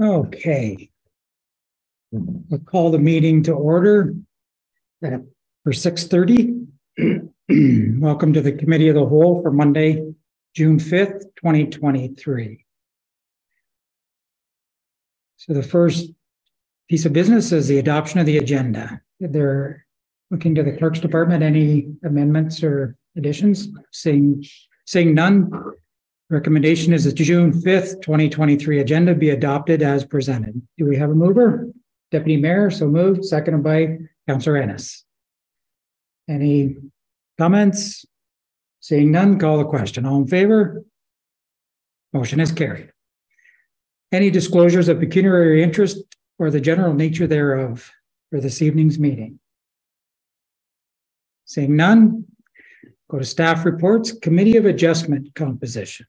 Okay. We'll call the meeting to order for six thirty. Welcome to the Committee of the Whole for Monday, June fifth, twenty twenty-three. So the first piece of business is the adoption of the agenda. They're looking to the clerk's department, any amendments or additions? Seeing, seeing none, Recommendation is that June fifth, twenty twenty-three agenda be adopted as presented. Do we have a mover? Deputy Mayor, so moved, seconded by Councillor Ennis. Any comments? Seeing none, call the question. All in favor? Motion is carried. Any disclosures of pecuniary interest or the general nature thereof for this evening's meeting? Seeing none, go to staff reports, Committee of Adjustment composition.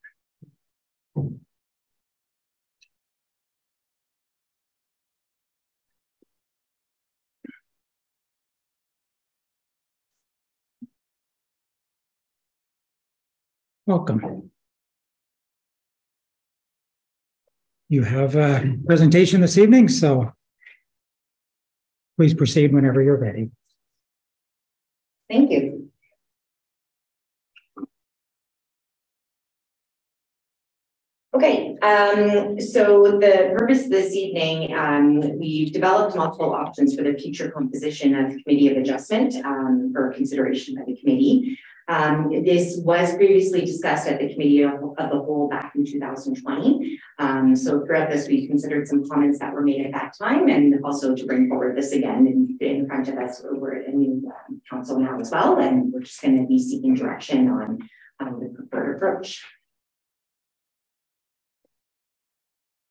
Welcome. You have a presentation this evening, so please proceed whenever you're ready. Thank you. Okay, um, so the purpose this evening, um, we've developed multiple options for the future composition of the Committee of Adjustment um, for consideration by the committee. Um, this was previously discussed at the Committee of, of the Whole back in 2020. Um, so throughout this, we considered some comments that were made at that time and also to bring forward this again in, in front of us. We're in the um, council now as well, and we're just going to be seeking direction on, on the preferred approach.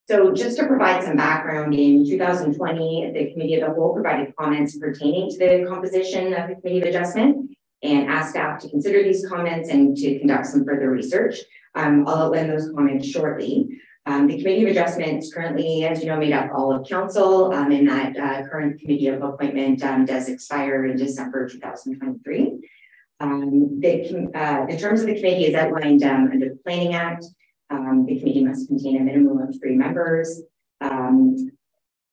So just to provide some background, in 2020, the Committee of the Whole provided comments pertaining to the composition of the Committee of Adjustment and asked staff to consider these comments and to conduct some further research. Um, I'll outline those comments shortly. Um, the Committee of Adjustment is currently, as you know, made up all of Council, um, and that uh, current Committee of Appointment um, does expire in December 2023. Um, the, uh, the terms of the committee is outlined um, under the Planning Act. Um, the committee must contain a minimum of three members. Um,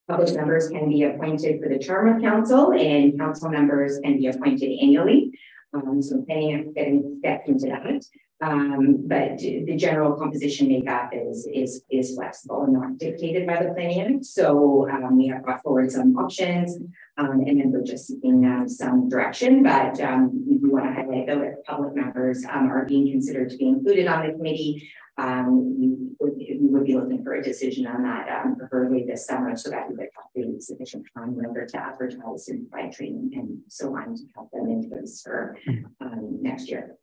public members can be appointed for the term of council and council members can be appointed annually. Um, so planning on getting get into that. Um, but the general composition makeup is is is flexible and not dictated by the planning. So um, we have brought forward some options, um, and then we're just seeking uh, some direction. But um, we want to highlight that if public members um, are being considered to be included on the committee, um, we, would, we would be looking for a decision on that, um, preferably this summer, so that we would have sufficient time in order to advertise and provide training and so on to help them in this for um, next year.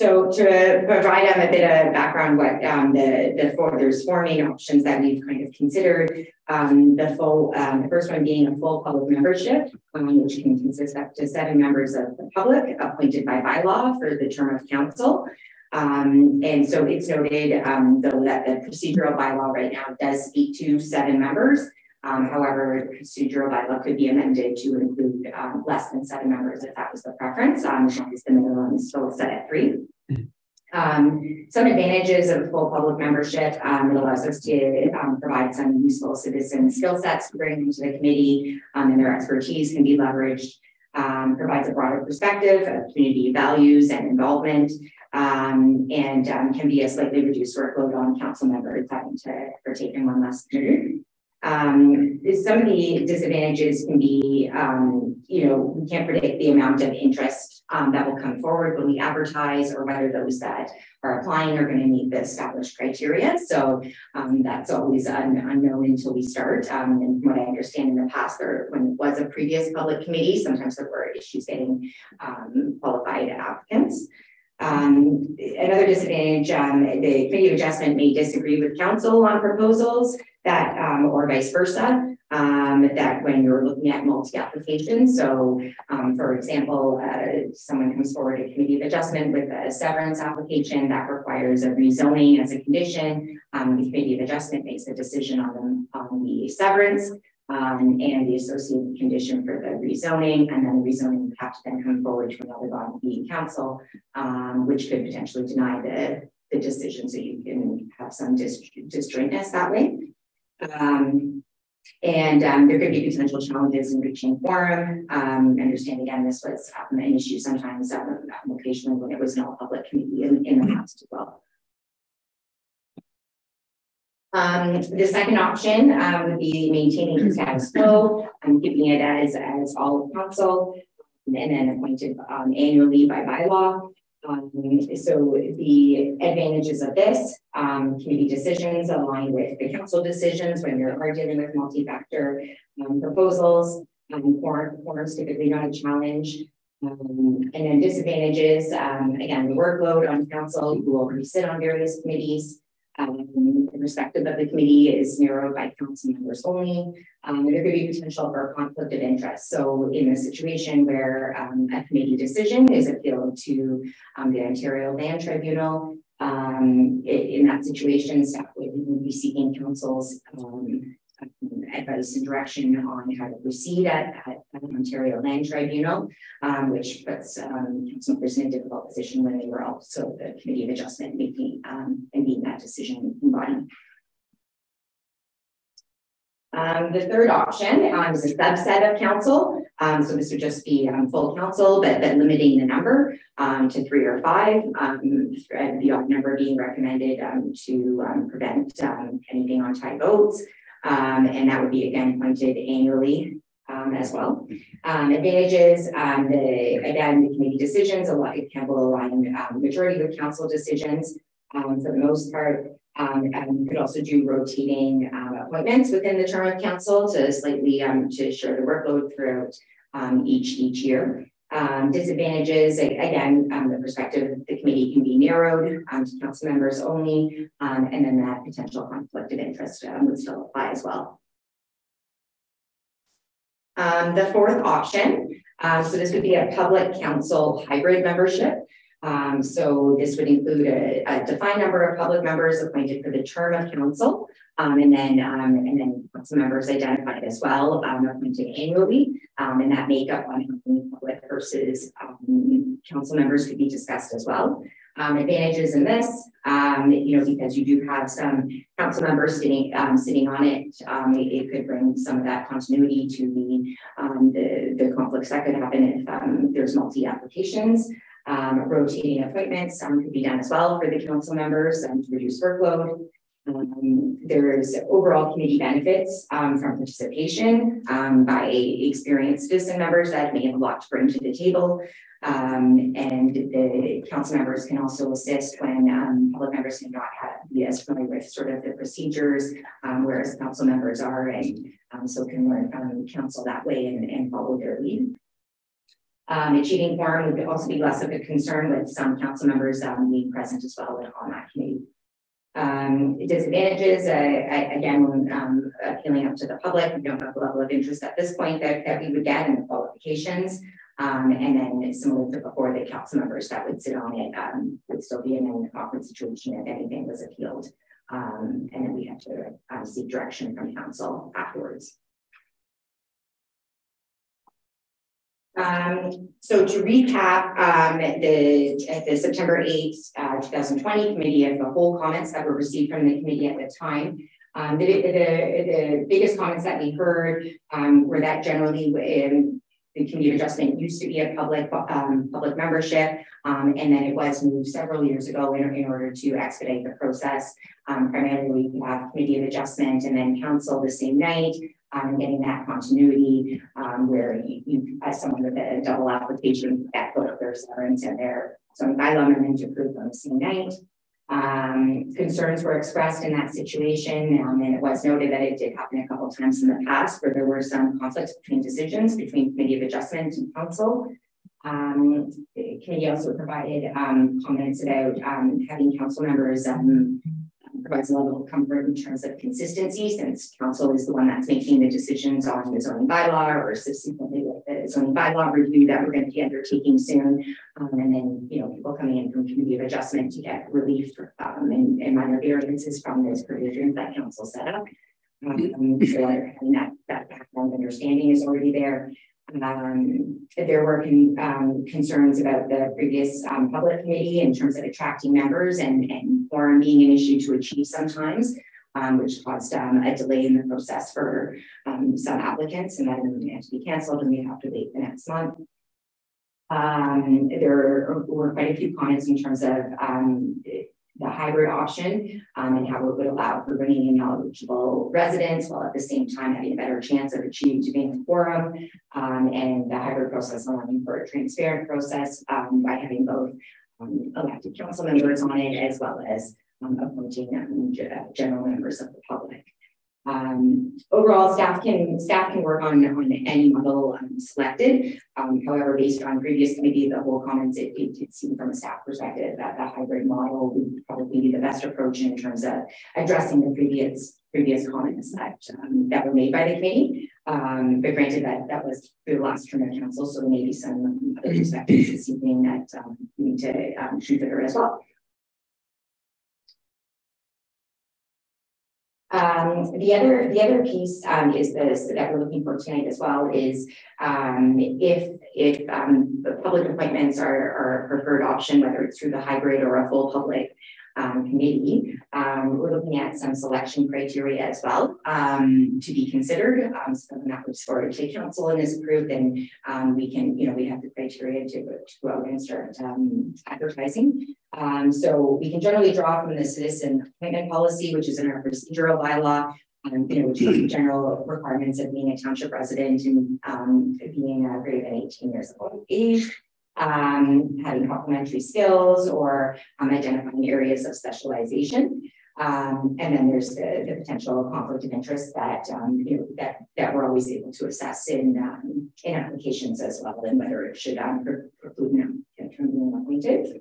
So to provide them a bit of background, what um, the, the four, there's four main options that we've kind of considered. Um, the full, um, the first one being a full public membership, um, which can consist up to seven members of the public appointed by bylaw for the term of council. Um, and so it's noted, um, though, that the procedural bylaw right now does speak to seven members. Um, however, the procedural bylaw could be amended to include um, less than seven members if that was the preference, um, as long as the minimum is still set at three. Um, some advantages of full public membership, um, it allows us to um, provide some useful citizen skill sets to bring into the committee um, and their expertise can be leveraged, um, provides a broader perspective of community values and involvement, um, and can be a slightly reduced workload on council members having to partake in one less committee. Um, some of the disadvantages can be, um, you know, we can't predict the amount of interest um, that will come forward when we advertise or whether those that are applying are going to meet the established criteria. So um, that's always un unknown until we start. Um, and from what I understand in the past, there when it was a previous public committee, sometimes there were issues getting um, qualified applicants. Um, another disadvantage, um, the committee of adjustment may disagree with council on proposals that, um, or vice versa, um, that when you're looking at multi-applications. So, um, for example, uh, someone comes forward to committee of adjustment with a severance application that requires a rezoning as a condition. Um, the committee of adjustment makes a decision on, the, on the severance um, and the associated condition for the rezoning, and then the rezoning would have to then come forward to another body, the council, um, which could potentially deny the the decision so you can have some dis disjointness that way. Um, and um, there could be potential challenges in reaching quorum. Um, understand again, this was an issue sometimes um, occasionally when it was not a public committee in, in the past as well. Um, the second option um, would be maintaining the status quo, um, keeping it as, as all of council, and then appointed um, annually by bylaw. Um, so the advantages of this um, committee decisions align with the council decisions when you're dealing with multi-factor um, proposals. Um, quorums typically not a challenge. Um, and then disadvantages, um, again, the workload on council, you already sit on various committees. Um, the perspective of the committee is narrowed by council members only. Um, there could be potential for a conflict of interest. So in a situation where um, a committee decision is appealed to um, the Ontario Land Tribunal, um, in that situation, staff would be seeking council's um, advice and direction on how to proceed at, at, at Ontario Land Tribunal, um, which puts um, council members in a difficult position when they were also the Committee of Adjustment making um, and being that decision body. Um, the third option um, is a subset of council. Um, so this would just be um, full council, but, but limiting the number um, to three or five, um, the odd number being recommended to prevent anything on tie votes. Um, and that would be again appointed annually um, as well. Um, advantages, um, the, again, the committee decisions, a lot, it can align um, majority of council decisions um, for the most part. And you could also do rotating appointments within the term of council to slightly to share the workload throughout each each year. Um, disadvantages, again, um, the perspective of the committee can be narrowed um, to council members only, um, and then that potential conflict of interest um, would still apply as well. Um, the fourth option, so this would be a public council hybrid membership. So this would include a, a defined number of public members appointed for the term of council, um, and then um, and then council members identified as well, um, appointed annually, um, and that makeup on public versus um, council members could be discussed as well. Um, advantages in this, um, you know, because you do have some council members sitting um, sitting on it, um, it, it, could bring some of that continuity to the um, the, the conflicts that could happen if um, there's multi applications. Um, rotating appointments um, could be done as well for the council members um, to reduce workload. Um, there's overall committee benefits um, from participation um, by experienced citizen members that may have a lot to bring to the table. Um, and the council members can also assist when public members can not be as familiar with sort of the procedures, whereas council members are, and so can learn from council that way and, and follow their lead. Um, achieving quorum would also be less of a concern with some council members um, being present as well on that committee. Um, disadvantages, uh, again, when um, appealing up to the public, we don't have the level of interest at this point that, that we would get in the qualifications. Um, and then similar to before, the council members that would sit on it um, would still be in an awkward situation if anything was appealed. Um, and then we have to uh, seek direction from council afterwards. Um, so to recap, um, the, the September 8th, uh, 2020 committee of the whole comments that were received from the committee at the time, um, the, the, the, biggest comments that we heard um, were that generally in the committee of adjustment used to be a public um, public membership, um, and then it was moved several years ago in, in order to expedite the process. Um, primarily, we have committee of adjustment and then council the same night um, getting that continuity um, where you, you, as someone with a double application, that both their severance and their zoning bylaw amendment approved on the same night. Um, concerns were expressed in that situation, um, and it was noted that it did happen a couple times in the past where there were some conflicts between decisions between committee of adjustment and council. Um, the committee also provided um, comments about um, having council members um, provides a level of comfort in terms of consistency since council is the one that's making the decisions on the zoning bylaw or subsequently the zoning bylaw review that we're going to be undertaking soon. Um, and then, you know, people coming in from community of adjustment to get relief um, and, and minor variances from those provisions that council set up. Um, so mean, that, that background understanding is already there. Um, there were con um, concerns about the previous um, public committee in terms of attracting members and, and being an issue to achieve sometimes, um, which caused um, a delay in the process for um, some applicants, and that it had to be canceled, and we have to wait the next month. There were quite a few comments in terms of the hybrid option um, and how it would allow for bringing in eligible residents while at the same time having a better chance of achieving a quorum um, and the hybrid process allowing for a transparent process um, by having both um, elected council members on it as well as um, appointing um, general members of the public. Um, overall, staff can staff can work on, on any model um, selected. Um, however, based on previous maybe the whole comments, it, it did from a staff perspective that the hybrid model would probably be the best approach in terms of addressing the previous previous comments that um, that were made by the committee. Um, but granted that that was through the last term of council, so maybe some other perspectives this evening that um, we need to consider as well. Um, the other the other piece um, is this that we're looking for tonight as well is um, if if um, public appointments are, are a preferred option, whether it's through the hybrid or a full public um, committee. Um, we're looking at some selection criteria as well um, to be considered. Um, so when that was forwarded to council and is approved, then um, we can, you know, we have the criteria to, to go out and start um, advertising. so we can generally draw from the citizen appointment policy, which is in our procedural bylaw. Um, you know, which is the general requirements of being a township resident and um, being uh, greater than 18 years of age um, having complementary skills or um, identifying areas of specialization. Um, and then there's the, the, potential conflict of interest that um, you know that that we're always able to assess in um, in applications as well, and whether it should um, preclude them from being appointed.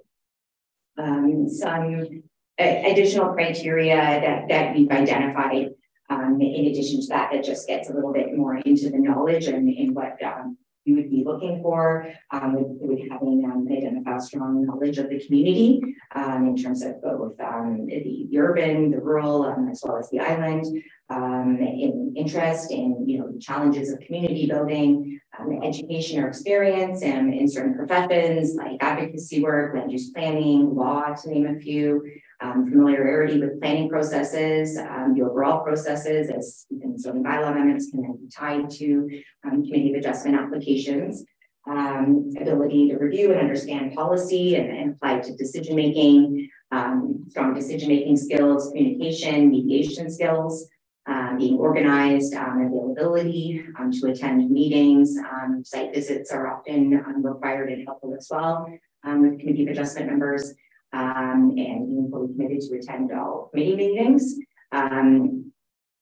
Um, some additional criteria that that we've identified. Um, in addition to that, that just gets a little bit more into the knowledge and in what um, would be looking for um, with, with, having um, identified strong knowledge of the community um, in terms of both um, the, the, urban, the rural, um, as well as the island, um, in interest in you know the challenges of community building, education or experience, and in certain professions like advocacy work, land use planning, law, to name a few um, familiarity with planning processes, um, the overall processes as and zoning bylaw amendments can then be tied to um, committee of adjustment applications, um, ability to review and understand policy and, and apply to decision making, um, strong decision making skills, communication, mediation skills, um, being organized, availability to attend meetings, site visits are often required and helpful as well with committee of adjustment members um, and being fully committed to attend all committee meetings. Um,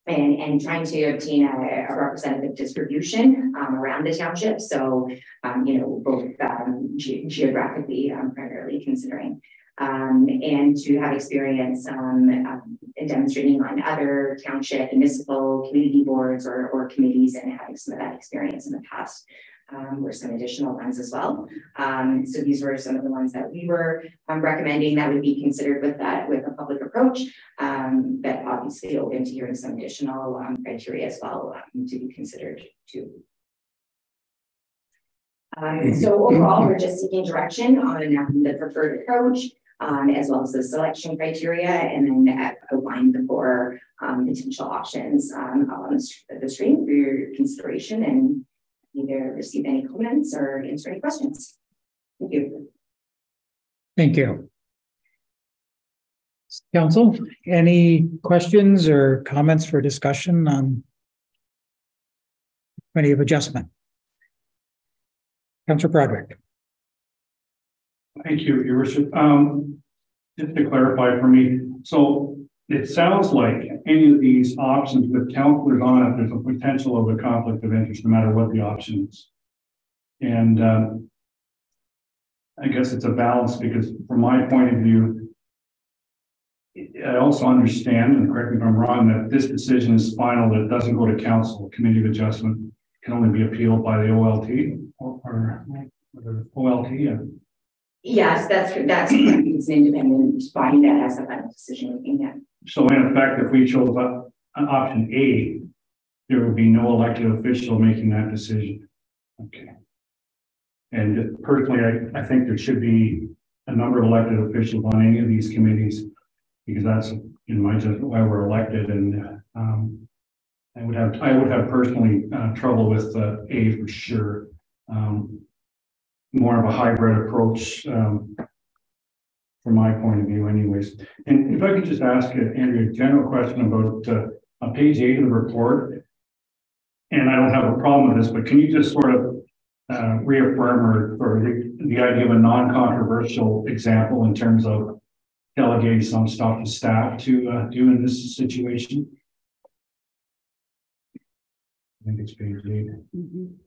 and, and trying to obtain a, a representative distribution um, around the township. So, um, you know, both um, ge geographically, um, primarily considering, and to have experience in demonstrating on other township, municipal, community boards or, or committees and having some of that experience in the past um, were some additional ones as well. Um, so these were some of the ones that we were um, recommending that would be considered with that with a public approach, um, but obviously open to hearing some additional um, criteria as well um, to be considered too. Um, so overall, we're just seeking direction on the preferred approach, um, as well as the selection criteria, and then outline the four um, potential options um, on the screen for your consideration and either receive any comments or answer any questions. Thank you. Thank you. Council, any questions or comments for discussion on committee of adjustment? Councillor Broderick. Thank you, Your Worship. Um, just to clarify for me, so it sounds like any of these options with counselors on it, there's a potential of a conflict of interest no matter what the option is. And um, I guess it's a balance because from my point of view, I also understand, and correct me if I'm wrong, that this decision is final, that it doesn't go to council. Committee of adjustment can only be appealed by the OLT or, or, or OLT. Yeah. Yes, that's that's. It's an independent body that has the final decision making. Yeah. So in effect, if we chose an option A, there would be no elected official making that decision. Okay. And personally, I, I think there should be a number of elected officials on any of these committees. Because that's, in my judgment, why we're elected and, um. I would have, I would have personally, uh, trouble with, uh, A for sure. Um. More of a hybrid approach, um. From my point of view anyways. And if I could just ask uh, Andrew a general question about, uh, on page eight of the report. And I don't have a problem with this, but can you just sort of uh, reaffirm or, or the, the idea of a non-controversial example in terms of delegating some stuff to staff to uh, do in this situation? I think it's page eight.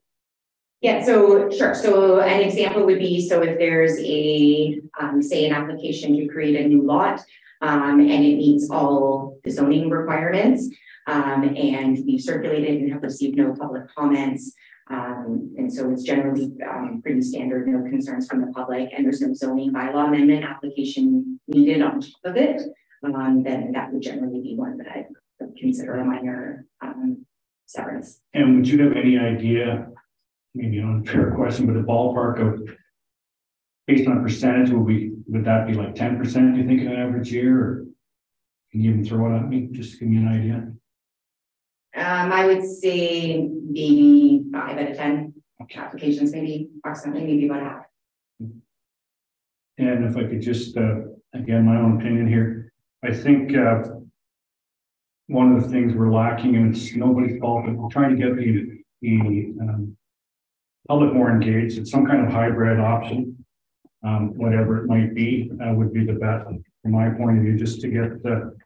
Yeah, so sure. So an example would be, so if there's a, um, say an application to create a new lot, um, and it meets all the zoning requirements, um, and we've circulated and have received no public comments. Um, and so it's generally, um, pretty standard, no concerns from the public, and there's no zoning bylaw amendment application needed on top of it. Um, then that would generally be one that I would consider a minor, severance. And would you have any idea, maybe an unfair question, but a ballpark of based on percentage, would we, would that be like ten percent, do you think, in an average year, or can you even throw it at me, just to give me an idea? Um, I would say maybe five out of ten applications, maybe approximately, maybe about half. And if I could just, uh, again, my own opinion here, I think, uh, one of the things we're lacking, and it's nobody's fault, but we're trying to get the, the, um, public more engaged, it's some kind of hybrid option. Um, whatever it might be, uh, would be the best, from my point of view, just to get the,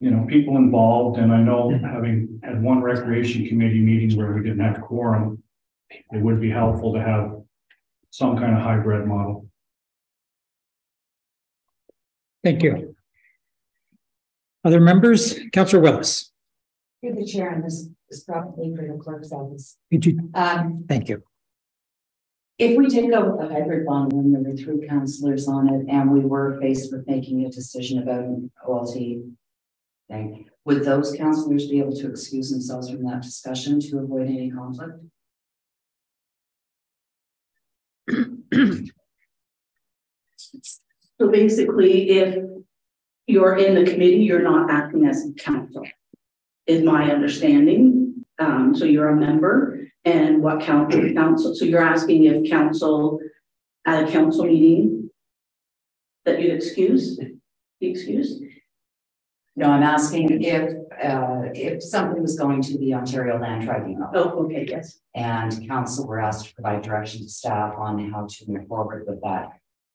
you know, people involved, and I know having had one recreation committee meeting where we didn't have quorum, it would be helpful to have some kind of hybrid model. Thank you. Other members, Councillor Willis, Through the chair, on this is probably for the clerk's office. could you, Um, thank you. if we did go with the hybrid model and there were three counselors on it and we were faced with making a decision about an OLT thing, would those counselors be able to excuse themselves from that discussion to avoid any conflict? So basically, if you're in the committee, you're not acting as counsel. Is my understanding. Um, so you're a member and what council, council, so you're asking if council at a council meeting that you'd excuse, be excused? No, I'm asking if, uh, if something was going to the Ontario Land Tribunal Oh, okay, yes. and council were asked to provide direction to staff on how to move forward with that.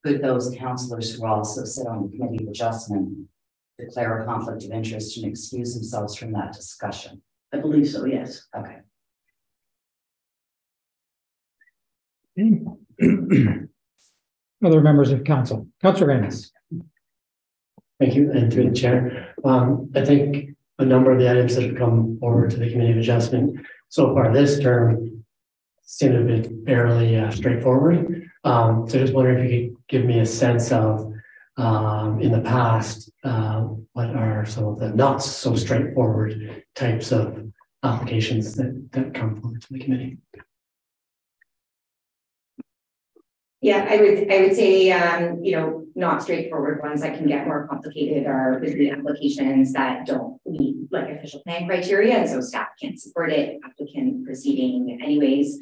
Could those councilors who also sit on the committee of adjustment declare a conflict of interest and excuse themselves from that discussion? I believe so, yes. Okay. Other members of council, Councillor Ennis. Thank you, and through the chair. Um, I think a number of the items that have come forward to the committee of adjustment so far this term seem to have been fairly uh, straightforward. Um, so just wondering if you could give me a sense of, um, in the past, um, what are some of the not so straightforward types of applications that, that come forward to the committee? Yeah, I would, I would say, um, you know, not straightforward ones that can get more complicated are with the applications that don't meet like official plan criteria, and so staff can't support it, applicant proceeding anyways.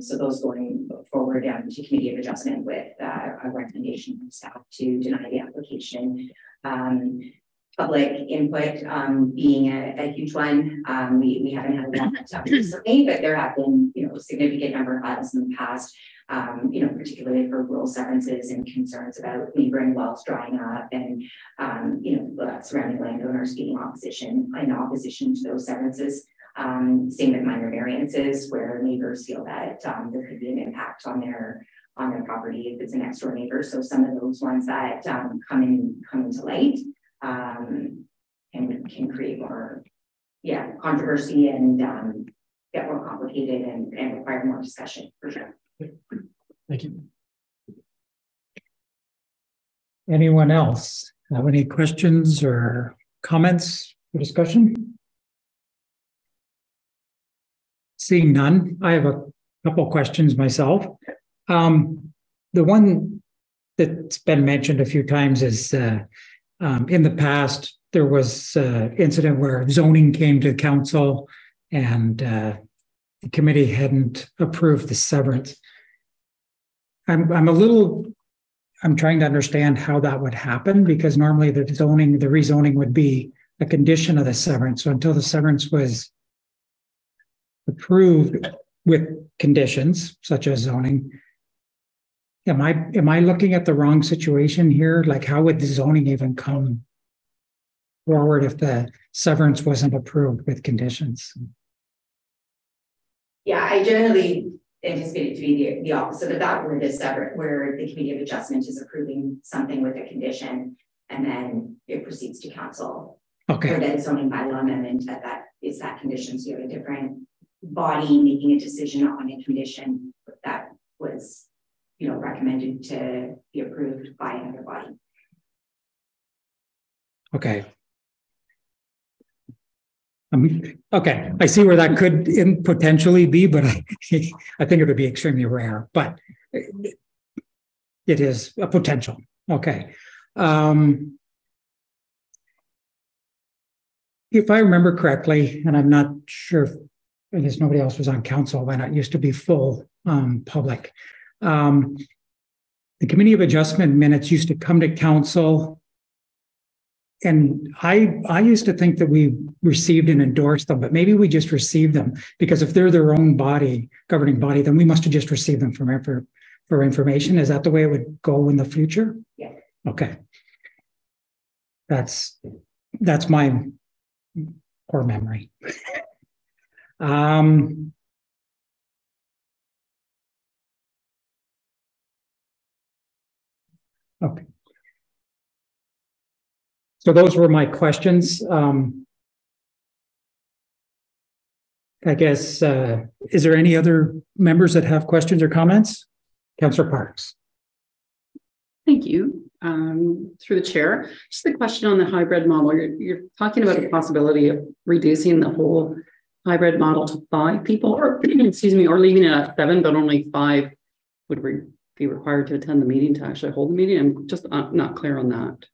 So those going forward um, to committee of adjustment with uh, a recommendation from staff to deny the application. Um, public input um, being a, a huge one. Um, we, we haven't had a lot of stuff recently, but there have been, you know, a significant number of files in the past um, you know, particularly for rural severances and concerns about neighboring wells drying up and, um, you know, surrounding landowners being opposition in opposition to those severances. Um, same with minor variances where neighbors feel that um, there could be an impact on their on their property if it's a next door neighbor. So some of those ones that um, come in come into light um, can can create more, yeah, controversy and um, get more complicated and, and require more discussion for sure. Thank you. Anyone else have any questions or comments for discussion? Seeing none, I have a couple questions myself. Um, the one that's been mentioned a few times is, uh, um, in the past, there was, an incident where zoning came to council and, uh, the committee hadn't approved the severance. I'm, I'm a little, I'm trying to understand how that would happen because normally the zoning, the rezoning would be a condition of the severance. So until the severance was approved with conditions such as zoning, am I, am I looking at the wrong situation here? Like how would the zoning even come forward if the severance wasn't approved with conditions? Yeah, I generally anticipate it to be the, the opposite of that, where the separate, where the committee of adjustment is approving something with a condition. And then it proceeds to council Okay, for the zoning bylaw amendment that that is that condition. So you have a different body making a decision on a condition that was, you know, recommended to be approved by another body. okay. Um, okay, I see where that could in potentially be, but I, I think it would be extremely rare, but it is a potential. Okay. Um, if I remember correctly, and I'm not sure, I guess nobody else was on council when it used to be full um, public. Um, the committee of adjustment minutes used to come to council and I, I used to think that we received and endorsed them, but maybe we just received them because if they're their own body, governing body, then we must have just received them from for, for information. Is that the way it would go in the future? Yeah. Okay. That's, that's my poor memory. um, okay. So those were my questions. Um, I guess, uh, is there any other members that have questions or comments? Councillor Parks. Thank you. Um, through the chair, just a question on the hybrid model. You're, you're talking about a possibility of reducing the whole hybrid model to five people or, excuse me, or leaving it at seven, but only five would re- be required to attend the meeting to actually hold the meeting. I'm just uh, not clear on that.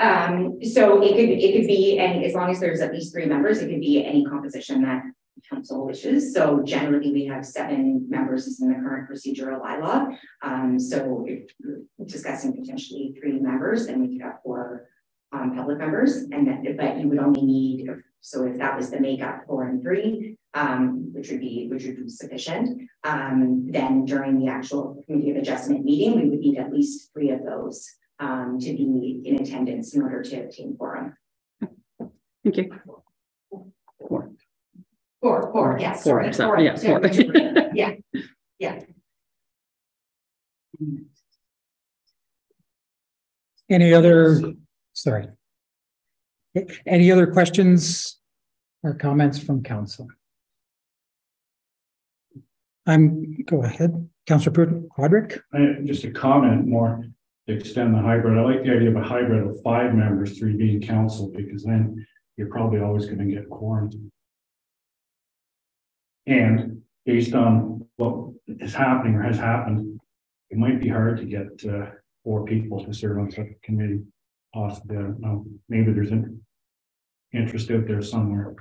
Um, so it could, it could be, and as long as there's at least three members, it could be any composition that council wishes. So generally, we have seven members is in the current procedural bylaw. Um, so if you're discussing potentially three members, then we could have four um, public members, and that, but you would only need, so if that was the makeup, four and three, um, which would be, which would be sufficient. Um, then during the actual committee of adjustment meeting, we would need at least three of those um, to be in attendance in order to obtain quorum. Thank you. Four. Four, four, yes. Four, sorry, sorry, yeah, four. Yeah, yeah. Any other, sorry. Any other questions or comments from council? I'm, go ahead, Councillor Quadrick. Just a comment more to extend the hybrid. I like the idea of a hybrid of five members, three being council, because then you're probably always going to get quorum. And based on what is happening or has happened, it might be hard to get uh, four people to serve on such a committee. Possibly, I don't know. Maybe there's an interest out there somewhere.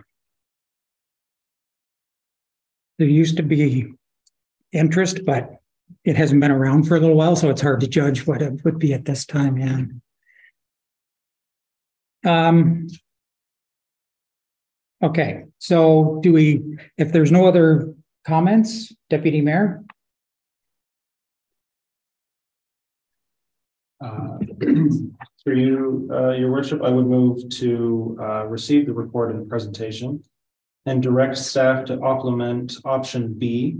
There used to be interest, but it hasn't been around for a little while, so it's hard to judge what it would be at this time, yeah. Um. Okay, so do we, if there's no other comments, Deputy Mayor? Uh, For you, uh, your worship, I would move to, uh, receive the report and presentation. And direct staff to implement option B.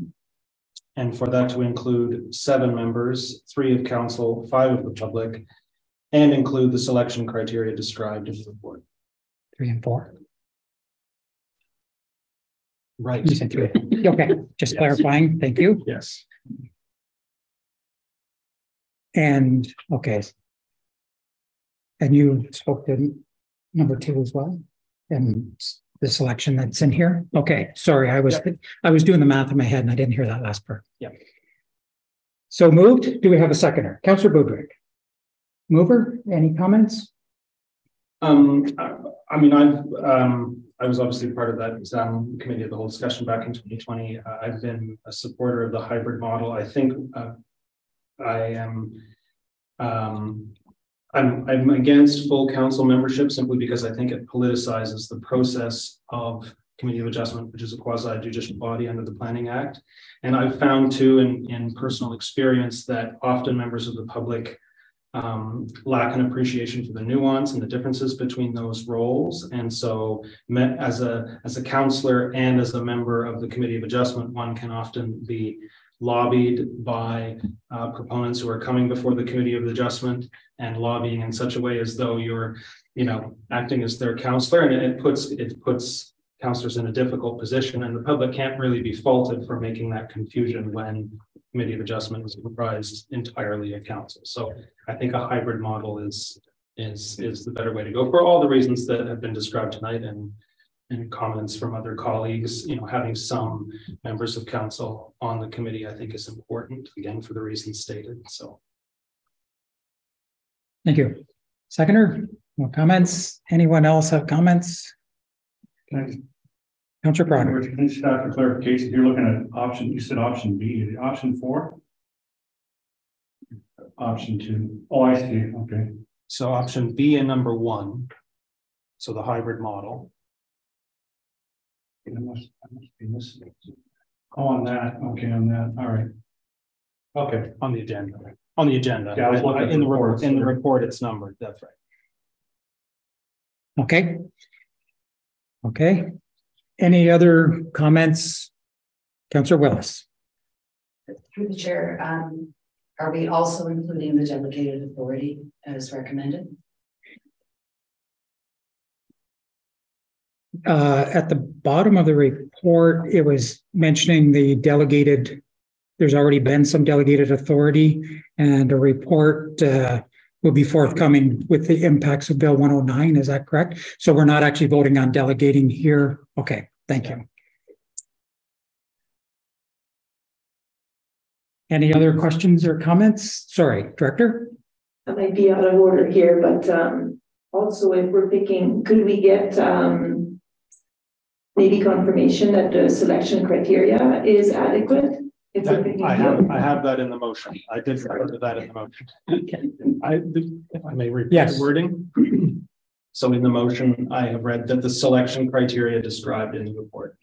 And for that to include seven members, three of council, five of the public. And include the selection criteria described in the report. Three and four. Right. You said three. Okay, just Yes. clarifying. Thank you. Yes. And, okay. And you spoke to number two as well? And the selection that's in here? Okay, sorry, I was, I was doing the math in my head and I didn't hear that last part. Yeah. So moved. Do we have a seconder? Counselor Broderick. Mover, any comments? Um, I, I mean, I've, um, I was obviously part of that, um, committee of the whole discussion back in twenty twenty. Uh, I've been a supporter of the hybrid model. I think, uh, I am, um, I'm, I'm against full council membership simply because I think it politicizes the process of committee of adjustment, which is a quasi judicial body under the planning act. And I've found too in, in personal experience that often members of the public um, lack an appreciation for the nuance and the differences between those roles. And so as a, as a counselor and as a member of the committee of adjustment, one can often be lobbied by uh, proponents who are coming before the committee of adjustment and lobbying in such a way as though you're, you know, acting as their counselor and it puts, it puts counselors in a difficult position and the public can't really be faulted for making that confusion when committee of adjustment is comprised entirely of council. So I think a hybrid model is is is the better way to go for all the reasons that have been described tonight and and comments from other colleagues. You know, having some members of council on the committee, I think, is important again for the reasons stated. So. Thank you. Seconder, no comments? Anyone else have comments? Can Counselor I, Broderick. can I just ask for clarification? You're looking at option, you said option B, is it option four? Option two. Oh, I see, okay. So option B and number one. So the hybrid model. I must, I must be missing. Oh, on that, okay, on that, all right. Okay, On the agenda, on the agenda. Yeah, I was looking at In the the report, in the report, it's numbered, that's right. Okay. Okay. Any other comments? Counselor Willis. Through the chair, um, are we also including the delegated authority as recommended? Uh, at the bottom of the report, it was mentioning the delegated. There's already been some delegated authority and a report, uh, will be forthcoming with the impacts of Bill one oh nine. Is that correct? So we're not actually voting on delegating here. Okay, thank you. Any other questions or comments? Sorry, Director? I might be out of order here, but um also if we're picking, could we get um. Maybe confirmation that the selection criteria is adequate? If we're picking I have, I have that in the motion. I did refer to that in the motion. I, if I may repeat Yes. the wording. So in the motion, I have read that the selection criteria described in the report.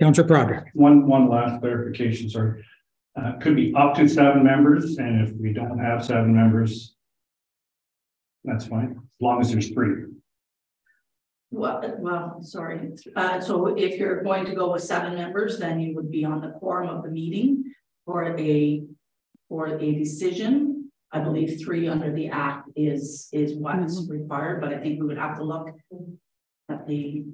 Counselor Broderick? one, one last clarification, sorry. Uh, could be up to seven members, and if we don't have seven members. That's fine, as long as there's three. Well, well, sorry, uh, so if you're going to go with seven members, then you would be on the quorum of the meeting for a, for a decision. I believe three under the act is, is what's required, but I think we would have to look at the.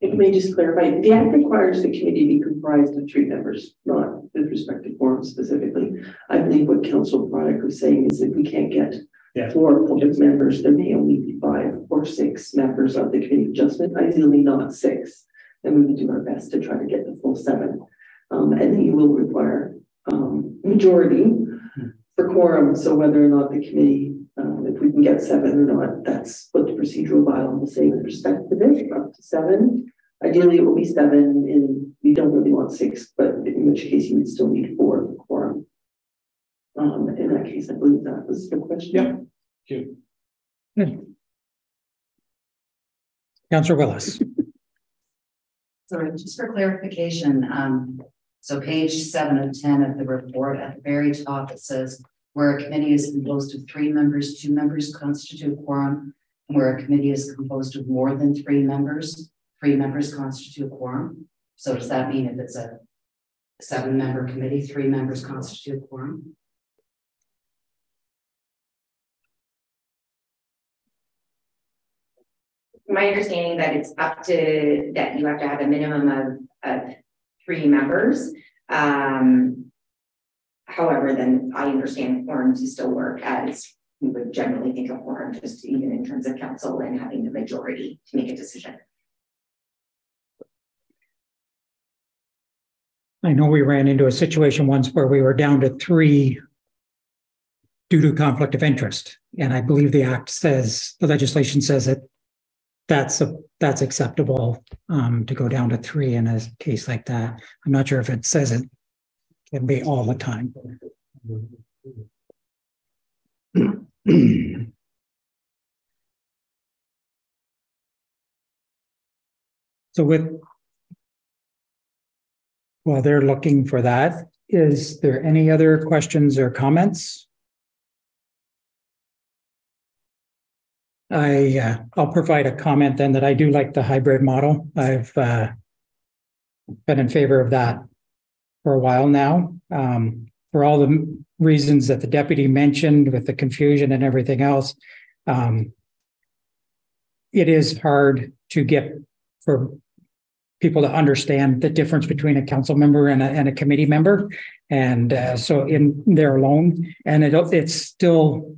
If may just clarify, the act requires the committee be comprised of three members, not with respect to quorum specifically. I believe what Council Broderick was saying is that we can't get Yeah. four public members, there may only be five or six members of the committee of adjustment, ideally not six. And we would do our best to try to get the full seven. Um, and then you will require, um, majority for quorum. So whether or not the committee, um, if we can get seven or not, that's what the procedural bylaw will say with respect to this, up to seven. Ideally, it will be seven and we don't really want six, but in which case you would still need four for quorum. Um, in that case, I believe that was the question. Yeah. Cute. Good. Counselor Willis? Sorry, just for clarification, um, so page seven of ten of the report, at the very top, it says. Where a committee is composed of three members, two members constitute quorum. And where a committee is composed of more than three members, three members constitute quorum. So does that mean if it's a seven-member committee, three members constitute quorum? My understanding that it's up to, that you have to have a minimum of, of three members. Um, However, then I understand quorum to still work as we would generally think of quorum, just even in terms of council and having the majority to make a decision. I know we ran into a situation once where we were down to three due to conflict of interest. And I believe the act says, the legislation says that that's a, that's acceptable um, to go down to three in a case like that. I'm not sure if it says it can be all the time. So with while they're looking for that, is there any other questions or comments? I, uh, I'll provide a comment then that I do like the hybrid model. I've uh, been in favor of that for a while now. Um, for all the reasons that the deputy mentioned with the confusion and everything else, um, it is hard to get for people to understand the difference between a council member and a, and a committee member. And uh, so in there alone, and it, it's still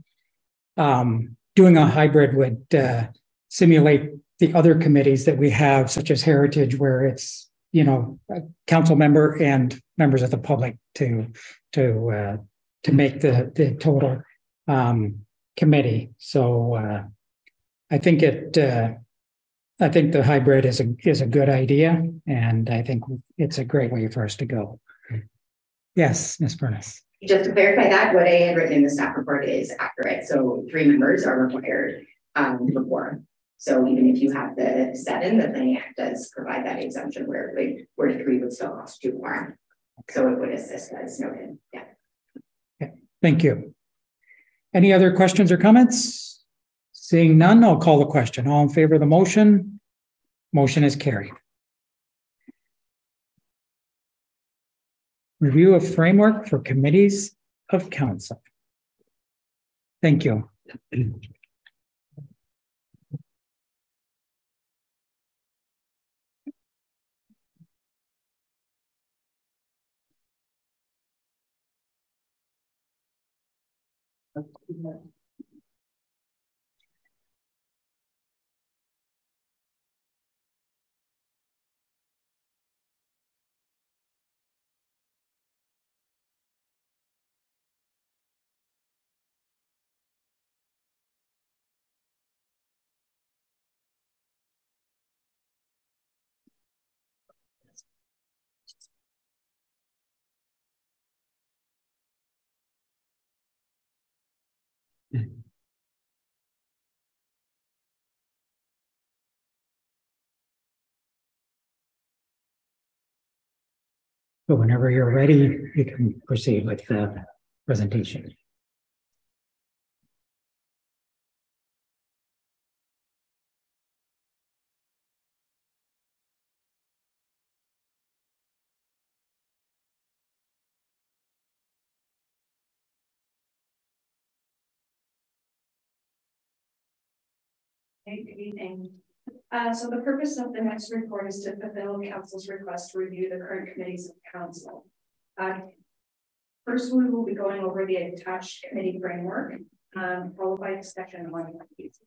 um, doing a hybrid would uh, simulate the other committees that we have, such as Heritage, where it's you know council member and members of the public to to uh, to make the the total um, committee. So uh, I think it. Uh, I think the hybrid is a is a good idea, and I think it's a great way for us to go. Yes, Ms. Furness. Just to clarify that, what I had written in the staff report is accurate. So three members are required um, for quorum. So even if you have the seven, the Planning Act does provide that exemption where where three would still cost constitute quorum. So it would assist as noted. Yeah. Okay. Thank you. Any other questions or comments? Seeing none, I'll call the question. All in favor of the motion? Motion is carried. Review of framework for committees of council. Thank you. Спасибо. So whenever you're ready, you can proceed with the presentation. Evening. Uh, so the purpose of the next report is to fulfill council's request to review the current committees of council. Uh, first, we will be going over the attached committee framework, um, followed by discussion on these.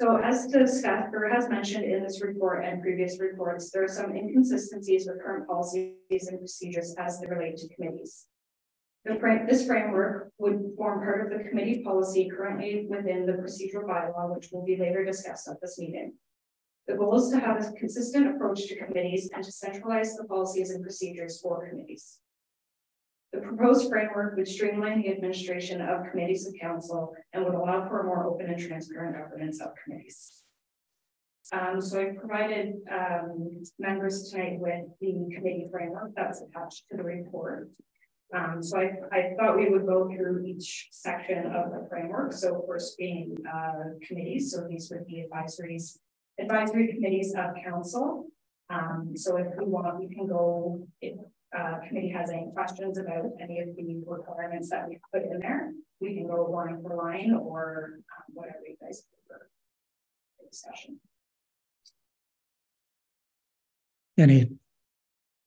So as discussed or has mentioned in this report and previous reports, there are some inconsistencies with current policies and procedures as they relate to committees. Frame, this framework would form part of the committee policy currently within the procedural bylaw, which will be later discussed at this meeting. The goal is to have a consistent approach to committees and to centralize the policies and procedures for committees. The proposed framework would streamline the administration of committees of council and would allow for a more open and transparent governance of committees. Um, so I've provided um, members tonight with the committee framework that's attached to the report. Um, so I, I thought we would go through each section of the framework. So first being uh, committees. So these would be advisories, advisory committees of council. Um, so if we want, we can go, if uh, committee has any questions about any of the requirements that we put in there, we can go line for line or um, whatever you guys prefer. Discussion. Any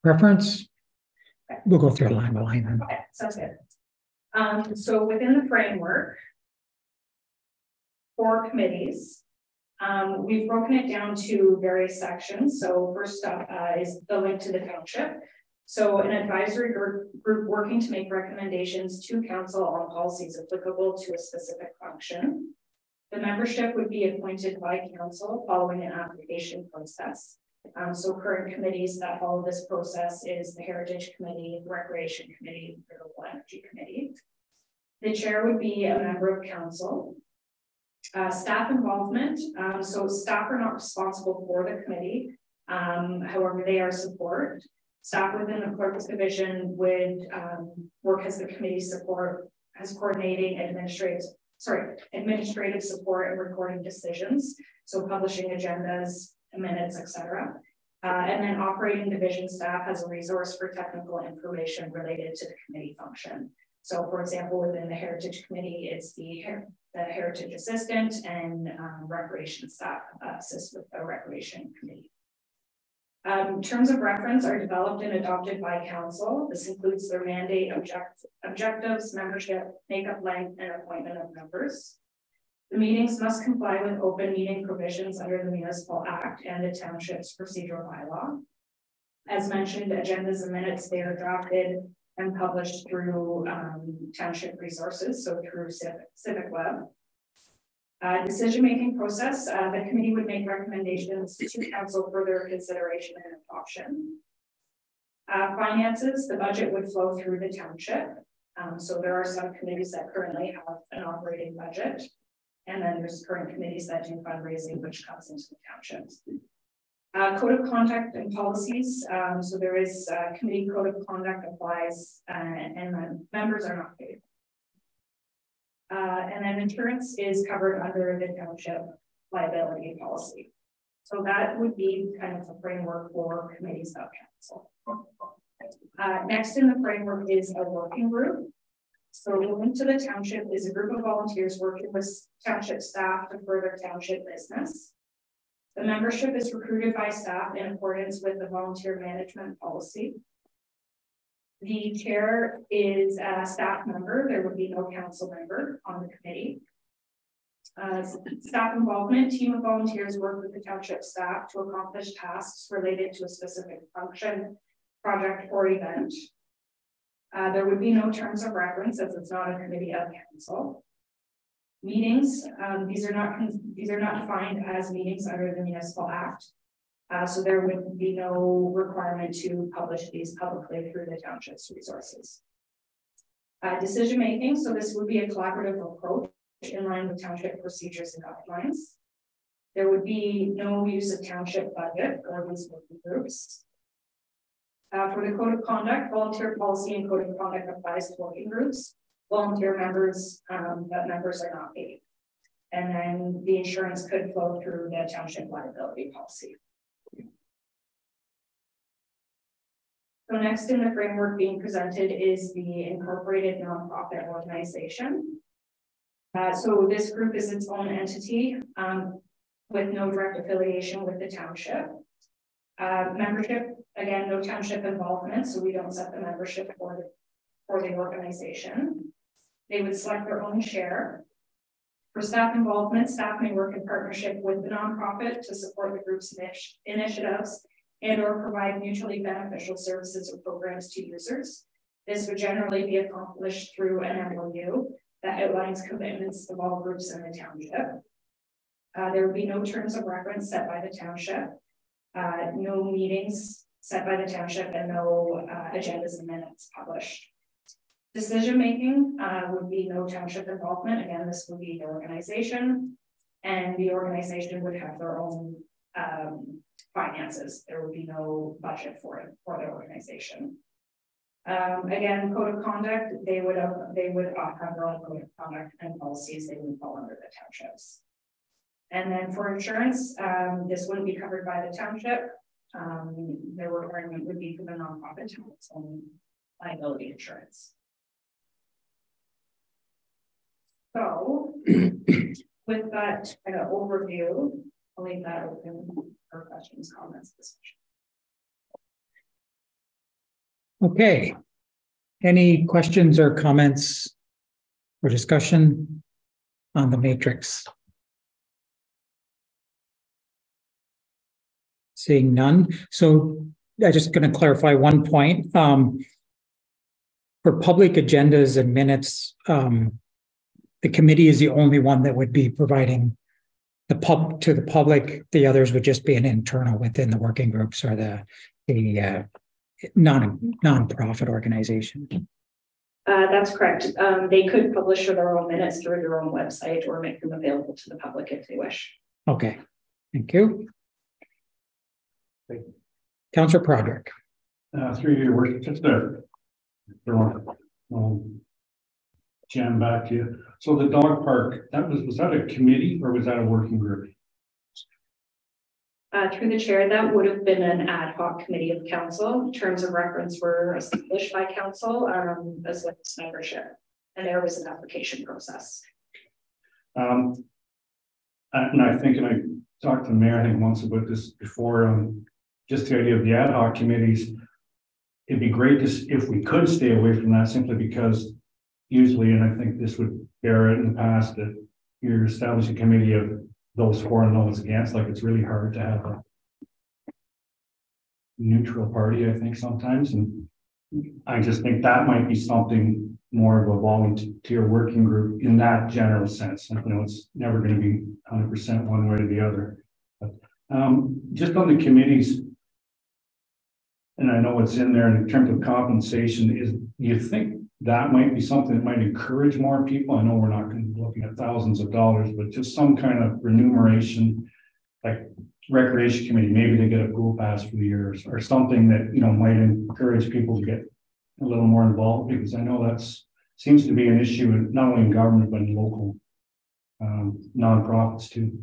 preference? We'll go through line by line then. Okay, sounds good. Um, so within the framework. For committees. Um, we've broken it down to various sections. So first up uh, is the link to the township. So an advisory group working to make recommendations to council on policies applicable to a specific function. The membership would be appointed by council following an application process. Um, so current committees that follow this process is the Heritage Committee, the Recreation Committee, the Renewable Energy Committee. The chair would be a member of council. Uh, staff involvement. Um, so staff are not responsible for the committee. Um, however, they are support. Staff within the clerk's division would um, work as the committee support, as coordinating administrative, sorry, administrative support and recording decisions. So publishing agendas, minutes, etc. Uh, and then operating division staff has a resource for technical information related to the committee function. So for example, within the Heritage Committee, it's the, the Heritage Assistant and um, Recreation staff uh, assist with the Recreation Committee. Um, terms of reference are developed and adopted by council. This includes their mandate, object objectives, membership, makeup length, and appointment of members. The meetings must comply with open meeting provisions under the Municipal Act and the Township's procedural bylaw. As mentioned, agendas and minutes, they are drafted and published through um, Township resources, so through Civic, Civic Web. Uh, Decision-making process, uh, the committee would make recommendations to council for their consideration and adoption. Uh, finances, the budget would flow through the township. Um, so there are some committees that currently have an operating budget. And then there's current committees that do fundraising, which comes into the townships. Uh, code of conduct and policies. Um, so there is a committee code of conduct applies uh, and members are not paid. Uh, and then insurance is covered under the township liability policy. So that would be kind of the framework for committees of council. Uh, next in the framework is a working group. So Link to the Township is a group of volunteers working with township staff to further township business. The membership is recruited by staff in accordance with the volunteer management policy. The chair is a staff member. There would be no council member on the committee. Uh, staff involvement, team of volunteers work with the township staff to accomplish tasks related to a specific function, project, or event. Uh, there would be no terms of reference as it's not a committee of council. Meetings, um, these are not these are not defined as meetings under the Municipal Act. Uh, so there would be no requirement to publish these publicly through the township's resources. Uh, decision making, so this would be a collaborative approach in line with township procedures and guidelines. There would be no use of township budget or these working groups. Uh, for the code of conduct, volunteer policy and code of conduct applies to working groups. Volunteer members, um, but members are not paid. And then the insurance could flow through the township liability policy. So next in the framework being presented is the incorporated nonprofit organization. Uh, so this group is its own entity um, with no direct affiliation with the township. Uh, membership, again, no township involvement, so we don't set the membership for the, for the organization. They would select their own share. For staff involvement, staff may work in partnership with the nonprofit to support the group's initiatives and or provide mutually beneficial services or programs to users. This would generally be accomplished through an MOU that outlines commitments of all groups in the township. Uh, there would be no terms of reference set by the township, uh, no meetings set by the township, and no uh, agendas and minutes published. Decision making uh, would be no township involvement. Again, this would be the organization, and the organization would have their own um, finances. There would be no budget for it for the organization. Um, again, code of conduct, they would have, they would have their own code of conduct and policies. They would fall under the townships. And then for insurance, um, this wouldn't be covered by the township. Um, their requirement would be for the nonprofit to its own liability insurance. So, with that kind of overview, I'll leave that open for questions, comments, discussion. Okay. Any questions or comments or discussion on the matrix? Seeing none. So I just going to clarify one point. Um, for public agendas and minutes, um, the committee is the only one that would be providing the pub to the public. The others would just be an internal within the working groups or the the uh, non nonprofit organization. Uh, that's correct. Um, they could publish their own minutes through their own website or make them available to the public if they wish. Okay, thank you. Councillor Broderick. Uh, through your worship, just there. Um, jam back to you. So the dog park, that was, was that a committee or was that a working group? Uh, through the chair, that would have been an ad hoc committee of council. Terms of reference were established by council um, as well as membership. And there was an application process. Um, and I think, and I talked to the mayor, I think once about this before, um, just the idea of the ad hoc committees. It'd be great to, if we could stay away from that simply because usually, and I think this would bear it in the past, that you're establishing a committee of those for and those against, like it's really hard to have a neutral party, I think sometimes, and I just think that might be something more of a volunteer working group in that general sense. You know, it's never going to be hundred percent one way or the other. But um, just on the committees, and I know what's in there in terms of compensation, is do you think that might be something that might encourage more people? I know we're not looking at thousands of dollars, but just some kind of remuneration, like recreation committee, maybe they get a pool pass for the years or something that, you know, might encourage people to get a little more involved because I know that's seems to be an issue not only in government, but in local um, nonprofits too.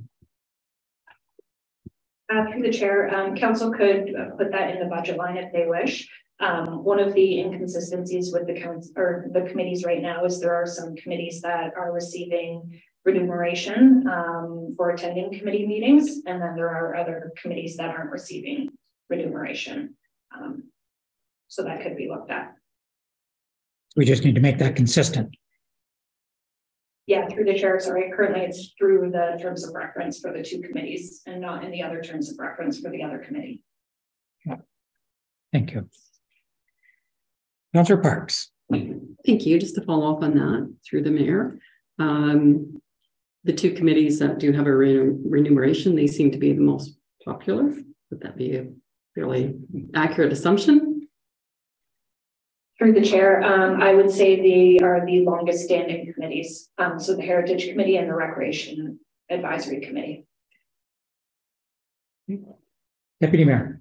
Uh, through the chair, um, council could uh, put that in the budget line if they wish. Um, one of the inconsistencies with the council or the committees right now is there are some committees that are receiving remuneration um, for attending committee meetings, and then there are other committees that aren't receiving remuneration. Um, so that could be looked at. We just need to make that consistent. Yeah, through the chair, sorry, currently it's through the terms of reference for the two committees and not in the other terms of reference for the other committee. Thank you. Councillor Parks. Thank you. Just to follow up on that through the mayor. Um, the two committees that do have a remuneration, they seem to be the most popular. Would that be a fairly accurate assumption? Through the chair, um, I would say they are the longest standing committees. Um, so the Heritage Committee and the Recreation Advisory Committee. Deputy Mayor.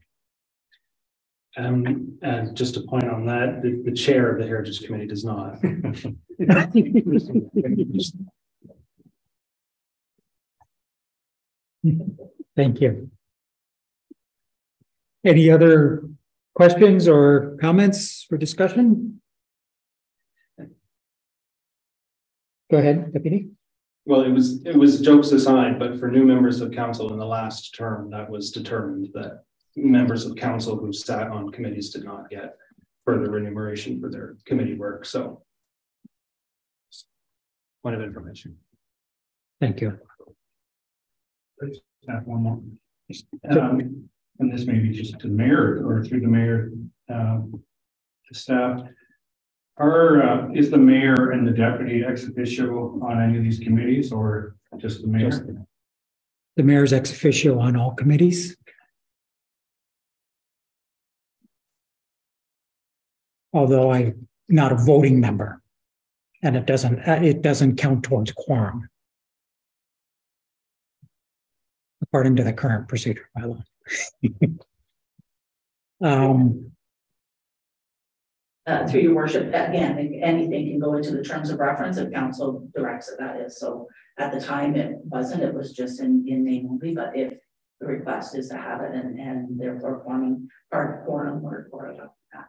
Um, and just a point on that, the, the chair of the Heritage Committee does not. Thank you. Any other questions or comments for discussion? Go ahead, Deputy. Well, it was it was jokes aside, but for new members of council in the last term, that was determined that members of council who sat on committees did not get further remuneration for their committee work. So, point of information. Thank you. Have one more. Um, and this may be just to the mayor or through the mayor um, to staff. Are uh, is the mayor and the deputy ex officio on any of these committees or just the mayor? Just the mayor's ex officio on all committees. although I'm not a voting member. And it doesn't, uh, it doesn't count towards quorum. According to the current procedure bylaw. um, uh, through your worship, again, anything can go into the terms of reference if council directs it, that is. So at the time it wasn't, it was just in, in name only, but if the request is to have it and, and therefore forming part of quorum or, or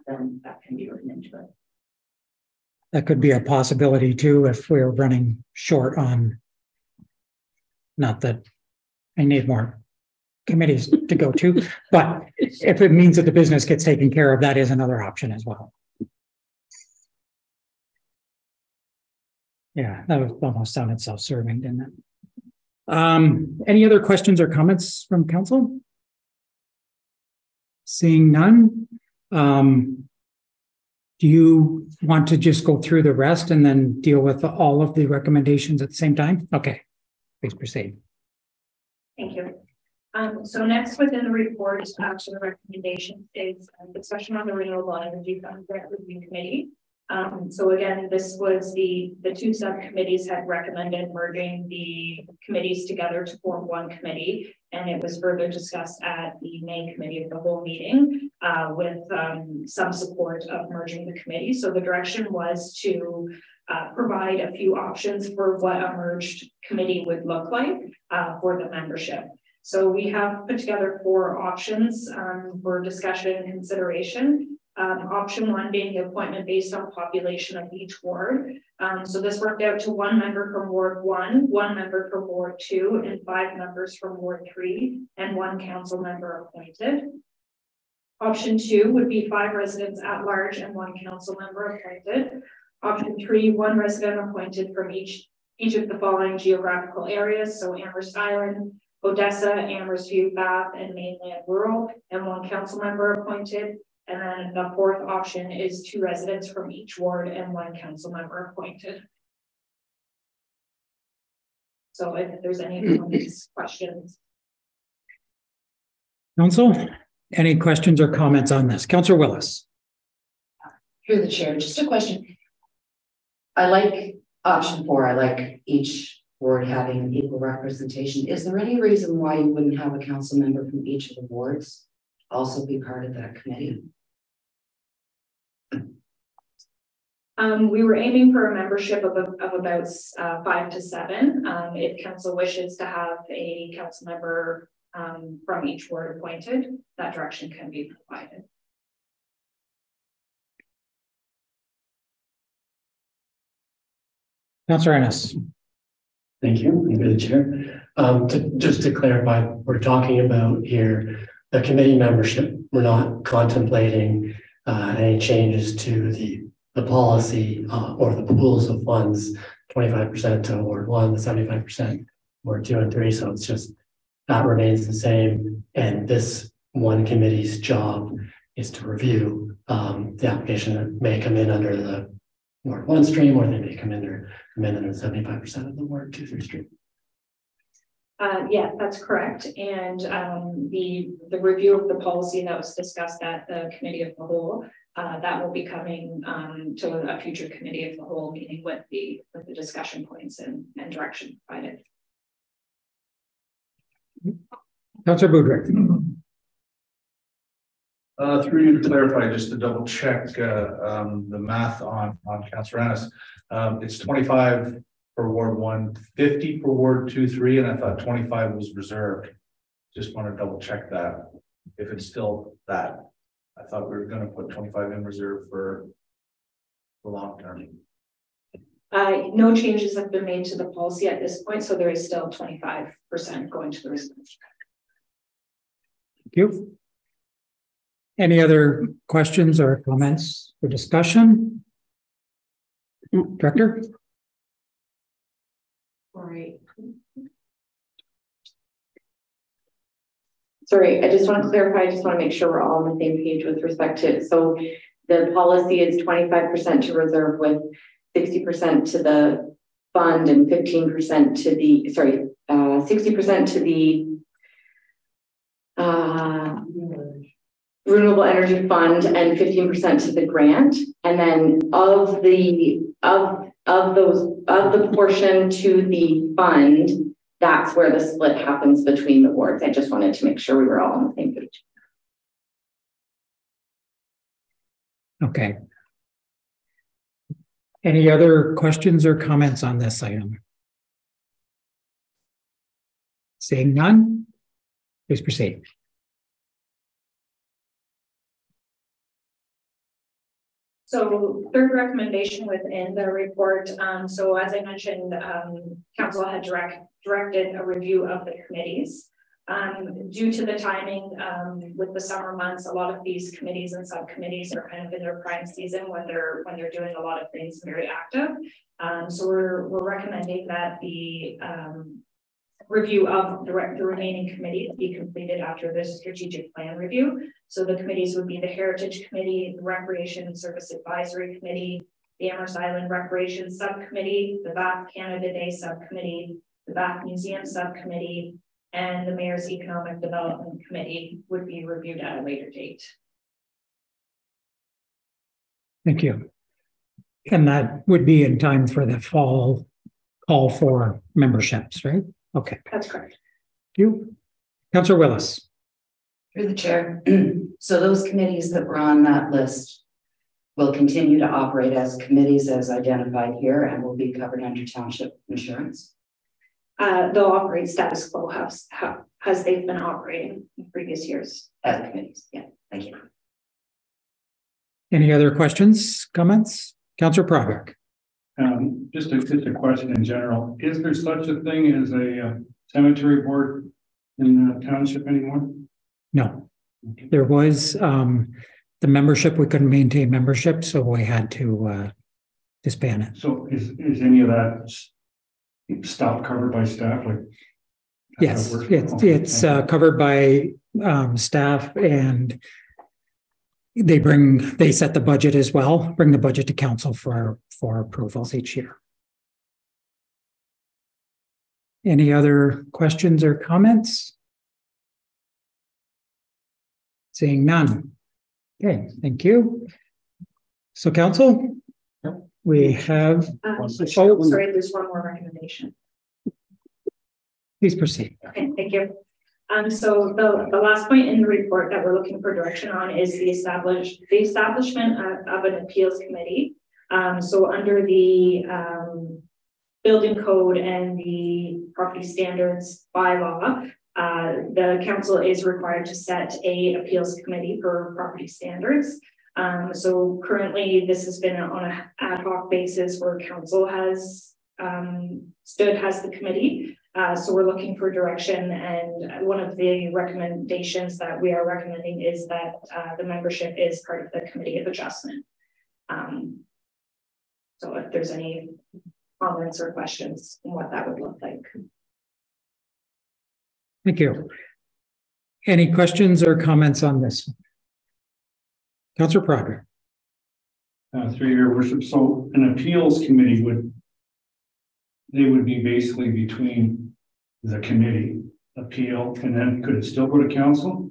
then that can be written into it. That could be a possibility too if we're running short on. Not that I need more committees to go to. But if it means that the business gets taken care of, that is another option as well. Yeah, that was almost sounded self-serving, didn't it? Um, any other questions or comments from council? Seeing none, um, do you want to just go through the rest and then deal with all of the recommendations at the same time? Okay, please proceed. Thank you. Um, so next within the report, after the recommendation is a discussion on the renewable energy fund grant review committee. Um, so again, this was the, the two subcommittees had recommended merging the committees together to form one committee. And it was further discussed at the main committee of the whole meeting uh, with um, some support of merging the committee. So the direction was to uh, provide a few options for what a merged committee would look like uh, for the membership. So we have put together four options um, for discussion and consideration. Um, option one being the appointment based on population of each ward. Um, so this worked out to one member from Ward one, one member from Ward two, and five members from Ward three, and one council member appointed. Option two would be five residents at large and one council member appointed. Option three, one resident appointed from each, each of the following geographical areas. So Amherst Island, Odessa, Amherst View, Bath, and mainland rural, and one council member appointed. And then the fourth option is two residents from each ward and one council member appointed. So if there's any on these questions. Council, any questions or comments on this? Councillor Willis. Through the chair, just a question. I like option four. I like each ward having an equal representation. Is there any reason why you wouldn't have a council member from each of the wards also be part of that committee? Um, we were aiming for a membership of, of about uh, five to seven. Um, if council wishes to have a council member um, from each ward appointed, that direction can be provided. Councillor Ennis. Thank you, Thank you, the chair. Um, to, just to clarify, we're talking about here the committee membership. We're not contemplating uh, any changes to the the policy uh, or the pools of funds, 25% to Ward one, the 75% Ward two and three. So it's just that remains the same. And this one committee's job is to review um, the application that may come in under the Ward one stream, or they may come in there, come in under 75% of the Ward two, three stream. Uh, yeah, that's correct. And um, the the review of the policy that was discussed at the committee of the whole uh, that will be coming um, to a future committee of the whole meeting with the with the discussion points and, and direction provided. Councillor Broderick. Uh, through you to clarify, just to double check uh, um, the math on on Councillor Ennis. Um, it's 25 for Ward 1, 50 for Ward 2, 3, and I thought 25 was reserved. Just want to double check that if it's still that. I thought we were gonna put twenty-five in reserve for the long term. Uh, no changes have been made to the policy at this point, so there is still twenty-five percent going to the risk. Thank you. Any other questions or comments or discussion? Director? All right. Sorry, I just want to clarify, I just want to make sure we're all on the same page with respect to. So the policy is 25% to reserve with 60% to the fund and 15% to the, sorry, uh, 60% to the uh, renewable energy fund and 15% to the grant. And then of the, of, of those, of the portion to the fund, that's where the split happens between the wards. I just wanted to make sure we were all on the same page. Okay. Any other questions or comments on this item? Seeing none, please proceed. So third recommendation within the report. Um, so as I mentioned, um, council had direct, directed a review of the committees. Um, due to the timing, um, with the summer months, a lot of these committees and subcommittees are kind of in their prime season when they're, when they're doing a lot of things very active. Um, so we're, we're recommending that the, um, review of the, re- the remaining committees be completed after this strategic plan review. So the committees would be the Heritage Committee, the Recreation and Service Advisory Committee, the Amherst Island Recreation Subcommittee, the Bath Canada Day Subcommittee, the Bath Museum Subcommittee, and the Mayor's Economic Development Committee would be reviewed at a later date. Thank you. And that would be in time for the fall call for memberships, right? Okay, That's correct. you. Counselor Willis. Through the chair. So those committees that were on that list will continue to operate as committees as identified here and will be covered under township insurance. Uh, they'll operate status quo has, how, as they've been operating in previous years. As committees, yeah, thank you. Any other questions, comments? Counselor Broderick. Um, just a, just a question in general, is there such a thing as a uh, cemetery board in the township anymore? No, there was um the membership, we couldn't maintain membership, so we had to uh disband it. So is, is any of that s- stuff covered by staff, like? Yes, How it works? it's it's uh covered by um staff and they bring, they set the budget as well, bring the budget to council for for approvals each year. Any other questions or comments? Seeing none. Okay, thank you. So council, we have, Um, Oh. sorry, there's one more recommendation. please proceed. Okay, thank you. Um, so the, the last point in the report that we're looking for direction on is the establish, the establishment of, of an appeals committee. Um, so under the, um, building code and the property standards bylaw, uh, the council is required to set a appeals committee for property standards. Um, so currently this has been on a ad hoc basis where council has, um, stood as the committee. Uh, so we're looking for direction and one of the recommendations that we are recommending is that, uh, the membership is part of the committee of adjustment. Um, so if there's any comments or questions on what that would look like. Thank you. Any questions or comments on this? Counselor Broderick. Uh, through your worship, so an appeals committee would. They would be basically between the committee appeal and then could it still go to council?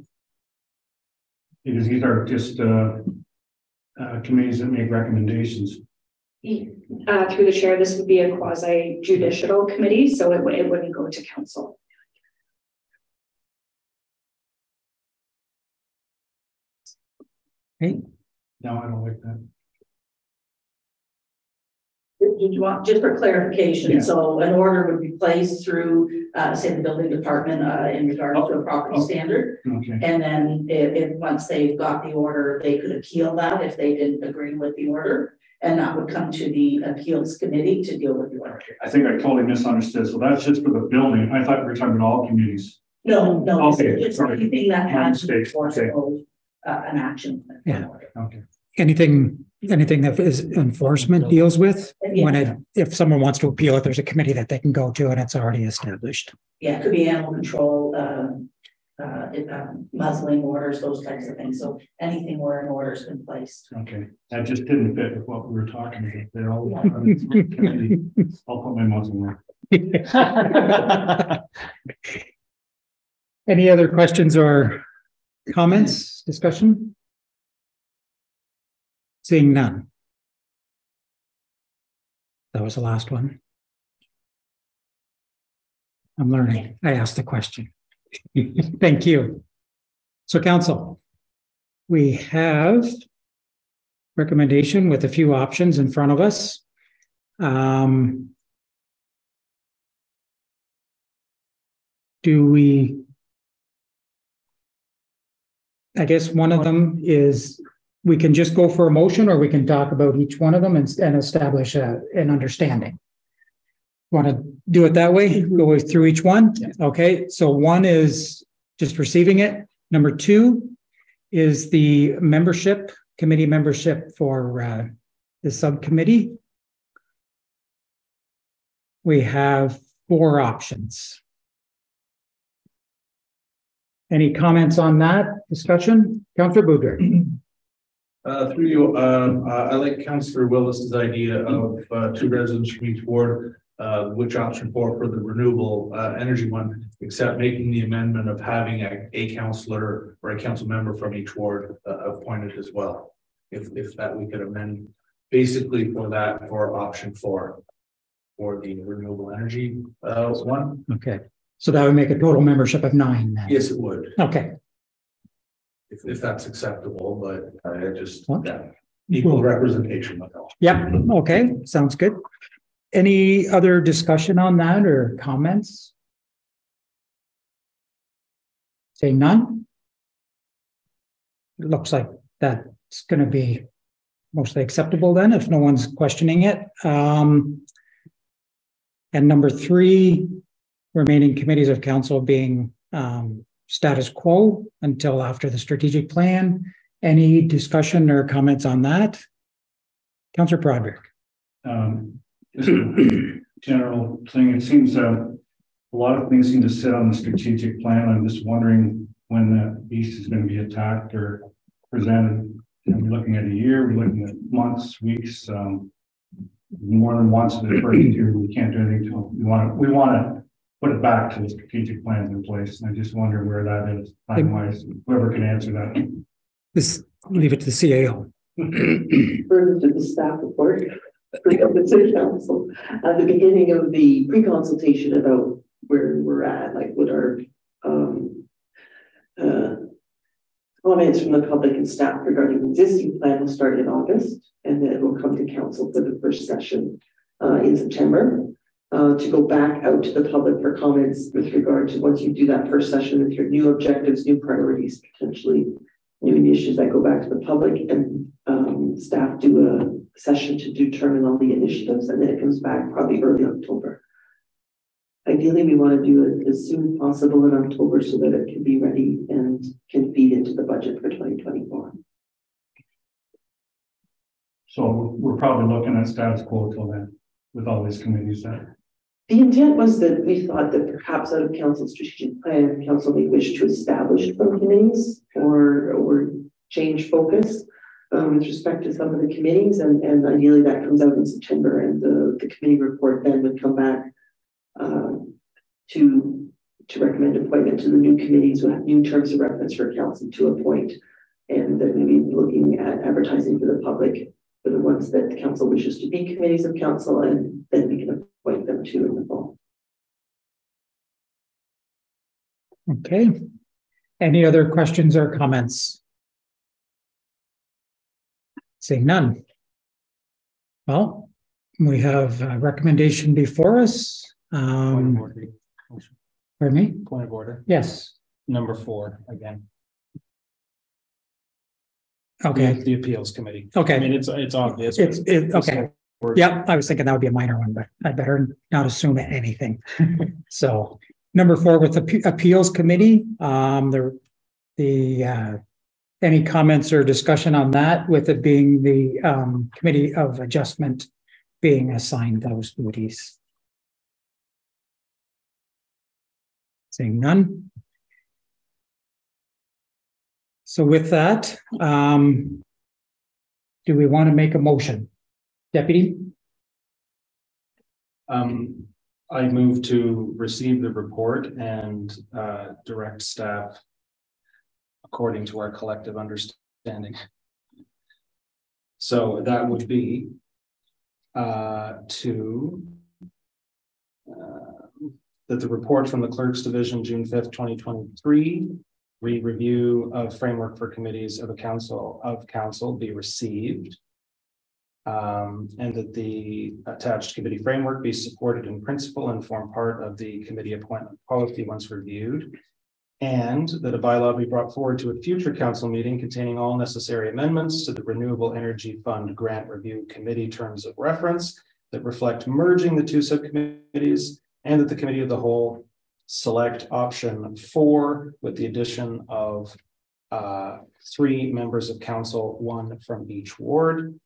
Because these are just uh. Uh, committees that make recommendations. Uh, through the chair, this would be a quasi judicial committee, so it would, it wouldn't go to council. Hey, No, I don't like that. Did you want, just for Yeah. clarification, so an order would be placed through, uh, say, the building department, uh, in regards to a property Oh. standard? Okay, And then if, if, once they've got the order, they could appeal that if they didn't agree with the order. And that would come to the appeals committee to deal with the order. I think I totally misunderstood. So that's just for the building. I thought we were talking about all communities. No, no, it's Okay, it's sorry. anything that My has to mistake, enforce okay. uh, an action. Yeah. Okay. anything, anything that is enforcement deals with, when it, if someone wants to appeal it, there's a committee that they can go to and it's already established. Yeah, it could be animal control, um, uh, it, um, muzzling orders, those types of things. So anything where an order's been placed. Okay, that just didn't fit with what we were talking about. They're all. I'll put my muzzle on. Any other questions or comments, discussion? Seeing none. That was the last one. I'm learning. I asked the question. Thank you. So council, we have recommendation with a few options in front of us. Um, do we? I guess one of them is, we can just go for a motion or we can talk about each one of them and, and establish a, an understanding. Want to do it that way? Go through each one? Okay, so one is just receiving it. Number two is the membership, committee membership for uh, the subcommittee. We have four options. Any comments on that discussion? Counselor Broderick? Uh, through you, um, uh, I like Councillor Willis's idea of, uh, two residents from each ward. Uh, which option for, for the renewable, uh, energy one, except making the amendment of having a, a counselor or a council member from each ward, uh, appointed as well. If, if that we could amend basically for that, for option four. For the renewable energy, uh, one, Okay, so that would make a total membership of nine then? yes, it would, Okay, if, if that's acceptable, but I just, What? yeah. Equal representation, all. yep, okay, sounds good. Any other discussion on that or comments? Say none? It Looks like that's gonna be mostly acceptable then, if no one's questioning it. Um. And number three, remaining committees of council being um status quo until after the strategic plan. Any discussion or comments on that? Counselor Broderick. Um, general thing, it seems, uh, a lot of things seem to sit on the strategic plan. I'm just wondering when that beast is gonna be attacked or presented. Are we looking at a year? Are we looking at months, weeks, um, more than once in the first year, we can't do anything till, we wanna, we wanna put it back to the strategic plans in place. And I just wonder where that is time wise, whoever can answer that. This, leave it to the CAO. Further to the staff report, for the city council, at the beginning of the pre-consultation about where we're at, like what our, um, uh, comments from the public and staff regarding the existing plan will start in August, and then it will come to council for the first session, uh, in September. Uh, to go back out to the public for comments with regard to once you do that first session with your new objectives, new priorities, potentially new initiatives that go back to the public and um, staff do a session to determine all the initiatives and then it comes back probably early October. Ideally, we want to do it as soon as possible in October so that it can be ready and can feed into the budget for 2024. So we're probably looking at status quo till then with all these committees that. The intent was that we thought that perhaps out of council strategic plan, council may wish to establish committees or, or change focus um, with respect to some of the committees and, and ideally that comes out in September and the, the committee report then would come back um, to, to recommend appointment to the new committees who have new terms of reference for council to appoint. And then maybe looking at advertising for the public for the ones that the council wishes to be committees of council and then we can appoint to the fall. Okay. Any other questions or comments? Seeing none. Well, we have a recommendation before us. Point of Um, order. pardon me? Point of order, Yes, number four again. okay, The appeals committee. Okay. I mean, it's, it's obvious. It's, but it, it's okay. Yeah, I was thinking that would be a minor one, but I better not assume anything. So number four with the Appe- appeals committee, um, the, the, uh, any comments or discussion on that with it being the, um, committee of adjustment being assigned those duties? Seeing none. So with that, um, do we want to make a motion? Deputy? Um, I move to receive the report and uh direct staff. According to our collective understanding. So that would be. Uh, to. uh, That the report from the clerk's division, June fifth, twenty twenty-three. Re-review of framework for committees of a council of council be received. Um, and that the attached committee framework be supported in principle and form part of the committee appointment policy once reviewed. And that a bylaw be brought forward to a future council meeting containing all necessary amendments to the Renewable Energy Fund Grant Review Committee Terms of Reference. that reflect merging the two subcommittees and that the committee of the whole select option four with the addition of uh, three members of council, one from each ward.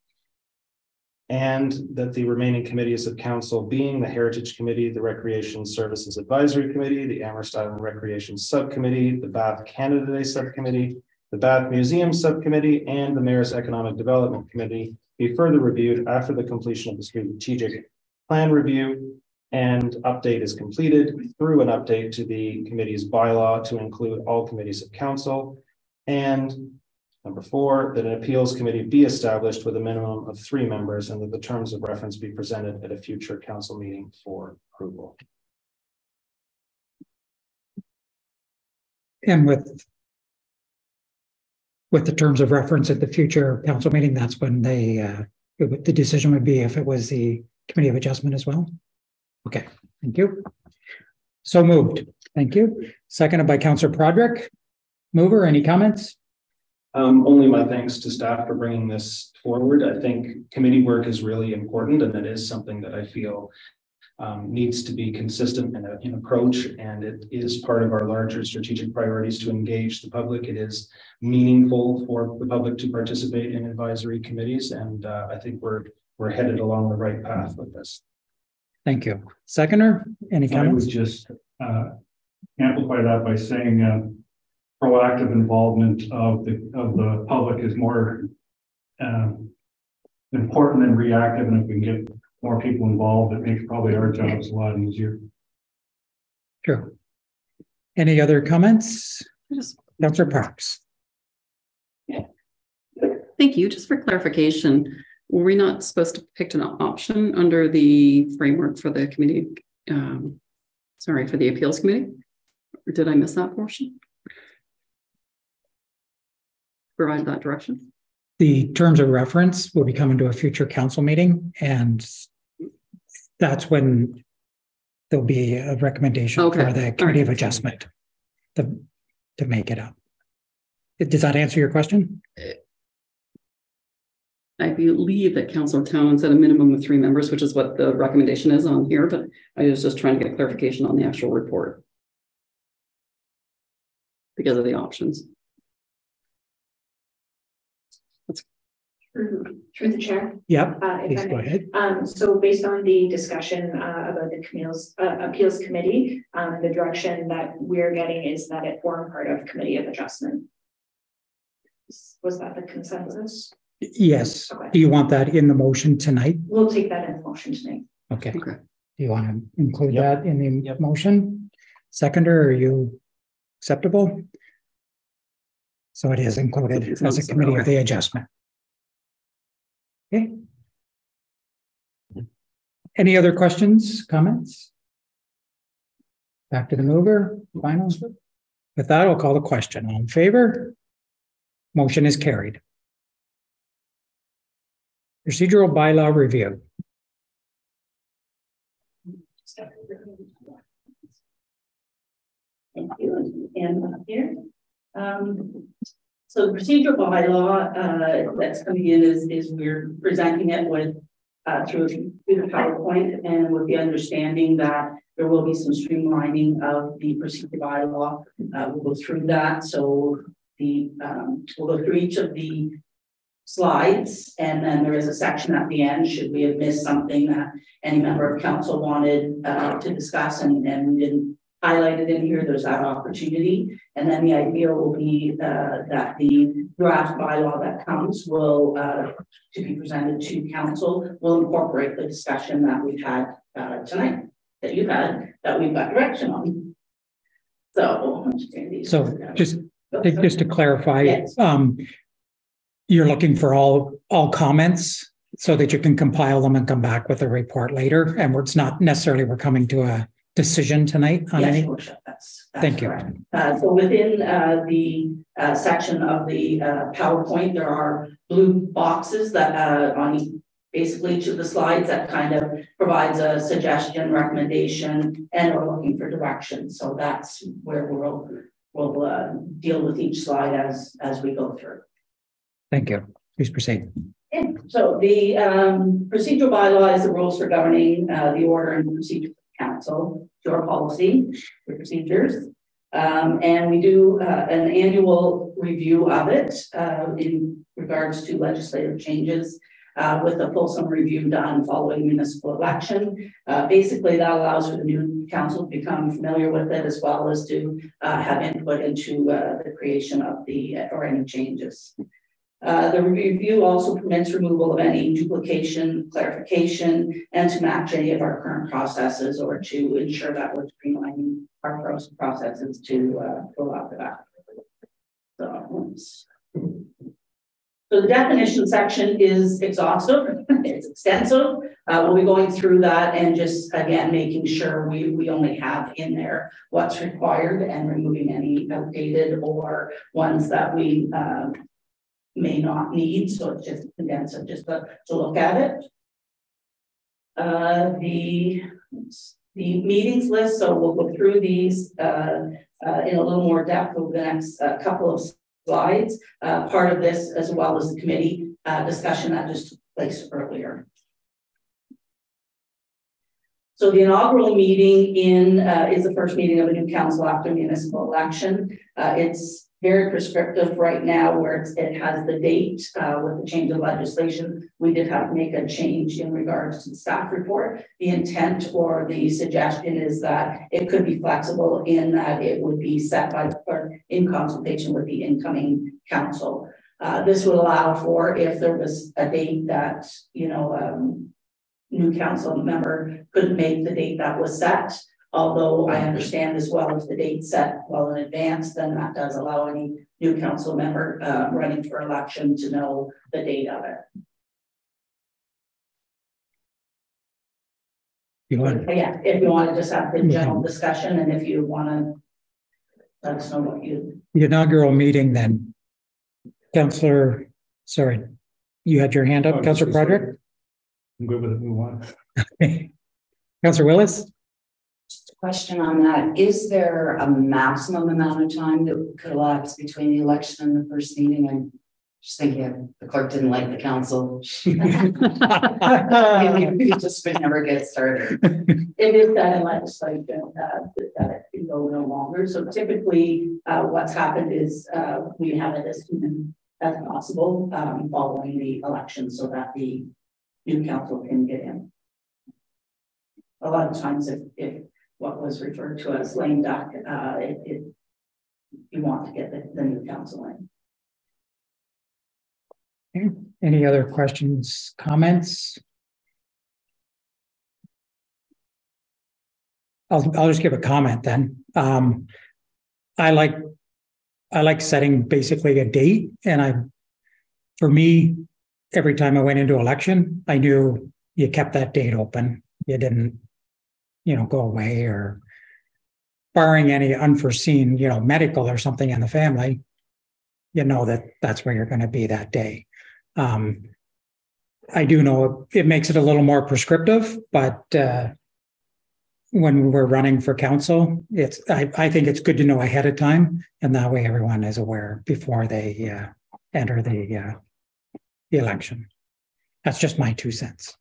And that the remaining committees of council being the Heritage Committee, the Recreation Services Advisory Committee, the Amherst Island Recreation Subcommittee, the Bath Canada Day Subcommittee, the Bath Museum Subcommittee, and the Mayor's Economic Development Committee be further reviewed after the completion of the strategic plan review and update is completed through an update to the committee's bylaw to include all committees of council. And number four, that an appeals committee be established with a minimum of three members and that the terms of reference be presented at a future council meeting for approval. And with with the terms of reference at the future council meeting, that's when they, uh, it the decision would be if it was the committee of adjustment as well. Okay, thank you. So moved. Thank you. Seconded by Councillor Broderick. Mover, any comments? Um, only my thanks to staff for bringing this forward. I think committee work is really important and it is something that I feel um, needs to be consistent in, a, in approach, and it is part of our larger strategic priorities to engage the public. It is meaningful for the public to participate in advisory committees, and uh, I think we're we're headed along the right path with this. Thank you. Seconder, any comments? I would comments? just uh, amplify that by saying uh, proactive involvement of the of the public is more um, important than reactive, and if we can get more people involved, it makes probably our jobs a lot easier. True. Any other comments? Just Councillor Parks. Thank you. Just for clarification, were we not supposed to pick an option under the framework for the committee? Um, sorry, for the appeals committee? Or did I miss that portion? Provide that direction? The terms of reference will be coming to a future council meeting and that's when there'll be a recommendation Okay. for the committee of adjustment to, to make it up. Does that answer your question? I believe that Council Town said a minimum of three members, which is what the recommendation is on here, but I was just trying to get clarification on the actual report. Because of the options. Through, through the chair. Yep, Uh, if please I go ahead. Um, so based on the discussion, uh, about the appeals, uh, appeals committee, um, the direction that we're getting is that it form part of committee of adjustment. Was that the consensus? Yes. Okay. Do you want that in the motion tonight? We'll take that in the motion tonight. Okay. Okay. Do you want to include Yep. that in the Yep. motion? Seconder, are you acceptable? So it is included as a committee of the adjustment. Okay. Any other questions, comments? Back to the mover, final. With that, I'll call the question. All in favor? Motion is carried. Procedural bylaw review. Thank you, and up here. Um, so the procedural bylaw, uh, that's coming in is, is we're presenting it with, uh, through, through the PowerPoint and with the understanding that there will be some streamlining of the procedure bylaw. Uh, we'll go through that, so the, um, we'll go through each of the slides, and then there is a section at the end, should we have missed something that any member of council wanted, uh, to discuss and, and we didn't highlighted in here, there's that opportunity. And then the idea will be uh, that the draft bylaw that comes will, uh, to be presented to council, will incorporate the discussion that we've had uh, tonight, that you had, that we've got direction on. So. I'm just gonna So just, just to clarify, Yes. um, you're looking for all, all comments so that you can compile them and come back with a report later. And it's not necessarily we're coming to a decision tonight on Yes, any. Worship, that's. that's Thank you. Uh, so within, uh, the, uh, section of the, uh, PowerPoint, there are blue boxes that, uh, on basically each of the slides that kind of provides a suggestion, recommendation, and we're looking for direction. So that's where we'll, we'll, uh, deal with each slide as, as we go through. Thank you. Please proceed. So the um procedural bylaw is the rules for governing uh the order and the procedure council, your policy, the procedures. Um, and we do uh an annual review of it uh in regards to legislative changes. Uh, with a fulsome review done following municipal election. Uh, basically, that allows for the new council to become familiar with it as well as to uh, have input into uh, the creation of the or any changes. Uh, the review also permits removal of any duplication, clarification, and to match any of our current processes or to ensure that we're streamlining our processes to uh, go after that. So, so the definition section is exhaustive, it's extensive. Uh, we'll be going through that and just again making sure we, we only have in there what's required and removing any outdated or ones that we um, may not need, so it's just condensed just to, to look at it. Uh, the, the meetings list, so we'll go through these uh, uh, in a little more depth over the next uh, couple of slides. Uh, part of this, as well as the committee uh, discussion that just took place earlier. So the inaugural meeting in is the first meeting of a new council after municipal election. it's very prescriptive right now where it has the date uh, with the change of legislation. We did have to make a change in regards to the staff report. The intent or the suggestion is that it could be flexible in that it would be set by or in consultation with the incoming council. Uh, this would allow for if there was a date that, you know, um, new council member couldn't make the date that was set, Although I understand as well if the date's set well in advance, then that does allow any new council member uh, running for election to know the date of it. You want, But yeah, if you want to just have the general discussion and if you want to let us know what you. the inaugural meeting then. Counselor, sorry, you had your hand up, Oh, Counselor just- Broderick? I'm good with it, move on. Counselor Willis? Question on that. Is there a maximum amount of time that could elapse between the election and the first meeting? I'm just thinking the clerk didn't like the council. It just would never get started. It is that in legislation uh, that it can go no longer. So typically, uh, what's happened is uh, we have it as soon as possible um, following the election so that the new council can get in. A lot of times, if, if what was referred to as lame duck, uh, you want to get the, the new council in. Okay. Any other questions, comments? I'll, I'll just give a comment then. Um, I like, I like setting basically a date and I, for me, every time I went into election, I knew you kept that date open. You didn't, you know, go away or barring any unforeseen, you know, medical or something in the family, you know that that's where you're going to be that day. Um, I do know it makes it a little more prescriptive, but uh, when we're running for council, it's I, I think it's good to know ahead of time, and that way everyone is aware before they uh, enter the uh, the election. That's just my two cents.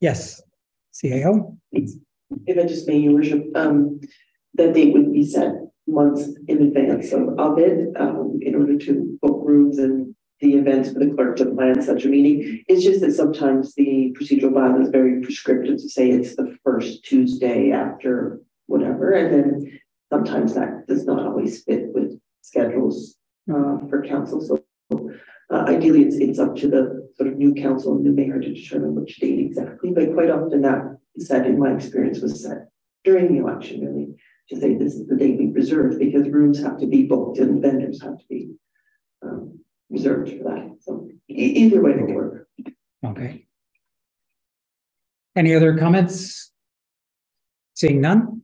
Yes, CAO. If I just may, your worship, um, that date would be set months in advance of, of it, um, in order to book rooms and the events for the clerk to plan such a meeting. It's just that sometimes the procedural bylaw is very prescriptive to say it's the first Tuesday after whatever, and then sometimes that does not always fit with schedules uh, for council. So uh, ideally, it's it's up to the sort of new council and new mayor to determine which date exactly. But quite often, that is set in my experience was set during the election, really, to say this is the date we reserved because rooms have to be booked and vendors have to be um, reserved for that. So e either way will work. Okay. Any other comments? Seeing none?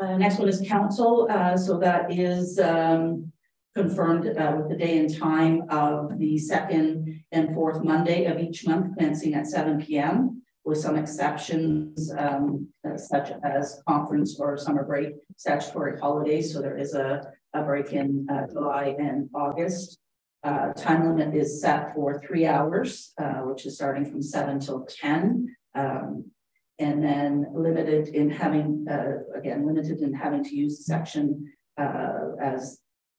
Uh, next one is council, uh, so that is, um, confirmed, uh, with the day and time of the second and fourth Monday of each month, commencing at seven P M. With some exceptions, um, uh, such as conference or summer break, statutory holidays, so there is a, a break in uh, July and August. Uh, time limit is set for three hours, uh, which is starting from seven till ten. Um, and then limited in having, uh, again, limited in having to use the section uh, as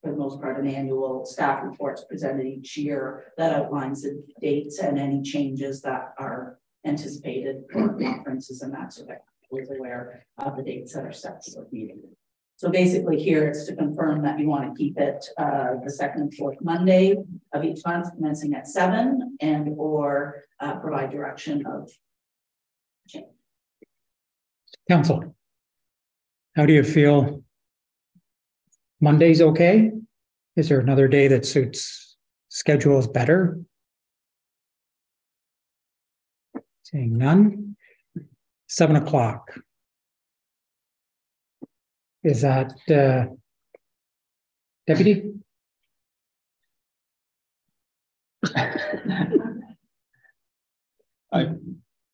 for the most part, an annual staff reports presented each year that outlines the dates and any changes that are anticipated for conferences and that sort of was aware of the dates that are set for the meeting. So basically here it's to confirm that you want to keep it uh, the second and fourth Monday of each month commencing at seven and or uh, provide direction of change. Council. How do you feel? Monday's okay? Is there another day that suits schedules better? Seeing none. Seven o'clock. Is that uh, deputy? I,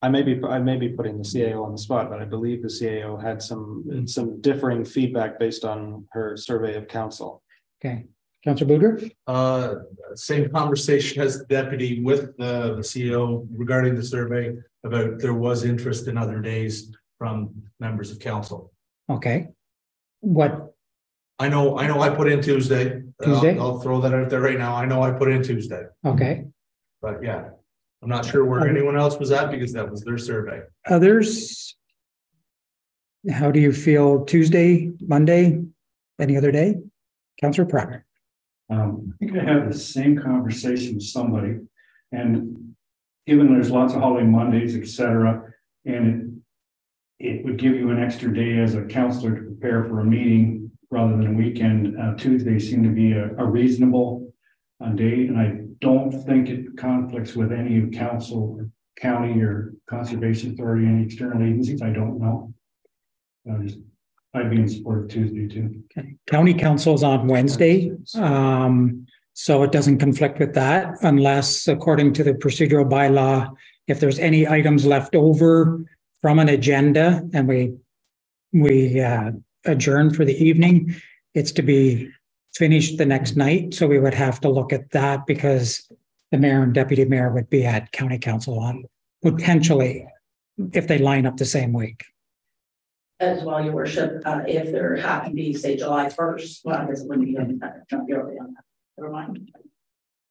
I may be, I may be putting the CAO on the spot, but I believe the CAO had some, some differing feedback based on her survey of council. Okay, Councillor Booter? Uh, same conversation as the deputy with the, the CAO regarding the survey about there was interest in other days from members of council. Okay. What, I know, I know I put in Tuesday. Tuesday? I'll throw that out there right now. I know I put in Tuesday, okay, but yeah. I'm not sure where anyone else was at because that was their survey. others? How do you feel Tuesday, Monday, any other day? Councillor Pratt? Um, I think I had the same conversation with somebody, and given there's lots of holiday Mondays, et cetera, and it, it would give you an extra day as a counselor to prepare for a meeting rather than a weekend. Uh, Tuesday seemed to be a, a reasonable uh, day, and I don't think it conflicts with any council, or county, or conservation authority, any external agencies. I don't know. Uh, just- I'd be in support of Tuesday too. Okay. County council's on Wednesday, um, so it doesn't conflict with that unless according to the procedural bylaw, if there's any items left over from an agenda and we, we, uh, adjourn for the evening, it's to be finished the next night. So we would have to look at that because the mayor and deputy mayor would be at county council on potentially if they line up the same week. As well, your worship, uh, if there happened to be, say, July first, well, I guess it wouldn't be on that, not be early on that, never mind.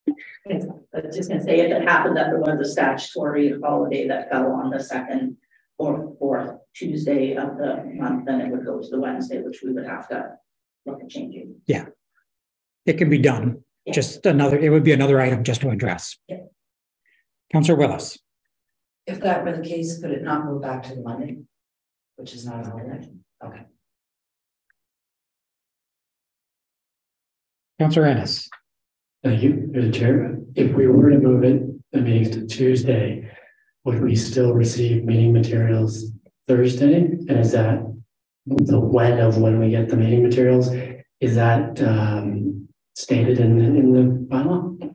I was just gonna say, if it happened that there was a statutory holiday that fell on the second or fourth Tuesday of the month, then it would go to the Wednesday, which we would have to look at changing. It can be done, Yeah. just another, it would be another item just to address. Yeah. Counselor Willis? If that were the case, could it not go back to the Monday? Which is not a holiday? Okay. Counselor Ennis? Thank you, through the chair. If we were to move it, the meetings to Tuesday, would we still receive meeting materials Thursday? And is that the when of when we get the meeting materials? Is that um stated in the in the bylaw?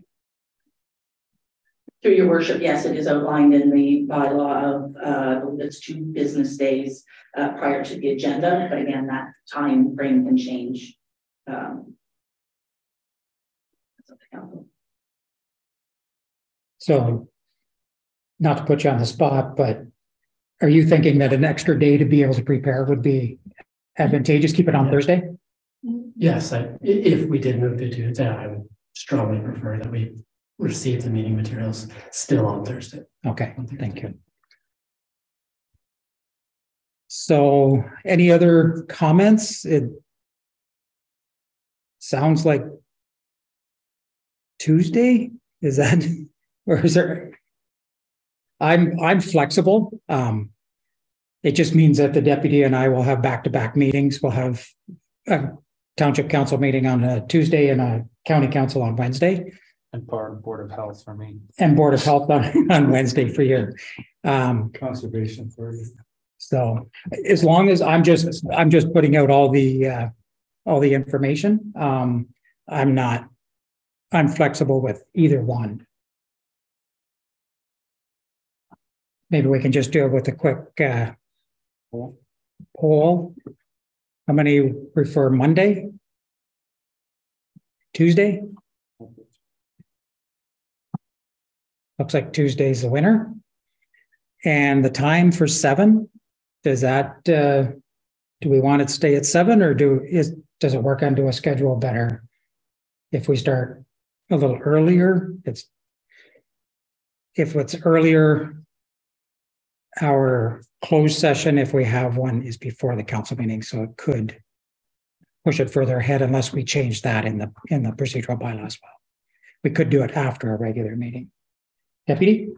Through your worship, yes, it is outlined in the bylaw of, uh, I believe it's two business days, uh, prior to the agenda, but again, that time frame can change. Um. it's up to council. So not to put you on the spot, but are you thinking that an extra day to be able to prepare would be advantageous? Keep it on Thursday? Yes, I, if we did move to Tuesday, I would strongly prefer that we receive the meeting materials still on Thursday. Okay, thank you. So any other comments? It sounds like Tuesday, is that, or is there? I'm, I'm flexible. Um, it just means that the deputy and I will have back-to-back meetings. We'll have a township council meeting on a Tuesday and a county council on Wednesday And part Board of Health for me. and Board of Health on, on Wednesday for you. Um, Conservation you. so as long as I'm just, I'm just putting out all the, uh, all the information, um, I'm not, I'm flexible with either one. Maybe we can just do it with a quick, uh, poll. How many prefer Monday? Tuesday? Looks like Tuesday's the winner. And the time for seven, does that, uh, do we want it to stay at seven or do, is, does it work onto a schedule better? If we start a little earlier, it's, if it's earlier, our closed session, if we have one, is before the council meeting, so it could push it further ahead unless we change that in the, in the procedural bylaws. Well, We could do it after a regular meeting. Deputy?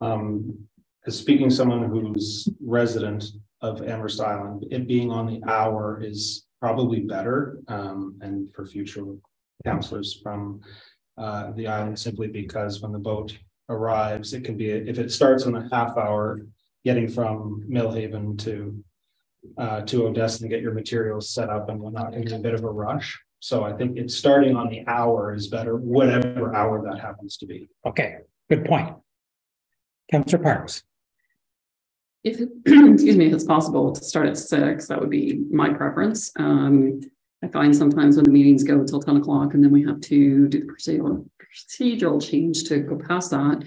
Um, as speaking someone who's resident of Amherst Island, it being on the hour is probably better. Um, and for future counselors from uh, the island, simply because when the boat arrives, it can be, if it starts on a half hour, getting from Millhaven to uh, to Odessa and get your materials set up and whatnot, it's a bit of a rush. So I think it's starting on the hour is better, whatever hour that happens to be. Okay, good point. Councillor Parks. If, it- excuse me, if it's possible to start at six, that would be my preference. Um, I find sometimes when the meetings go until ten o'clock and then we have to do the procedural, procedural change to go past that.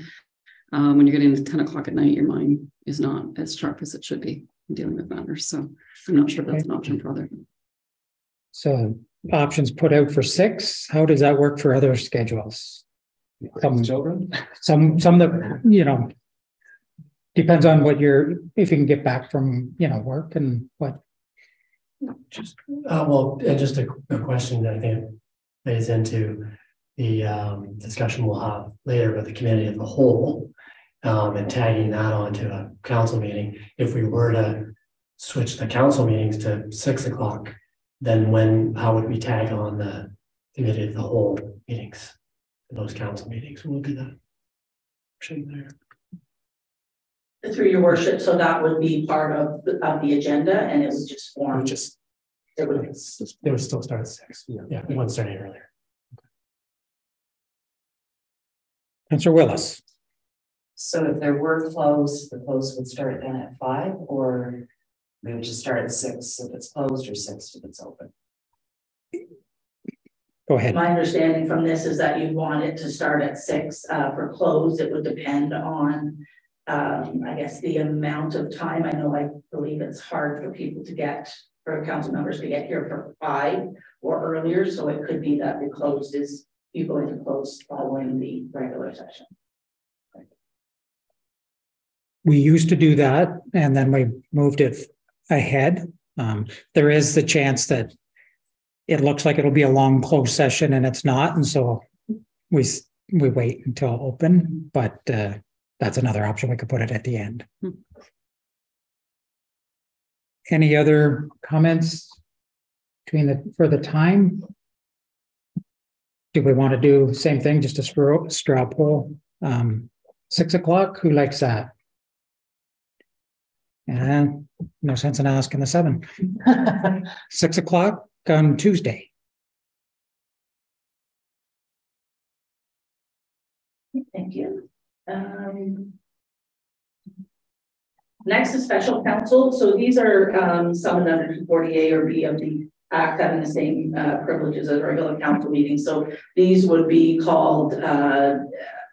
Um, when you're getting to ten o'clock at night, your mind is not as sharp as it should be in dealing with matters. So I'm not sure if that's an option for other. So options put out for six, how does that work for other schedules? Some Children? some, some that, you know. Depends on what you're, if you can get back from, you know, work and what, Just, uh, well, and just a, a question that I think plays into the, um, discussion we'll have later with the community as a whole. Um, and tagging that onto a council meeting, if we were to switch the council meetings to six o'clock. Then when, how would we tag on the committee of the whole meetings? Those council meetings, We'll be that? option there. Through your worship, so that would be part of, the- of the agenda and it was just Or formed. just, It would, they would still start at six, yeah, we won't start any earlier. Councillor Willis. So if there were closed, the close would start then at five, or we would just start at six if it's closed or six if it's open? Go ahead. my understanding from this is that you want it to start at six, uh, for closed. it would depend on. Um, I guess the amount of time, I know, I believe it's hard for people to get, for council members to get here for five or earlier, so it could be that the closed is. People in the closed following the regular session. We used to do that and then we moved it ahead. Um, there is the chance that it looks like it'll be a long closed session and it's not. And so we, we wait until open, but, uh, that's another option. We could put it at the end. Hmm. Any other comments between the, for the time? Do we want to do same thing, just a straw, straw poll? Um, six o'clock, who likes that? And no sense in asking the seven. Six o'clock on Tuesday. Thank you. Um. Next is special counsel. So these are um the under forty A or B of the act having the same uh privileges as regular council meetings. So these would be called uh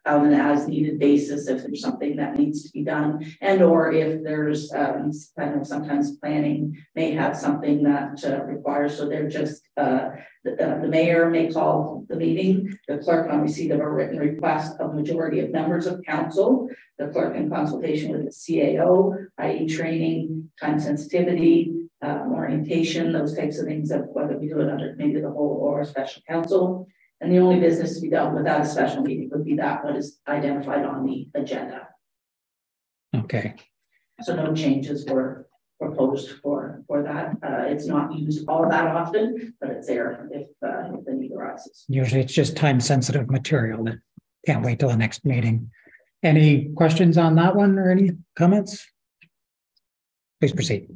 on an as needed basis if there's something that needs to be done. And or if there's um I sometimes planning may have something that uh, requires, so they're just uh the uh, the mayor may call the meeting. The clerk on receipt of a written request of majority of members of council. The clerk in consultation with the CAO, i.e. training, time sensitivity, uh, orientation, those types of things of whether we do it under maybe the whole or a special council. And the only business to be dealt without a special meeting would be that what is identified on the agenda. Okay, So no changes were proposed for, for that. Uh, it's not used all that often, but it's there if, uh, if the need arises. usually it's just time sensitive material that can't wait till the next meeting. Any questions on that one or any comments? Please proceed.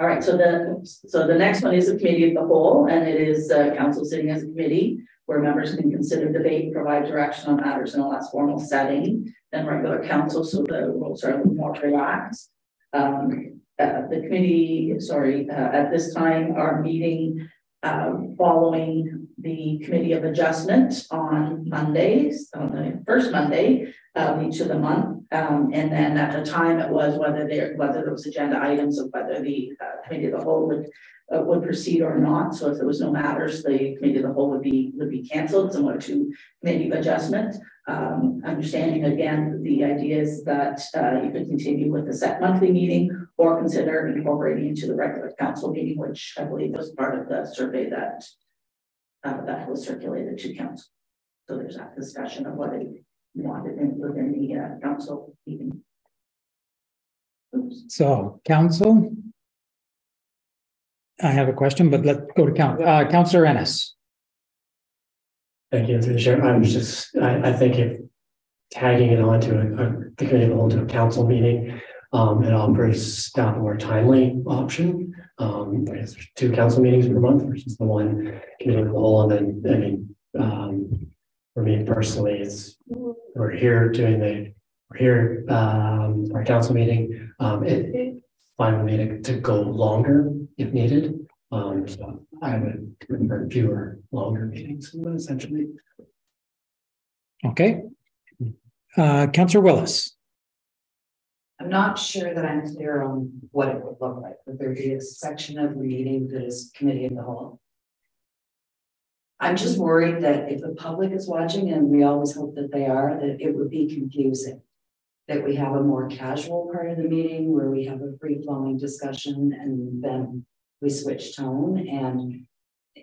All right, so the, so the next one is the committee of the whole, and it is, uh, council sitting as a committee where members can consider debate, provide direction on matters in a less formal setting than regular council, so the rules are a little more relaxed. Um, uh, the committee, sorry, uh, at this time, our meeting um, following the committee of adjustment on Mondays, on the first Monday of each of the month. Um, and then at the time it was whether there, whether there was agenda items of whether the uh, committee of the whole would uh, would proceed or not. So if there was no matters, the committee of the whole would be would be canceled, similar to committee adjustment. Um, understanding again, the idea is that uh, you could continue with the set monthly meeting or consider incorporating into the regular council meeting, which I believe was part of the survey that uh, that was circulated to council. So there's that discussion of whether wanted it within the uh, council meeting. Oops. So, council? I have a question, but let's go to count, uh, Councillor Ennis. Thank you, through the chair. I was just, I, I think if tagging it onto a, a, the committee of the to a council meeting, um, it offers staff a more timely option. Um, I guess there's two council meetings per month versus the one committee of the whole. And then, I mean, um, for me personally, it's, we're here doing the, we're here, um, our council meeting. Um, it, it fine with me to, to go longer if needed. Um, so I would prefer fewer, longer meetings, essentially. Okay. Uh, Councillor Willis. I'm not sure that I'm clear on what it would look like. Would there be a section of the meeting that is committee of the whole? I'm just worried that if the public is watching, and we always hope that they are, that it would be confusing. That we have a more casual part of the meeting where we have a free flowing discussion and then we switch tone. And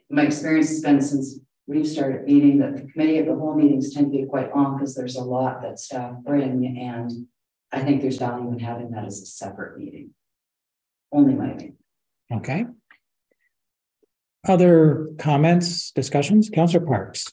my experience has been since we've started meeting that the committee of the whole meetings tend to be quite long because there's a lot that staff bring. And I think there's value in having that as a separate meeting. Only my opinion. Okay. Other comments, discussions? Councillor Parks.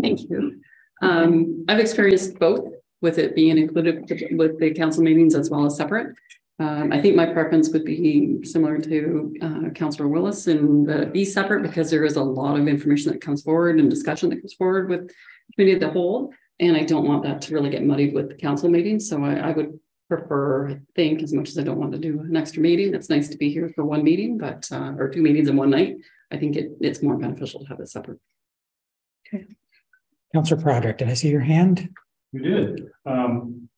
Thank you. Um, I've experienced both with it being included with the council meetings as well as separate. Um, I think my preference would be similar to uh, Councillor Willis and be separate because there is a lot of information that comes forward and discussion that comes forward with committee of the whole. And I don't want that to really get muddied with the council meetings. So I, I would prefer, I think, as much as I don't want to do an extra meeting, it's nice to be here for one meeting, but uh, or two meetings in one night. I think it, it's more beneficial to have it separate. Okay. Councillor Broderick, did I see your hand? You did. Um,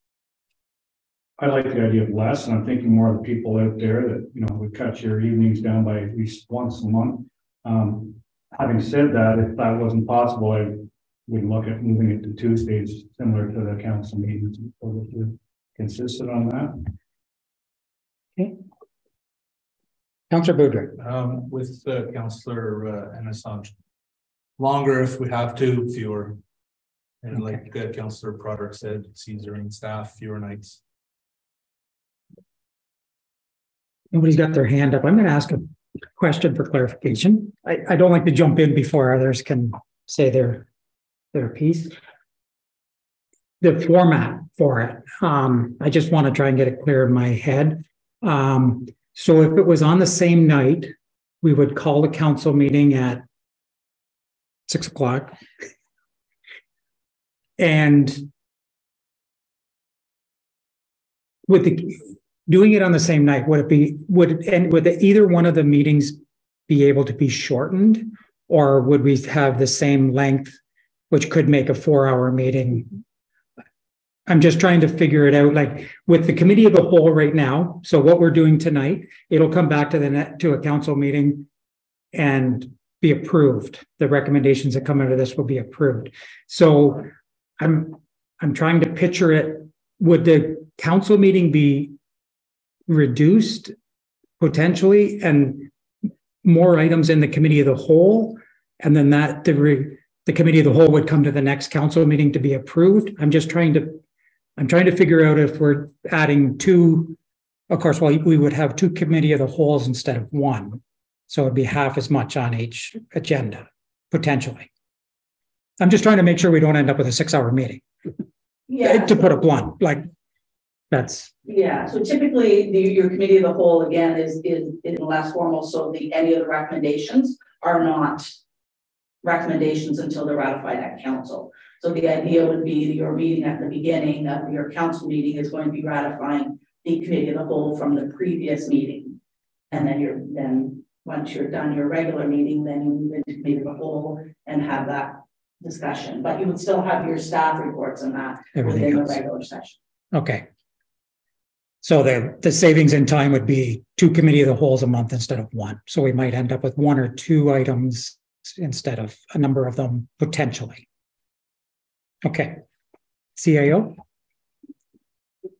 I like the idea of less, and I'm thinking more of the people out there that, you know, would cut your evenings down by at least once a month. Um, having said that, if that wasn't possible, I would look at moving it to Tuesdays, similar to the council meetings. Consistent on that. Okay. Councillor Boudreau. Um, with uh, Councillor uh, Longer if we have to, fewer. And like uh, Councillor Broderick said, Caesar and staff, fewer nights. Nobody's got their hand up. I'm going to ask a question for clarification. I, I don't like to jump in before others can say their, their piece. The format for it, um, I just want to try and get it clear in my head. Um, so if it was on the same night, we would call the council meeting at six o'clock. And with the doing it on the same night, would it be would and would the, either one of the meetings be able to be shortened, or would we have the same length, which could make a four-hour meeting? I'm just trying to figure it out. Like with the committee of the whole right now, so what we're doing tonight, it'll come back to the net to a council meeting and be approved. The recommendations that come out of this will be approved. So I'm I'm trying to picture it. Would the council meeting be reduced potentially and more items in the committee of the whole? And then that the re, the committee of the whole would come to the next council meeting to be approved. I'm just trying to I'm trying to figure out if we're adding two. Of course, well, we would have two committee of the wholes instead of one. So it'd be half as much on each agenda, potentially. I'm just trying to make sure we don't end up with a six hour meeting. Yeah. To put it blunt, like that's. Yeah, so typically the, your committee of the whole again is, is in less formal, so the, any of the recommendations are not recommendations until they're ratified at council. So the idea would be your meeting at the beginning of your council meeting is going to be ratifying the committee of the whole from the previous meeting. And then you're then once you're done your regular meeting, then you move into committee of the whole and have that discussion, but you would still have your staff reports on that Everything within the regular session. Okay. So the, the savings in time would be two committee of the holes a month instead of one. So we might end up with one or two items instead of a number of them potentially. Okay. CAO?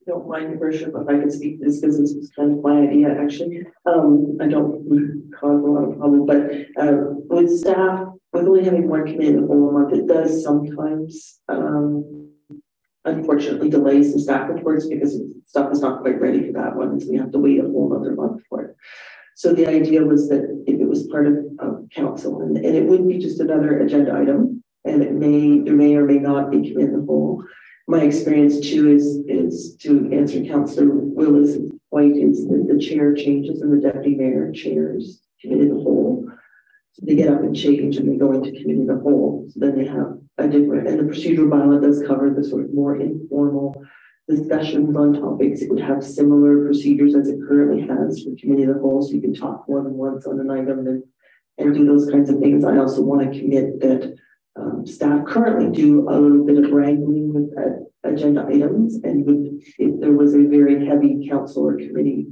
Don't mind worship, if I can speak this because this was kind of my idea, actually. Um, I don't cause a lot of problem, but, uh, with staff, with only having one committee in the whole month, it does sometimes, um, unfortunately delay some staff reports because stuff is not quite ready for that one, so we have to wait a whole other month for it. So the idea was that if it was part of, of council, and, and it wouldn't be just another agenda item, and it may, there may or may not be committee the whole. My experience too is, is to answer Councillor Willis' point is that the chair changes and the deputy mayor chairs committee the whole. So they get up and change and they go into committee the whole. So then they have a different, and the procedural bylaw does cover the sort of more informal discussions on topics. It would have similar procedures as it currently has for committee of the whole. So you can talk more than once on an item and, and do those kinds of things. I also want to commit that um, staff currently do a little bit of wrangling with uh, agenda items and would, if there was a very heavy council or committee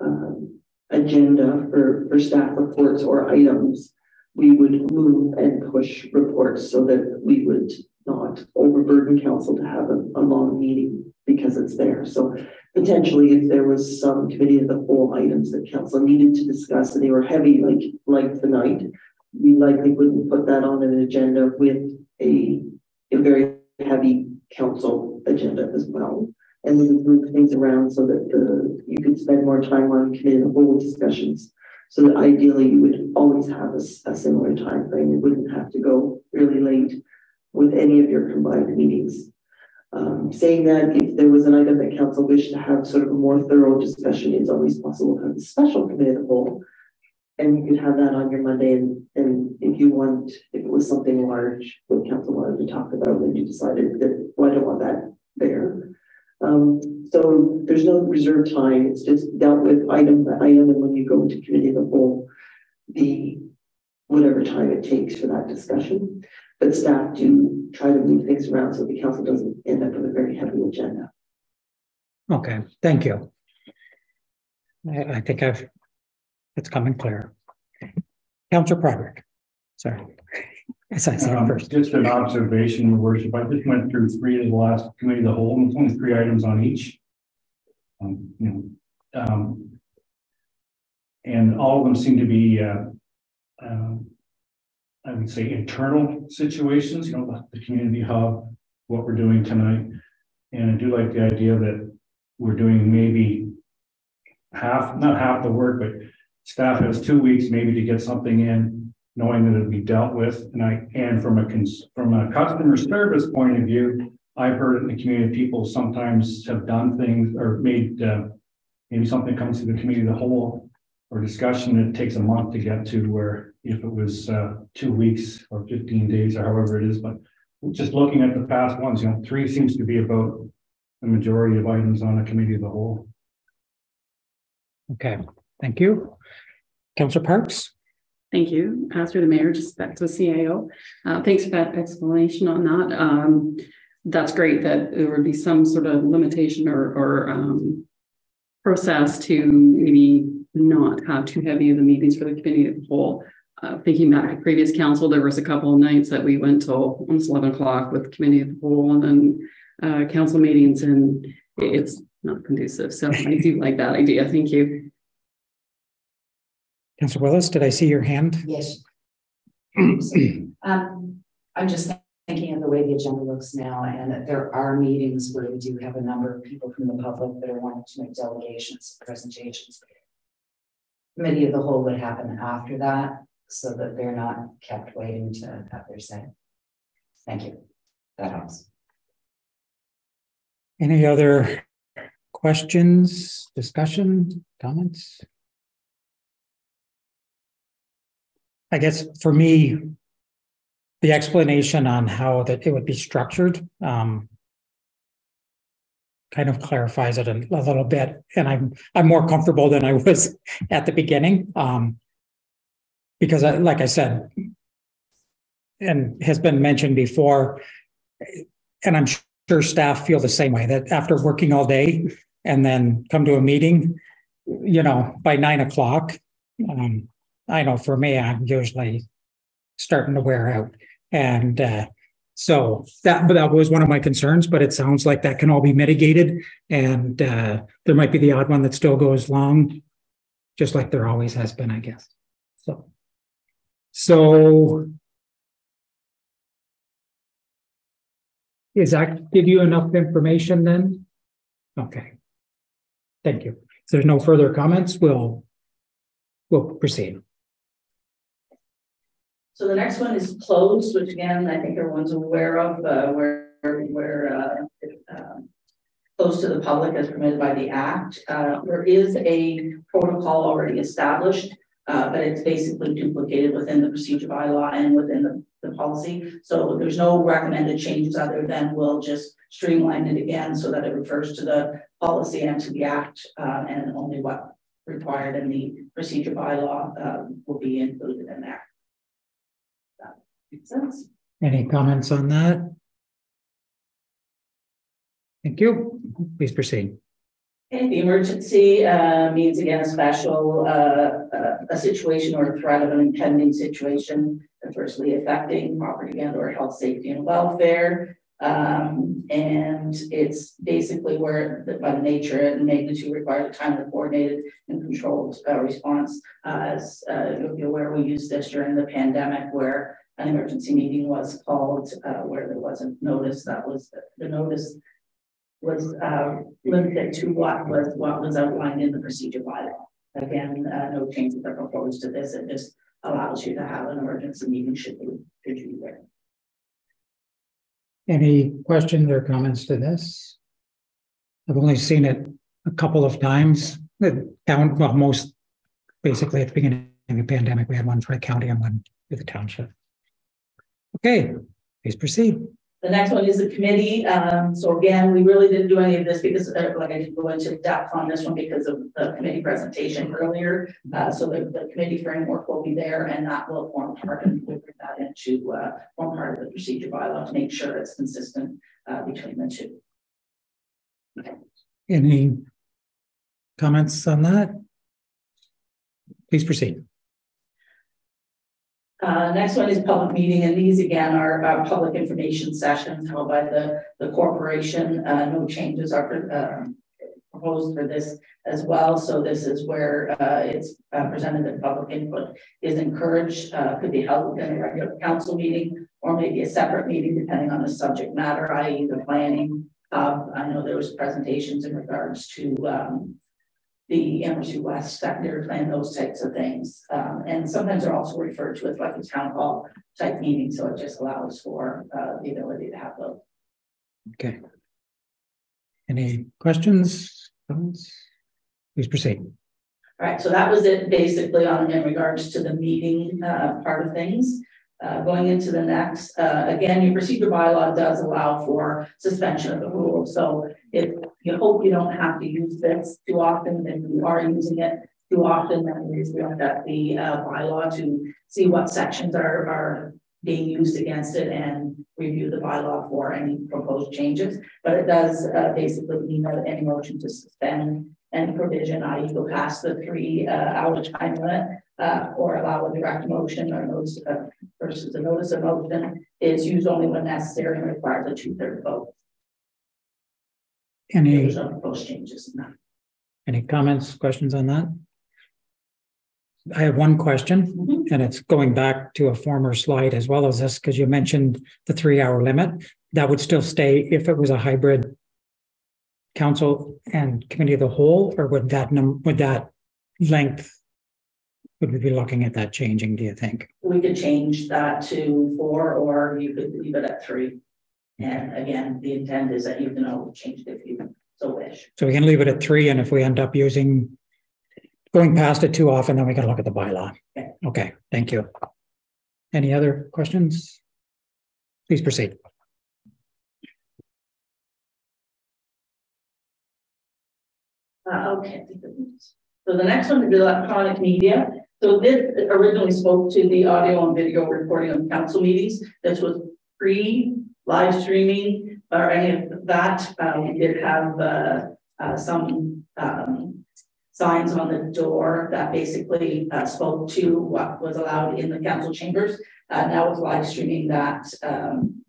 um, agenda for, for staff reports or items, we would move and push reports so that we would not overburden council to have a, a long meeting because it's there. So potentially if there was some committee of the whole items that council needed to discuss and they were heavy like, like tonight, we likely wouldn't put that on an agenda with a, a very heavy council agenda as well. And would move things around so that the, you could spend more time on committee whole discussions. So that ideally you would always have a, a similar time frame. You wouldn't have to go really late with any of your combined meetings. Um, saying that if there was an item that council wished to have sort of a more thorough discussion, it's always possible to have a special committee of the whole and you could have that on your Monday and, and if you want, if it was something large, what council wanted to talk about, then you decided that, well, I don't want that there. Um, so there's no reserved time, it's just dealt with item by item, and when you go into committee of the whole, the, whatever time it takes for that discussion. But staff do try to move things around so the council doesn't end up with a very heavy agenda. Okay, thank you. I, I think I've, it's coming clear. Counselor Broderick. Sorry. As I said Um, first. Just an observation, your worship. I just went through three of the last committee of the whole, and it's only three items on each. Um, you know, um. And all of them seem to be, uh, um. I would say internal situations, you know, the, the community hub, what we're doing tonight. And I do like the idea that we're doing maybe half, not half the work, but staff has two weeks maybe to get something in, knowing that it'll be dealt with. And I, and from a, cons- from a customer service point of view, I've heard in the community, people sometimes have done things or made, uh, maybe something comes to the of the whole or discussion, it takes a month to get to where if it was, uh, two weeks or fifteen days or however it is, but just looking at the past ones, you know, three seems to be about the majority of items on a committee of the whole. Okay, thank you. Counselor Parks? Thank you. Through the mayor, just back to the CAO. Uh, thanks for that explanation on that. Um, that's great that there would be some sort of limitation or, or, um, process to maybe not have too heavy of the meetings for the committee of the whole. Uh, thinking back to previous council, there was a couple of nights that we went till almost eleven o'clock with committee of the whole and then, uh, council meetings and it's not conducive. So I do like that idea. Thank you. Counselor Willis, did I see your hand? Yes. Um, I'm just thinking of the way the agenda looks now, and that there are meetings where we do have a number of people from the public that are wanting to make delegations, presentations. Committee of the whole would happen after that, so that they're not kept waiting to have their say. Thank you. That helps. Any other questions, discussion, comments? I guess for me, the explanation on how that it would be structured, um, kind of clarifies it a, a little bit, and I'm, I'm more comfortable than I was at the beginning. Um, because I, like I said, and has been mentioned before, and I'm sure staff feel the same way, that after working all day and then come to a meeting, you know, by nine o'clock, um, I know for me, I'm usually starting to wear out. And uh, so that, that was one of my concerns, but it sounds like that can all be mitigated. And uh, there might be the odd one that still goes long, just like there always has been, I guess. So, so is that give you enough information then? Okay. Thank you. If there's no further comments, we'll, we'll proceed. So the next one is closed, which again, I think everyone's aware of, uh, where, where, uh, um, closed to the public as permitted by the act. Uh, there is a protocol already established, uh, but it's basically duplicated within the procedure bylaw and within the the policy. So there's no recommended changes other than we'll just streamline it again so that it refers to the policy and to the act uh, and only what required in the procedure bylaw uh, will be included in there. Makes sense. Any comments on that? Thank you. Please proceed. Okay, the emergency uh, means again a special uh, uh, a situation or a threat of an impending situation adversely affecting property and or health, safety, and welfare. Um, and it's basically where the, by the nature and magnitude requires a timely, coordinated, and controlled uh, response. Uh, as uh, you'll be aware, we used this during the pandemic where an emergency meeting was called, uh, where there wasn't notice. That was the notice was uh, limited to what was what was outlined in the procedure bylaw. Again, uh, no changes are proposed to this. It just allows you to have an emergency meeting should you, should you be there. Any questions or comments to this? I've only seen it a couple of times. Down, well, most basically at the beginning of the pandemic, we had one for the county and one for the township. Okay, please proceed. The next one is the committee. Um, so again, we really didn't do any of this because, uh, like I didn't go into depth on this one because of the committee presentation earlier. Uh, so the, the, committee framework will be there and that will form part and we'll bring that into uh, form part of the procedure bylaw to make sure it's consistent uh, between the two. Any comments on that? Please proceed. Uh, next one is public meeting, and these again are, public information sessions held by the, the corporation. Uh, no changes are uh, proposed for this as well. So this is where uh, it's uh, presented that public input is encouraged, uh, could be held within a regular council meeting or maybe a separate meeting depending on the subject matter, i.e. the planning. I know there was presentations in regards to um, the Amherst West secondary plan, those types of things. Um, and sometimes they're also referred to as like a town hall type meeting. So it just allows for uh, the ability to have those. Okay. Any questions? Please proceed. All right, so that was it basically on in regards to the meeting uh, part of things. Uh, going into the next, uh, again, your procedure bylaw does allow for suspension of the rule. So you hope you don't have to use this too often, and you are using it too often, then we look at the uh, bylaw to see what sections are, are being used against it and review the bylaw for any proposed changes. But it does uh, basically mean that any motion to suspend any provision, i.e. go past the three uh, hour time limit uh, or allow a direct motion or notice uh, versus a notice of motion is used only when necessary and requires a two-third vote. Any, no changes that. any comments, questions on that? I have one question, Mhm. and it's going back to a former slide as well as this, because you mentioned the three-hour limit. That would still stay if it was a hybrid council and committee of the whole, or would that num, would that length would we be looking at that changing, do you think? We could change that to four, or you could leave it at three. And again, the intent is that you can always change it if you so wish. So we can leave it at three, and if we end up using going past it too often, then we can look at the bylaw. Okay. Okay, thank you. Any other questions? Please proceed. Uh, okay. So the next one is electronic media. So this originally spoke to the audio and video recording of council meetings. This was pre live streaming or any of that. Uh, we did have, uh, uh, some, um, signs on the door that basically, uh, spoke to what was allowed in the council chambers. Uh, now with live streaming that, um,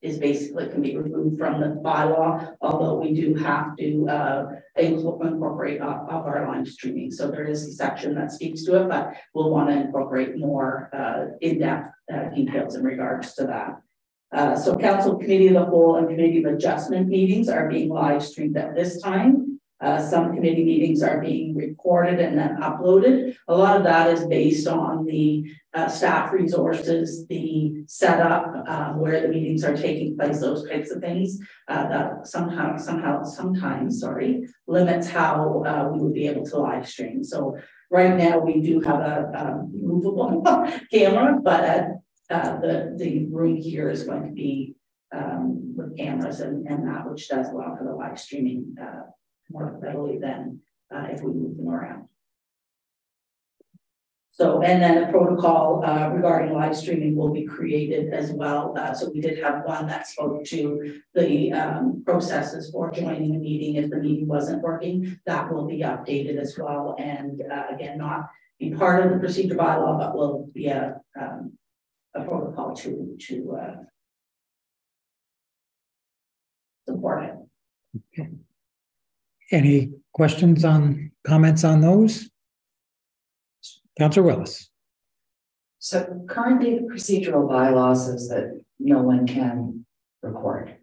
is basically can be removed from the bylaw, although we do have to, uh, incorporate of, our live streaming. So there is a section that speaks to it, but we'll want to incorporate more, uh, in-depth, details in regards to that. Uh, so council committee of the whole and committee of adjustment meetings are being live streamed at this time. Uh, some committee meetings are being recorded and then uploaded. A lot of that is based on the uh, staff resources, the setup, uh, where the meetings are taking place, those types of things. Uh, that somehow, somehow, sometimes, sorry, limits how we would be able to live stream. So right now we do have a, a movable camera, but uh, the the room here is going to be um, with cameras and, and that which does allow for the live streaming more readily than uh, if we move them around. So, and then a protocol uh, regarding live streaming will be created as well. Uh, so we did have one that spoke to the um, processes for joining a meeting if the meeting wasn't working. That will be updated as well. And uh, again, not be part of the procedure bylaw, but will be a, um, a protocol to, to uh, support it. Okay. Any questions on, comments on those? Councillor Willis. So currently the procedural bylaw says that no one can record.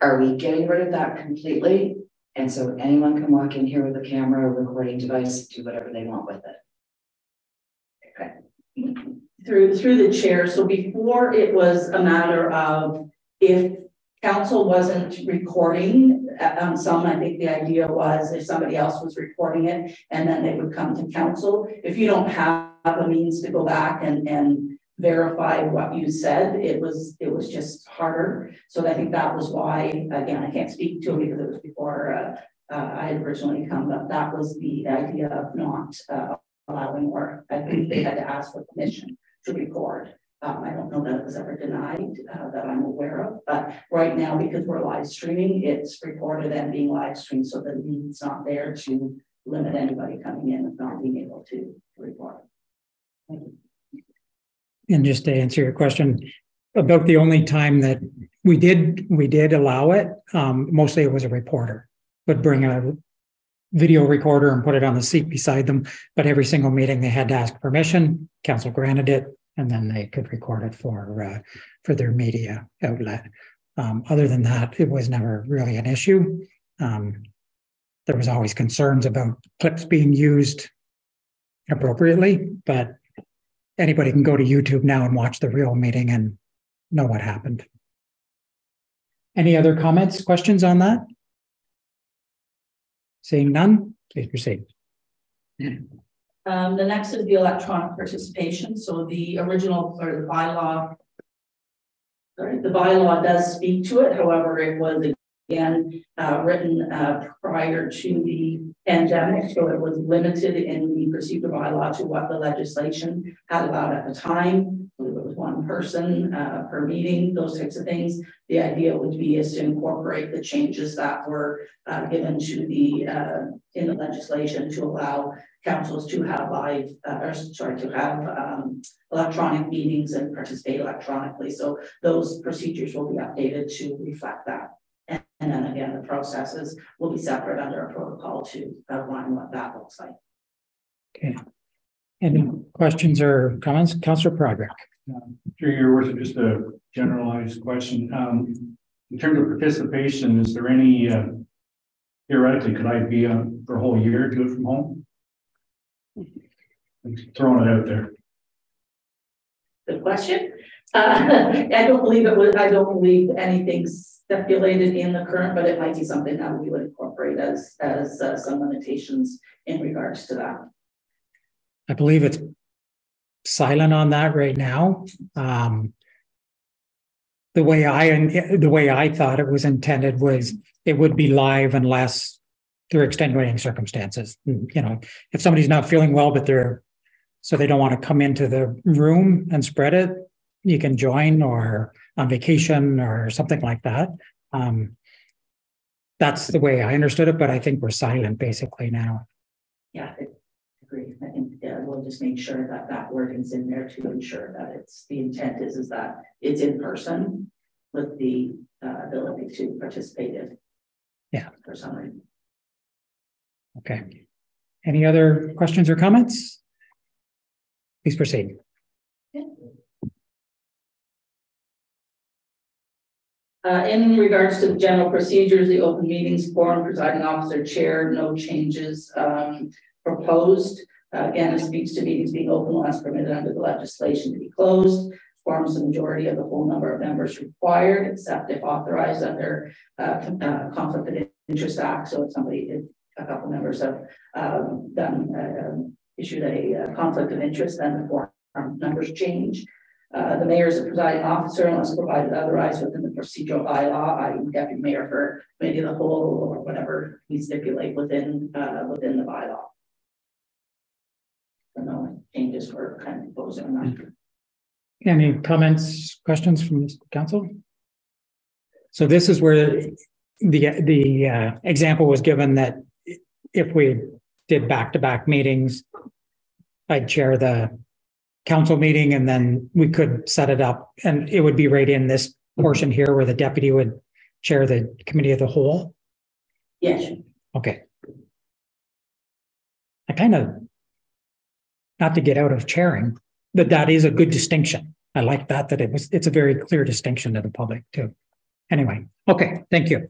Are we getting rid of that completely? And so anyone can walk in here with a camera or recording device, do whatever they want with it. Okay. Through through the chair. So before it was a matter of if council wasn't recording um, some. I think the idea was if somebody else was recording it and then they would come to council. If you don't have a means to go back and, and verify what you said, it was it was just harder. So I think that was why, again, I can't speak to it because it was before uh, uh, I had originally come, but that was the idea of not uh, allowing or I think they had to ask for permission to record. Um, I don't know that it was ever denied uh, that I'm aware of, but right now, because we're live streaming, it's recorded and being live streamed, so the need's not there to limit anybody coming in and not being able to report. And just to answer your question about the only time that we did we did allow it, um, mostly it was a reporter would bring a video recorder and put it on the seat beside them. But every single meeting they had to ask permission. Council granted it and then they could record it for uh, for their media outlet. Um, other than that, it was never really an issue. Um, there was always concerns about clips being used appropriately, but anybody can go to YouTube now and watch the real meeting and know what happened. Any other comments, questions on that? Seeing none, please proceed. Um, the next is the electronic participation. So the original or the bylaw, sorry, the bylaw does speak to it. However, it was again uh, written uh, prior to the pandemic, so it was limited in the procedure bylaw to what the legislation had allowed at the time. Person uh, per meeting, those types of things. The idea would be is to incorporate the changes that were uh, given to the uh, in the legislation to allow councils to have live, uh, or sorry, to have um, electronic meetings and participate electronically. So those procedures will be updated to reflect that. And, and then again, the processes will be separate under a protocol to outline what that looks like. Okay. Any questions or comments? Councillor Broderick. Um, through your worship, just a generalized question. Um, in terms of participation, is there any uh, theoretically could I be on for a whole year do it from home? throwing it out there. Good question. Uh, I don't believe it was, I don't believe anything's stipulated in the current, but it might be something that we would incorporate as, as uh, some limitations in regards to that. I believe it's silent on that right now. Um, the way I the way I thought it was intended was it would be live unless there are extenuating circumstances. You know, if somebody's not feeling well, but they're, so they don't want to come into the room and spread it, you can join or on vacation or something like that. Um, that's the way I understood it, but I think we're silent basically now. Yeah, I agree. I we'll just make sure that that wording's in there to ensure that it's, the intent is, is that it's in person with the uh, ability to participate in. Yeah. For some reason. Okay. Any other questions or comments? Please proceed. Uh, in regards to the general procedures, the open meetings forum presiding officer chair, no changes, um, proposed. Uh, again, it speaks to meetings being open unless permitted under the legislation to be closed. Forms the majority of the whole number of members required, except if authorized under uh, uh, conflict of interest act. So if somebody, if a couple members have um, done uh, issued a uh, conflict of interest, then the form numbers change. Uh, the mayor is the presiding officer unless provided otherwise within the procedural bylaw, i.e. deputy mayor for of the whole or whatever we stipulate within uh, within the bylaw. Changes were kind of proposing on that. Any comments, questions from the council? So this is where the the uh, example was given that if we did back-to-back meetings, I'd chair the council meeting and then we could set it up and it would be right in this portion here where the deputy would chair the committee of the whole. Yes. Okay. I kind of, not to get out of chairing, but that is a good distinction. I like that, that it was, it's a very clear distinction to the public too. Anyway, okay, thank you.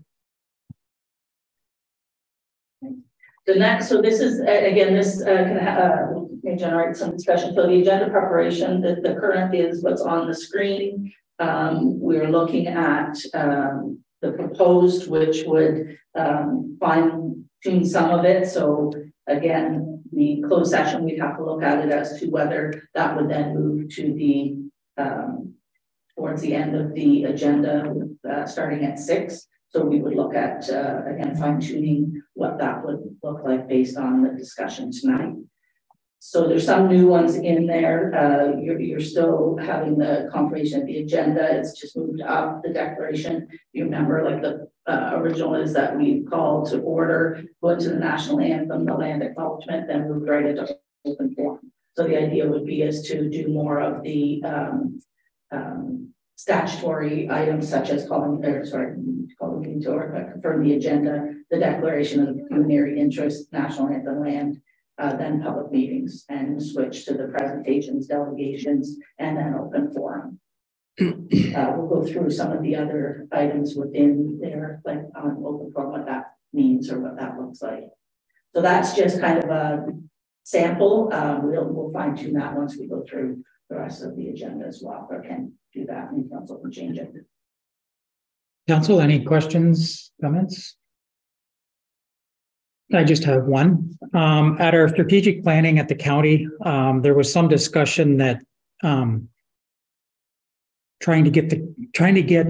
The next, so this is, again, this uh, can uh, may generate some discussion. So the agenda preparation, the, the current is what's on the screen. Um, we're looking at um, the proposed, which would um, fine tune some of it. So again, the closed session, we'd have to look at it as to whether that would then move to the um, towards the end of the agenda, uh, starting at six. So we would look at, uh, again, fine tuning what that would look like based on the discussion tonight. So there's some new ones in there. Uh, you're, you're still having the confirmation of the agenda. It's just moved up the declaration. You remember like the uh, original is that we called to order, go into the national anthem, the land acknowledgement, then moved right into open forum. So the idea would be is to do more of the um, um, statutory items such as calling, or sorry, calling to or confirm the agenda, the declaration of the pecuniary interest, national anthem land, uh, then public meetings and switch to the presentations, delegations, and then open forum. Uh, we'll go through some of the other items within there, like on open forum, what that means or what that looks like. So that's just kind of a sample. Um, we'll, we'll fine tune that once we go through the rest of the agenda as well, or can do that and council can change it. Council, any questions, comments? I just have one. Um, at our strategic planning at the county, um, there was some discussion that um, trying to get the trying to get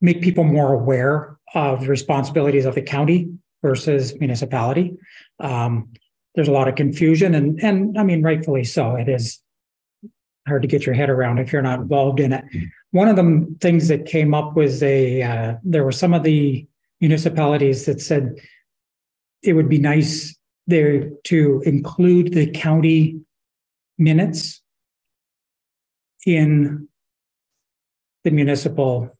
make people more aware of the responsibilities of the county versus municipality. Um, there's a lot of confusion, and and I mean rightfully so. It is hard to get your head around if you're not involved in it. One of the things that came up was a uh, there were some of the municipalities that said it would be nice there to include the county minutes in the municipal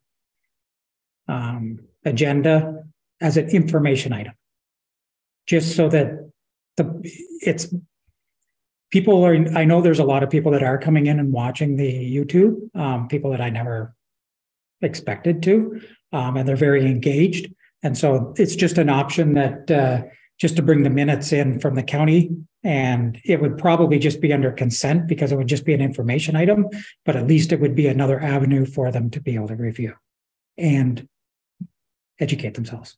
um, agenda as an information item, just so that the it's people are. I know there's a lot of people that are coming in and watching the YouTube. Um, people that I never expected to, um, and they're very engaged. And so it's just an option that uh, just to bring the minutes in from the county. And it would probably just be under consent because it would just be an information item, but at least it would be another avenue for them to be able to review and educate themselves.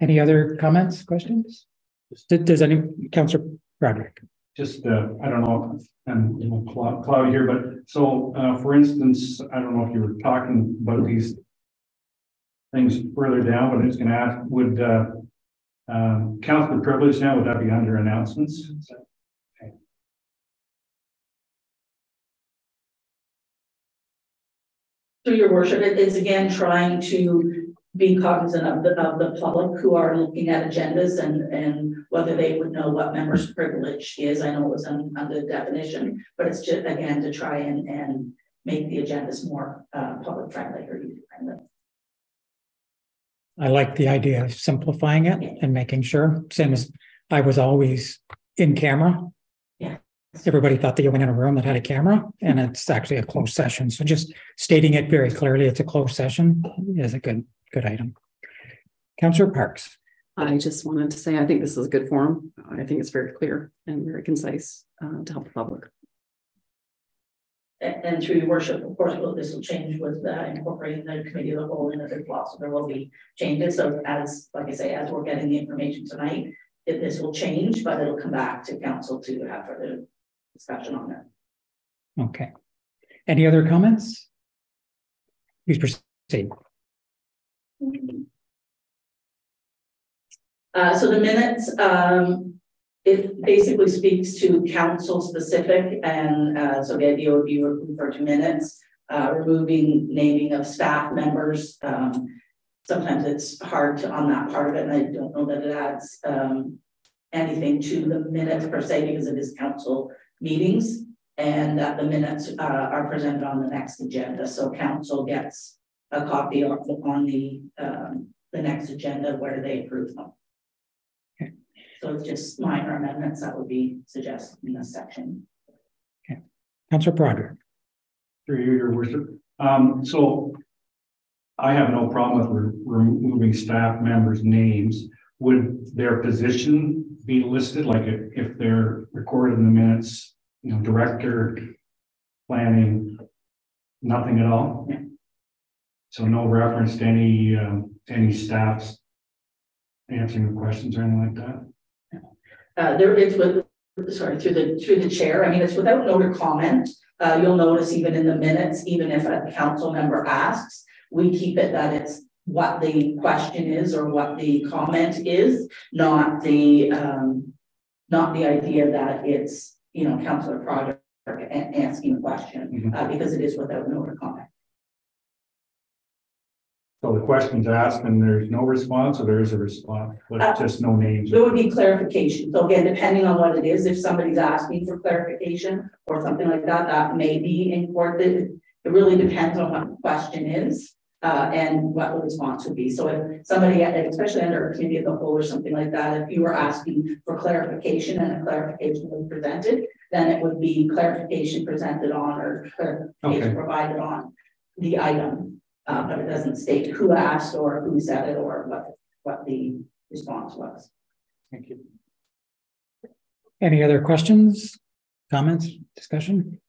Any other comments, questions? Does any, Councillor Broderick? just, uh, I don't know, and cloud, cloud here, but so, uh, for instance, I don't know if you were talking about these things further down, but it's gonna ask, would, uh, um, privilege now, would that be under announcements? So, your worship, it is again trying to be cognizant of the, of the public who are looking at agendas and, and whether they would know what members privilege is. I know it was un- under the definition, but it's just, again, to try and, and make the agendas more, uh, public friendly or user friendly. I like the idea of simplifying it and making sure, same as I was always in camera. Yeah. Everybody thought that you went in a room that had a camera and it's actually a closed session. So just stating it very clearly, it's a closed session is a good, good item. Councillor Parks, I just wanted to say, I think this is a good forum. I think it's very clear and very concise uh, to help the public. And, and through your worship, of course, well, this will change with uh, incorporating the committee of the whole in it as. So there will be changes. So as, like I say, as we're getting the information tonight, if this will change, but it'll come back to council to have further discussion on that. okay. Any other comments? Please proceed. Uh, so the minutes, um, it basically speaks to council specific and, uh, so the idea would be refer to minutes, uh, removing naming of staff members. Um, sometimes it's hard to, on that part of it, and I don't know that it adds, um, anything to the minutes per se, because it is council meetings. And that the minutes, uh, are presented on the next agenda, so council gets a copy of, on the, um, the next agenda where they approve them. So it's just minor amendments that would be suggested in this section. Okay. Counselor Broderick, Through you, your worship. Um, so I have no problem with re- removing staff members' names. Would their position be listed, like if, if they're recorded in the minutes, you know, director, planning, nothing at all? Yeah. So no reference to any, um, any staffs answering the questions or anything like that? Uh, there is with, sorry, through the, through the chair, I mean, it's without note or comment. Uh, you'll notice even in the minutes, even if a council member asks, we keep it that it's what the question is or what the comment is, not the, um, not the idea that it's, you know, Councillor Project asking a question, Mhm. uh, because it is without note or comment. So the question's asked and there's no response or there is a response, Uh, but just no names? There would be clarification. So again, depending on what it is, if somebody's asking for clarification or something like that, that may be important. It really depends on what the question is, uh, and what the response would be. So if somebody, especially under a committee of the whole or something like that, if you were asking for clarification and a clarification was presented, then it would be clarification presented on or clarification Okay. provided on the item. Uh, but it doesn't state who asked or who said it or what, what the response was. Thank you. any other questions, comments, discussion?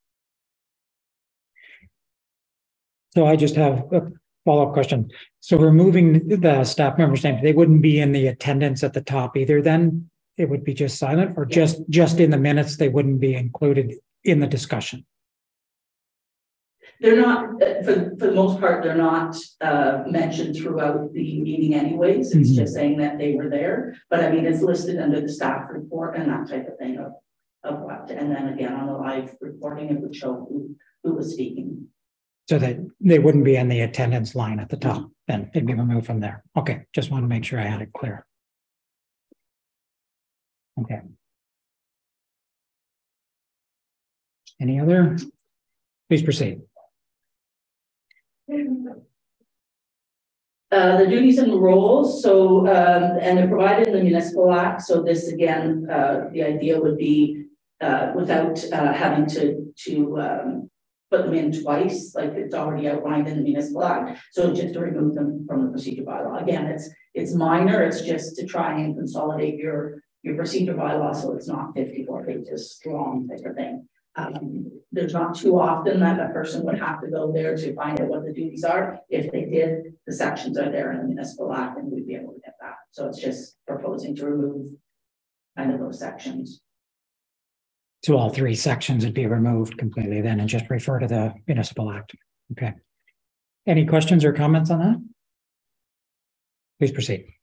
So I just have a follow-up question. So removing the staff members' name, they wouldn't be in the attendance at the top either then? It would be just silent or just, just in the minutes, they wouldn't be included in the discussion? They're not, for, for the most part, they're not, uh, mentioned throughout the meeting anyways. It's Mhm. just saying that they were there. But I mean, it's listed under the staff report and that type of thing of, of what, and then again, on the live recording, it would show who, who was speaking. So that they wouldn't be in the attendance line at the top, then it'd be removed from there. Okay, just want to make sure I had it clear. Okay. Any other? Please proceed. Uh, the duties and roles, so, um, and they're provided in the municipal act, so this again, uh, the idea would be. Uh, without, uh, having to, to, um, put them in twice, like it's already outlined in the municipal act. So just to remove them from the procedure bylaw, again, it's, it's minor, it's just to try and consolidate your, your procedure bylaw, so it's not fifty-four pages long type of thing. Um, there's not too often that a person would have to go there to find out what the duties are. If they did, the sections are there in the municipal act and we'd be able to get that. So it's just proposing to remove kind of those sections. So all three sections would be removed completely then and just refer to the municipal act. Okay. Any questions or comments on that? Please proceed.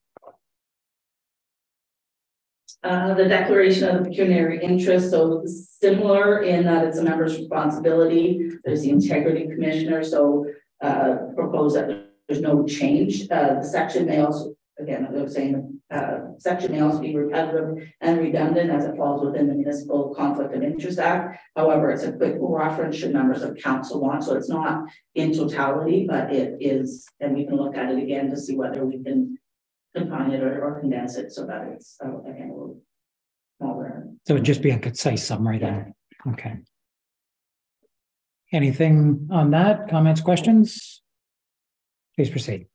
Uh, the declaration of the pecuniary interest, so similar in that it's a member's responsibility. There's the integrity commissioner, so uh, propose that there's no change. Uh, the section may also, again, I was saying, uh, section may also be repetitive and redundant as it falls within the Municipal Conflict of Interest Act. However, it's a quick reference should members of council want, so it's not in totality, but it is, and we can look at it again to see whether we can confine it or, or condense it so that it's, uh, again, a little smaller. So it'd just be a concise summary then. Okay. Anything on that? Comments, questions? Please proceed.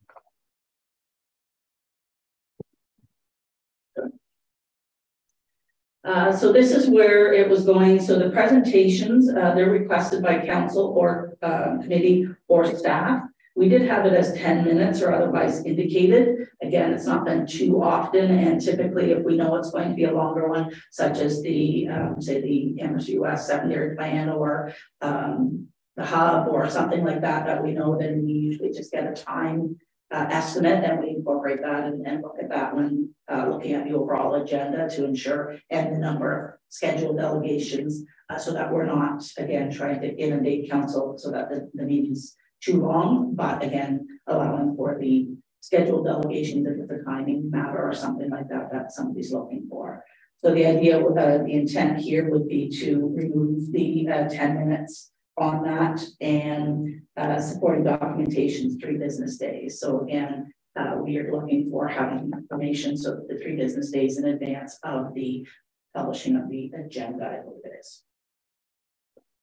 Uh, so this is where it was going. So the presentations, uh, they're requested by council or uh, committee or staff. We did have it as 10 minutes or otherwise indicated. Again, it's not been too often. And typically, if we know it's going to be a longer one, such as the, um, say, the Amherst US secondary plan or um, the hub or something like that, that we know, then we usually just get a time uh, estimate and we incorporate that and, and look at that when uh, looking at the overall agenda to ensure and the number of scheduled delegations uh, so that we're not, again, trying to inundate council so that the, the meetings too long, but again, allowing for the scheduled delegations if it's a timing matter or something like that that somebody's looking for. So the idea, uh, the intent here would be to remove the uh, 10 minutes on that and uh, supporting documentation three business days. So again, uh, we are looking for having information so the three business days in advance of the publishing of the agenda, I believe it is.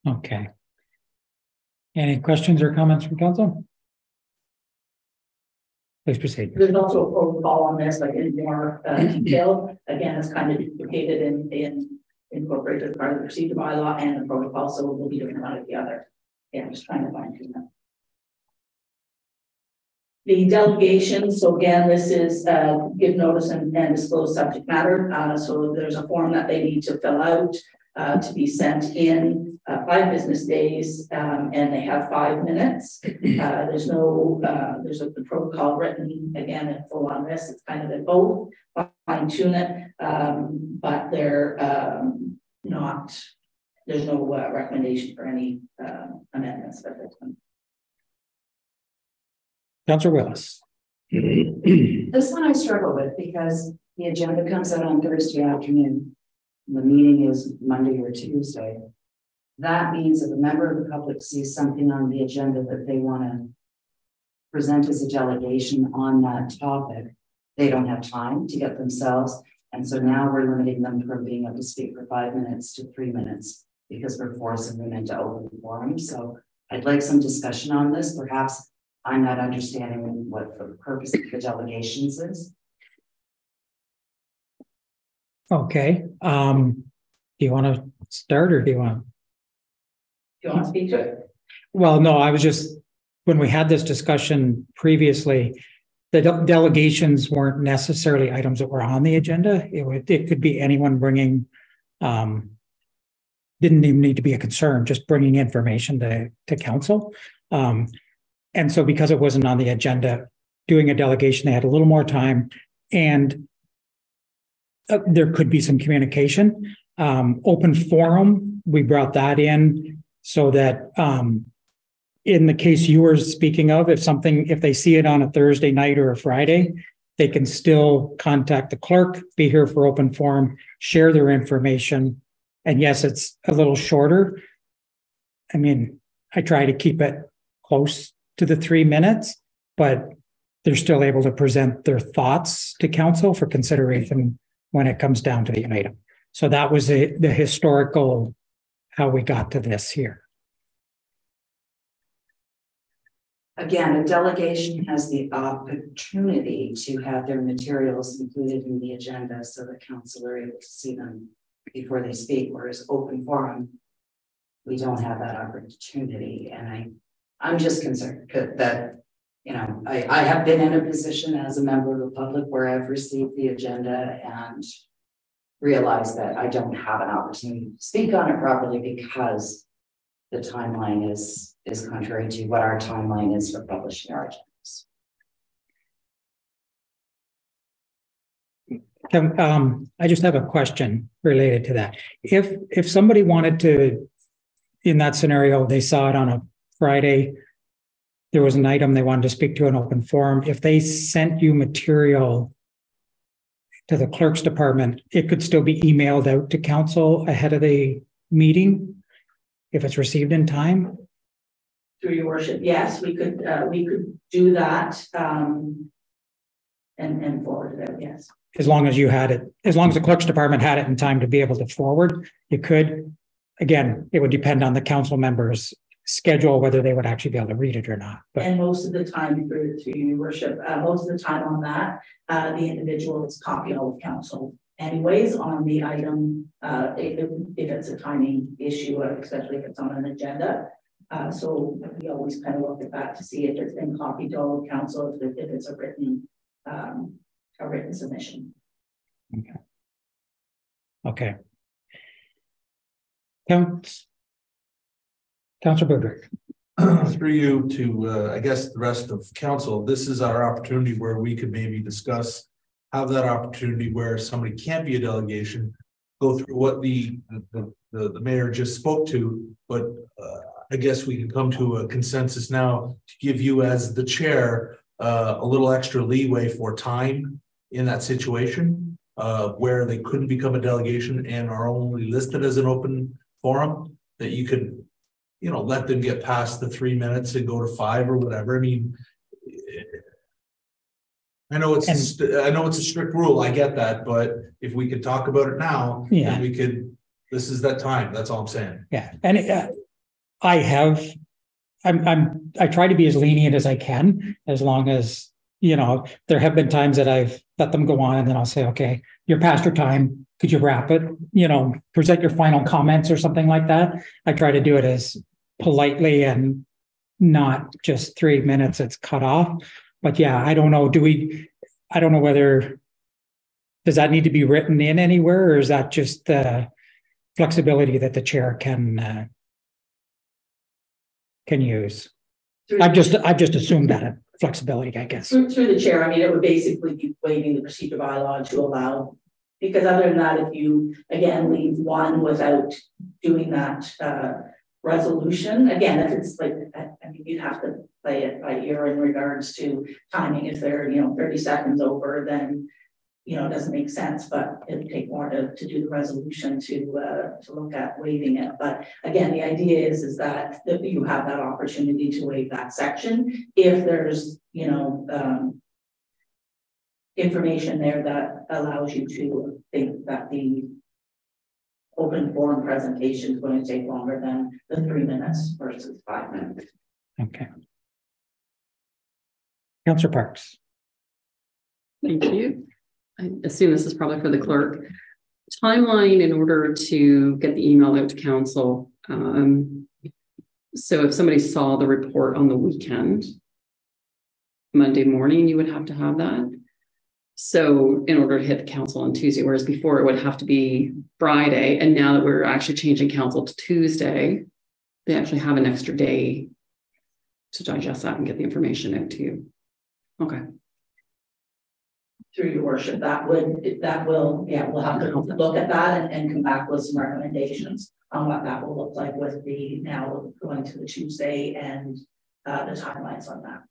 Okay. Any questions or comments from council? Please proceed. There's also a protocol on this, like in more uh, detail. Again, it's kind of duplicated in, in incorporated as part of the procedure bylaw and the protocol, so we'll be doing one or the other. Yeah, I'm just trying to find tune that. The delegation, so again, this is uh, give notice and, and disclose subject matter. Uh, so there's a form that they need to fill out uh, to be sent in uh, five business days, um, and they have five minutes. Uh, there's no, uh, there's a the protocol written again in full on this. It's kind of in both fine tune it, um, but they're um, not. There's no uh, recommendation for any uh, amendments at this one. Councillor Willis. This one I struggle with because the agenda comes out on Thursday afternoon. The meeting is Monday or Tuesday. That means if a member of the public sees something on the agenda that they want to present as a delegation on that topic, they don't have time to get themselves. And so now we're limiting them from being able to speak for five minutes to three minutes because we're forcing them into open forum. So I'd like some discussion on this. Perhaps I'm not understanding what the purpose of the delegations is. Okay, um, do you want to start or do you want? Do you want to speak to it? Well, no, I was just, when we had this discussion previously, the de- delegations weren't necessarily items that were on the agenda. It would, it could be anyone bringing, um, didn't even need to be a concern, just bringing information to, to council. Um, and so because it wasn't on the agenda, doing a delegation, they had a little more time and there could be some communication. Um, open forum, we brought that in so that, um, in the case you were speaking of, if something, if they see it on a Thursday night or a Friday, they can still contact the clerk, be here for open forum, share their information. And yes, it's a little shorter. I mean, I try to keep it close to the three minutes, but they're still able to present their thoughts to council for consideration when it comes down to the item. So that was the, the historical how we got to this here. Again, a delegation has the opportunity to have their materials included in the agenda so the council are able to see them before they speak, whereas open forum, we don't have that opportunity. And I, I'm just concerned that, you know, I, I have been in a position as a member of the public where I've received the agenda and realized that I don't have an opportunity to speak on it properly because the timeline is is contrary to what our timeline is for publishing our agendas. Um, I just have a question related to that. If, if somebody wanted to, in that scenario, they saw it on a Friday, there was an item they wanted to speak to an open forum, if they sent you material to the clerk's department, it could still be emailed out to council ahead of the meeting if it's received in time? Through your worship, yes, we could, uh, we could do that, um. And, and forward it, out, yes. As long as you had it, as long as the clerk's department had it in time to be able to forward, you could. Again, it would depend on the council members' schedule, whether they would actually be able to read it or not, but. And most of the time, through, through your worship, uh, most of the time on that, uh, the individual is copying all of council. Anyways, on the item, uh, if, if it's a timing issue, especially if it's on an agenda. Uh, so we always kind of look at that to see if it's been copied to all of council, if, if it's a written, um, a written submission. Okay. Counts. Counselor Broderick. Through you to, uh, I guess, the rest of council, this is our opportunity where we could maybe discuss. Have that opportunity where somebody can't be a delegation, go through what the, the, the, the mayor just spoke to, but, uh. I guess we can come to a consensus now to give you as the chair, uh, a little extra leeway for time. In that situation, uh, where they couldn't become a delegation and are only listed as an open forum, that you could you know, let them get past the three minutes and go to five or whatever. I mean. I know it's, a st- I know it's a strict rule. I get that, but if we could talk about it now, Yeah. we could, this is that time. That's all I'm saying. Yeah, and uh, I have, I'm, I'm, I try to be as lenient as I can, as long as, you know, there have been times that I've let them go on and then I'll say, okay, you're past your time. Could you wrap it? You know, present your final comments or something like that. I try to do it as politely and not just three minutes, it's cut off. But yeah, I don't know, do we, I don't know whether does that need to be written in anywhere or is that just the flexibility that the chair can uh, can use? I've just, I've just assumed that flexibility, I guess. Through, through the chair, I mean, it would basically be waiving the procedure bylaw to allow. Because other than that, if you, again, leave one without doing that, uh, resolution, again, if it's like, I, I mean, you'd have to play it by ear in regards to timing, if they're, you know, thirty seconds over, then. You know, it doesn't make sense, but it'd take more to, to do the resolution to, uh, to look at waiving it, but again, the idea is, is that, that you have that opportunity to waive that section. If there's, you know, um. Information there that allows you to think that the. Open forum presentation is going to take longer than the three minutes versus five minutes. Okay. Counselor Parks. Thank you. I assume this is probably for the clerk. Timeline in order to get the email out to council. Um, so if somebody saw the report on the weekend, Monday morning, you would have to have that. So in order to hit the council on Tuesday, whereas before it would have to be Friday, and now that we're actually changing council to Tuesday, they actually have an extra day to digest that and get the information out to you. Okay. Through your worship, that would, that will, yeah, we'll have to look at that and, and come back with some recommendations. On what that will look like with the now going to the Tuesday and, uh, the timelines on that.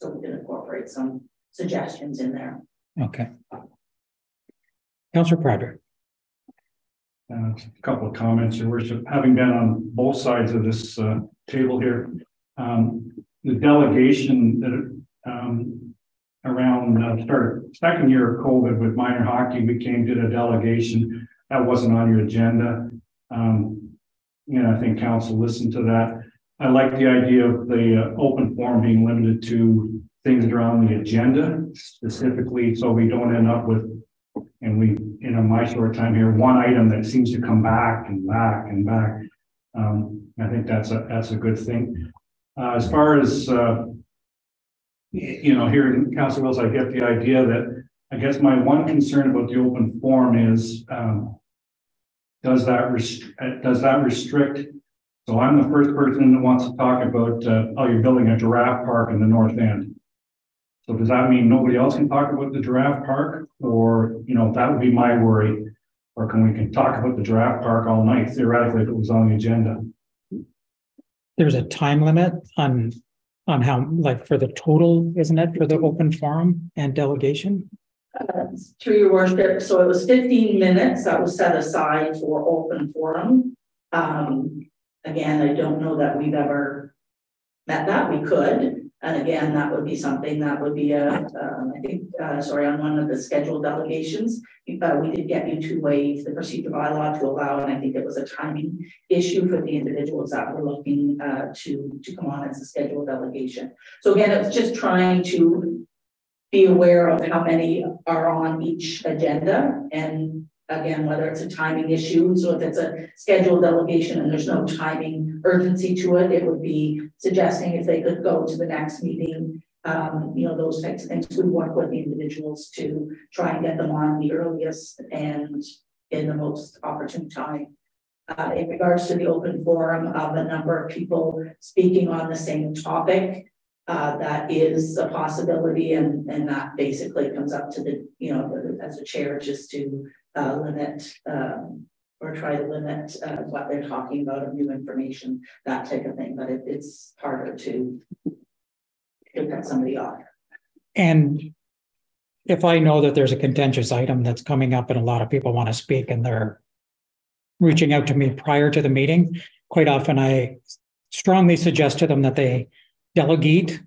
So we can incorporate some suggestions in there. Okay. Counselor Broderick. Uh, a couple of comments, your worship, having been on both sides of this uh table here. Um, the delegation that um around uh second year of COVID with minor hockey, we came to the delegation. That wasn't on your agenda. Um, know, I think council listened to that. I like the idea of the uh, open forum being limited to things that are on the agenda specifically, so we don't end up with and we, in my short time here, one item that seems to come back and back and back. Um, I think that's a, that's a good thing. Uh, as far as, uh, you know, here in Council Willis, I get the idea that, I guess my one concern about the open forum is, um, does that does that restrict? So I'm the first person that wants to talk about, uh, oh, you're building a giraffe park in the north end. So does that mean nobody else can talk about the giraffe park? Or, you know, that would be my worry. Or can we can talk about the giraffe park all night theoretically if it was on the agenda? There's a time limit on, on how, like for the total, isn't it, for the open forum and delegation? Uh, Through your worship, so it was fifteen minutes that was set aside for open forum. Um, again, I don't know that we've ever met that, we could. And again, that would be something that would be a, um, I think, uh, sorry, on one of the scheduled delegations. Uh, we did get you to waive the procedure bylaw to allow, and I think it was a timing issue for the individuals that were looking, uh, to, to come on as a scheduled delegation. So again, it's just trying to be aware of how many are on each agenda and again, whether it's a timing issue. So if it's a scheduled delegation and there's no timing urgency to it, it would be suggesting if they could go to the next meeting, um, you know, those types of things. We work with the individuals to try and get them on the earliest and in the most opportune time. Uh, in regards to the open forum of a number of people speaking on the same topic, uh, that is a possibility and, and that basically comes up to the, you know, the, as a chair just to uh, limit um, or try to limit uh, what they're talking about of new information, that type of thing. But it, it's harder to, to cut somebody off. And if I know that there's a contentious item that's coming up and a lot of people want to speak and they're reaching out to me prior to the meeting, quite often I strongly suggest to them that they delegate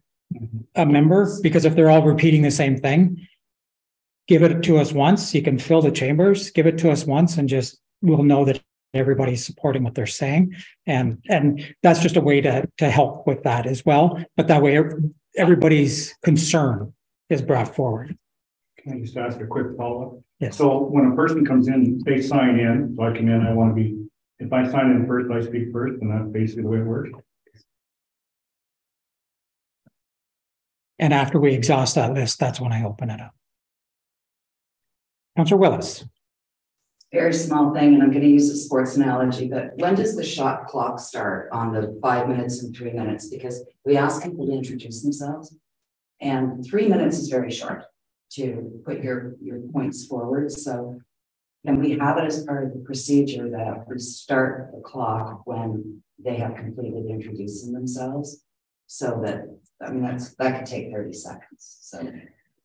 a member because if they're all repeating the same thing, give it to us once. You can fill the chambers, give it to us once, and just we'll know that everybody's supporting what they're saying. And and that's just a way to to help with that as well. But that way everybody's concern is brought forward. Can I just ask a quick follow-up? Yes. So when a person comes in, they sign in, so I come in, I want to be, if I sign in first, I speak first, and that's basically the way it works. And after we exhaust that list, that's when I open it up. Councillor Willis. Very small thing, and I'm going to use a sports analogy, but when does the shot clock start on the five minutes and three minutes? Because we ask people to introduce themselves, and three minutes is very short to put your, your points forward. So can we have it as part of the procedure that we start the clock when they have completed introducing themselves? So that, I mean, that's, that could take 30 seconds. So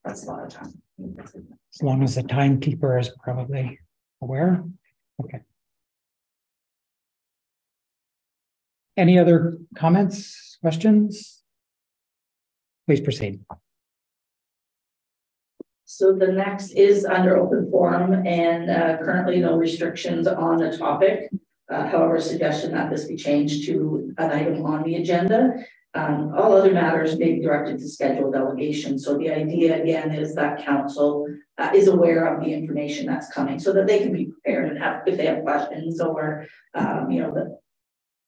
that's a lot of time. As long as the timekeeper is probably aware. Okay. Any other comments, questions? Please proceed. So the next is under open forum and uh, currently no restrictions on the topic. Uh, however, suggestion that this be changed to an item on the agenda. Um, all other matters may be directed to schedule delegation. So the idea again is that council uh, is aware of the information that's coming so that they can be prepared and have, if they have questions or, um, you know, the,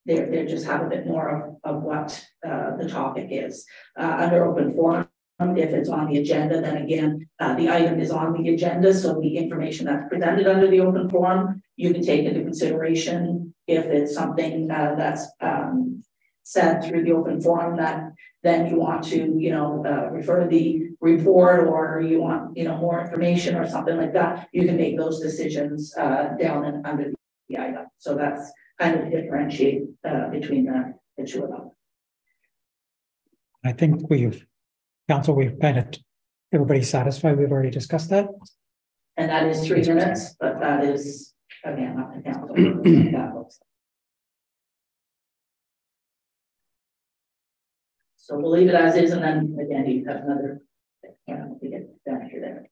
they they just have a bit more of, of what uh, the topic is. Uh, under open forum, if it's on the agenda, then again, uh, the item is on the agenda. So the information that's presented under the open forum, you can take into consideration if it's something uh, that's um, said through the open forum that then you want to, you know, uh, refer to the report or you want, you know, more information or something like that, you can make those decisions uh, down and under the item. So that's kind of differentiate uh, between the, the two of them. I think we've, council, we've kind of, everybody's satisfied. We've already discussed that. And that is three minutes, but that is, again, up to council. So we'll leave it as is, and then again, you have another, we get down here there.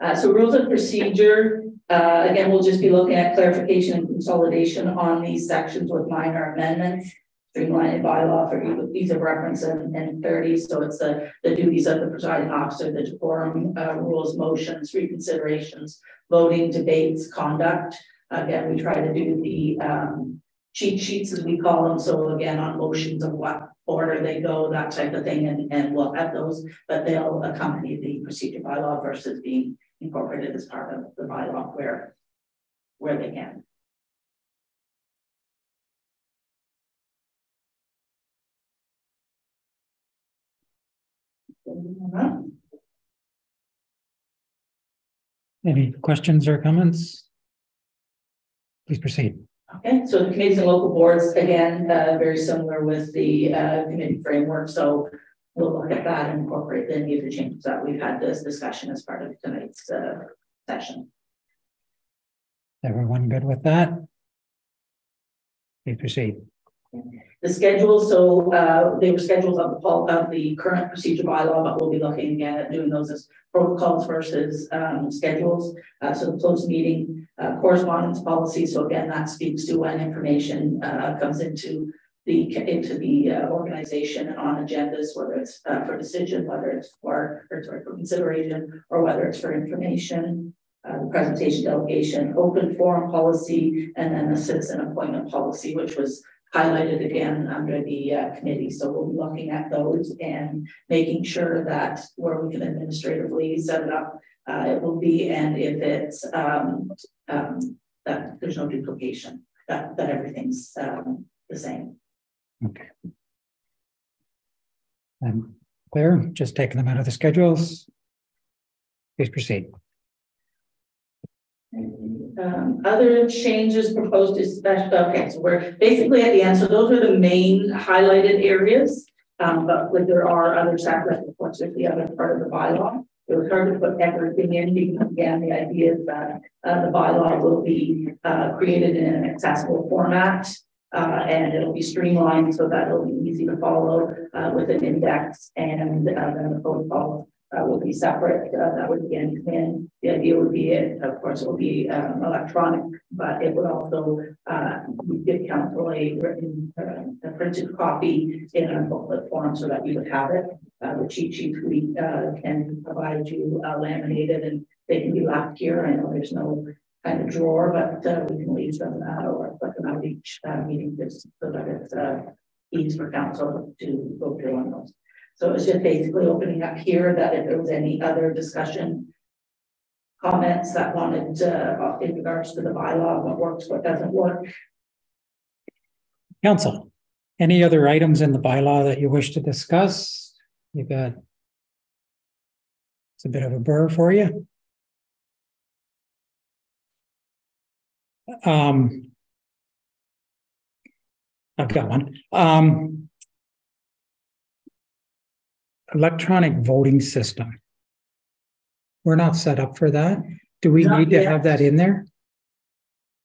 Uh, so rules of procedure, uh, again, we'll just be looking at clarification and consolidation on these sections with minor amendments. Streamlined bylaw for ease of reference and, and 30. So it's the, the duties of the presiding officer, the decorum uh, rules, motions, reconsiderations, voting, debates, conduct. Again, we try to do the um, cheat sheets, as we call them. So again, on motions of what order they go, that type of thing, and, and we'll those, but they'll accompany the procedure bylaw versus being incorporated as part of the bylaw where, where they can. Any questions or comments? Please proceed. Okay, so the committees and local boards, again, uh, very similar with the, uh, committee framework, so we'll look at that and incorporate any of the changes that we've had this discussion as part of tonight's, uh, session. Everyone good with that? Please proceed. The schedule, so, uh, they were scheduled of the, of the current procedure bylaw, but we'll be looking again at doing those as protocols versus, um, schedules. Uh, so the closed meeting, uh, correspondence policy, so again, that speaks to when information, uh, comes into the, into the uh, organization on agendas, whether it's, uh, for decision, whether it's for, or sorry, for consideration, or whether it's for information. Uh, presentation delegation, open forum policy, and then the citizen appointment policy, which was highlighted again under the uh, committee. So we'll be looking at those and making sure that where we can administratively set it up, uh, it will be, and if it's um, um, that there's no duplication, that that everything's um, the same. Okay. And clear, just taking them out of the schedules. Please proceed. Um, other changes proposed is special, okay, so we're basically at the end, so those are the main highlighted areas. Um, but like there are other separate reports with the other part of the bylaw. It was hard to put everything in because again, the idea is that uh, the bylaw will be uh, created in an accessible format. Uh, and it'll be streamlined so that it'll be easy to follow uh, with an index and uh, then the protocol uh, will be separate. Uh, that would come in. The idea would be it, of course, it will be um, electronic, but it would also uh, give council a written, uh, a printed copy in a booklet form so that you would have it. Uh, the cheat sheets we uh, can provide you uh, laminated and they can be left here. I know there's no kind of drawer, but we can leave them or put them out each meeting just so that it's easy for council to go through on those. So it's just basically opening up here that if there was any other discussion. Comments that wanted uh in regards to the bylaw, what works, what doesn't work. Council, any other items in the bylaw that you wish to discuss? You've got. It's a bit of a burr for you. Um. I've got one. Um. Electronic voting system. We're not set up for that. Do we Not need to yet. have that in there?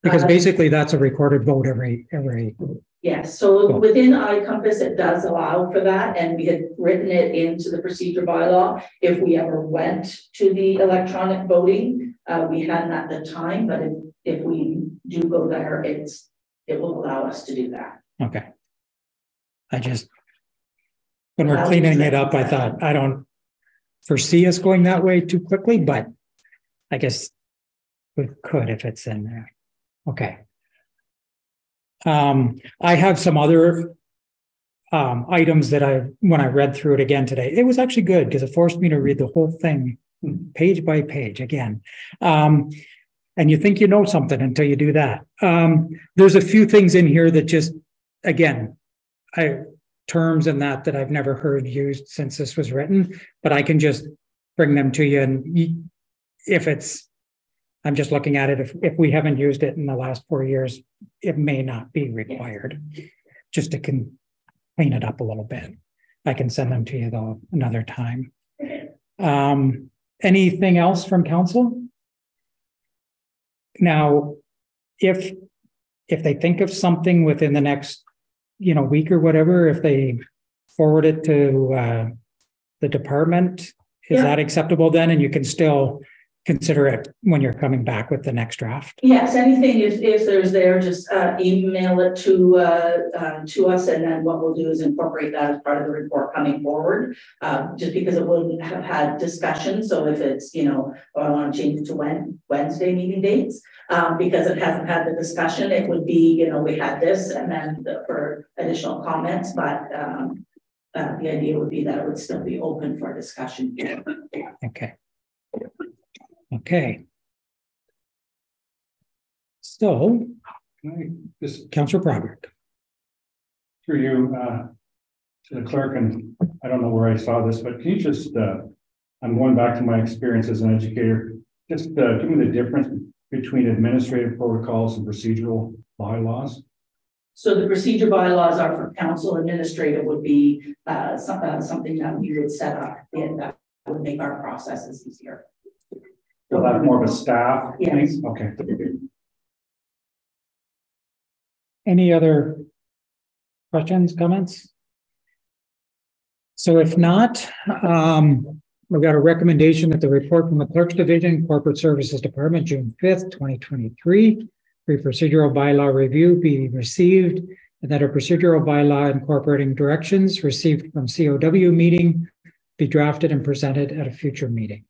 Because Uh, basically that's a recorded vote every, every, Yes, so Cool. within iCompass, it does allow for that, and we had written it into the procedure bylaw. If we ever went to the electronic voting, uh, we hadn't at the time, but if, if we do go there, it's, it will allow us to do that. okay. I just. When we're cleaning it up, I thought, I don't foresee us going that way too quickly, but I guess we could if it's in there. Okay. Um, I have some other um, items that I, when I read through it again today, it was actually good because it forced me to read the whole thing page by page again. Um, and you think you know something until you do that. Um, there's a few things in here that just, again, I, terms and that that I've never heard used since this was written, but I can just bring them to you and if it's, I'm just looking at it, if, if we haven't used it in the last four years, it may not be required. Just to can clean it up a little bit. I can send them to you though another time. Um, anything else from council? Now, if, if they think of something within the next, you know, week or whatever, if they forward it to, uh, the department, is Yeah. that acceptable then? And you can still consider it when you're coming back with the next draft? Yes, anything, if, if there's there, just, uh, email it to, uh, uh, to us, and then what we'll do is incorporate that as part of the report coming forward. Uh, just because it wouldn't have had discussion, so if it's, you know, oh, I want to change it to Wed- Wednesday meeting dates. Um, because it hasn't had the discussion, it would be, you know, we had this, and then the- for additional comments, but, um. Uh, the idea would be that it would still be open for discussion. Okay. Okay. So, Can I just Councillor Broderick, through you, uh, to the clerk, and I don't know where I saw this, but can you just, uh, I'm going back to my experience as an educator. Just, uh, give me the difference between administrative protocols and procedural bylaws. So the procedure bylaws are for council administrative would be uh some uh something that we would set up and that would make our processes easier. So that's more of a staff thing? Yes. Okay. Any other questions, comments? So if not, um, we've got a recommendation that the report from the Clerk's Division, Corporate Services Department, June fifth, twenty twenty-three, pre-procedural bylaw review be received, and that a procedural bylaw incorporating directions received from COW meeting be drafted and presented at a future meeting.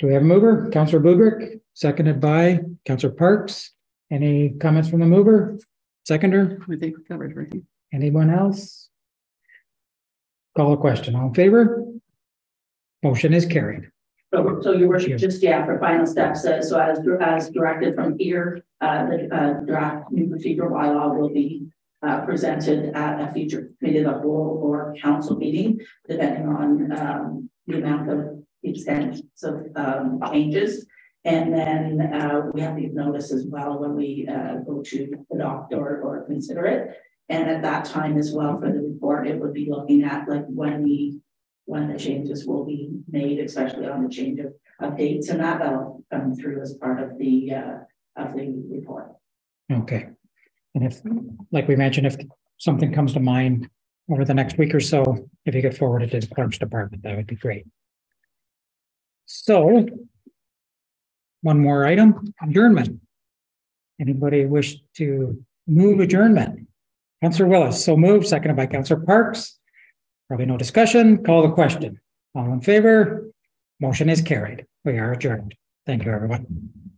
Do we have a mover? Counselor Broderick, seconded by Counselor Parks. Any comments from the mover? Seconder? I think we covered everything. Anyone else? Call a question. All in favor? Motion is carried. So, so your worship, just, yeah, for final steps, uh, so as, as directed from here, uh, the, uh, draft new procedural bylaw will be uh, presented at a future committee of the whole or council meeting, depending on, um, the amount of extent of, um, changes. And then, uh, we have give notice as well when we, uh, go to adopt or, or consider it. And at that time as well for the report, it would be looking at like when we when the changes will be made, especially on the change of, of dates and that that'll come through as part of the, uh, of the report. Okay. And if, like we mentioned, if something comes to mind over the next week or so, if you could forward it to the clerk's department, that would be great. So one more item, adjournment. Anybody wish to move adjournment? Counselor Willis, so moved, seconded by Counselor Parks. Probably no discussion, call the question. All in favor? Motion is carried. We are adjourned. Thank you, everyone.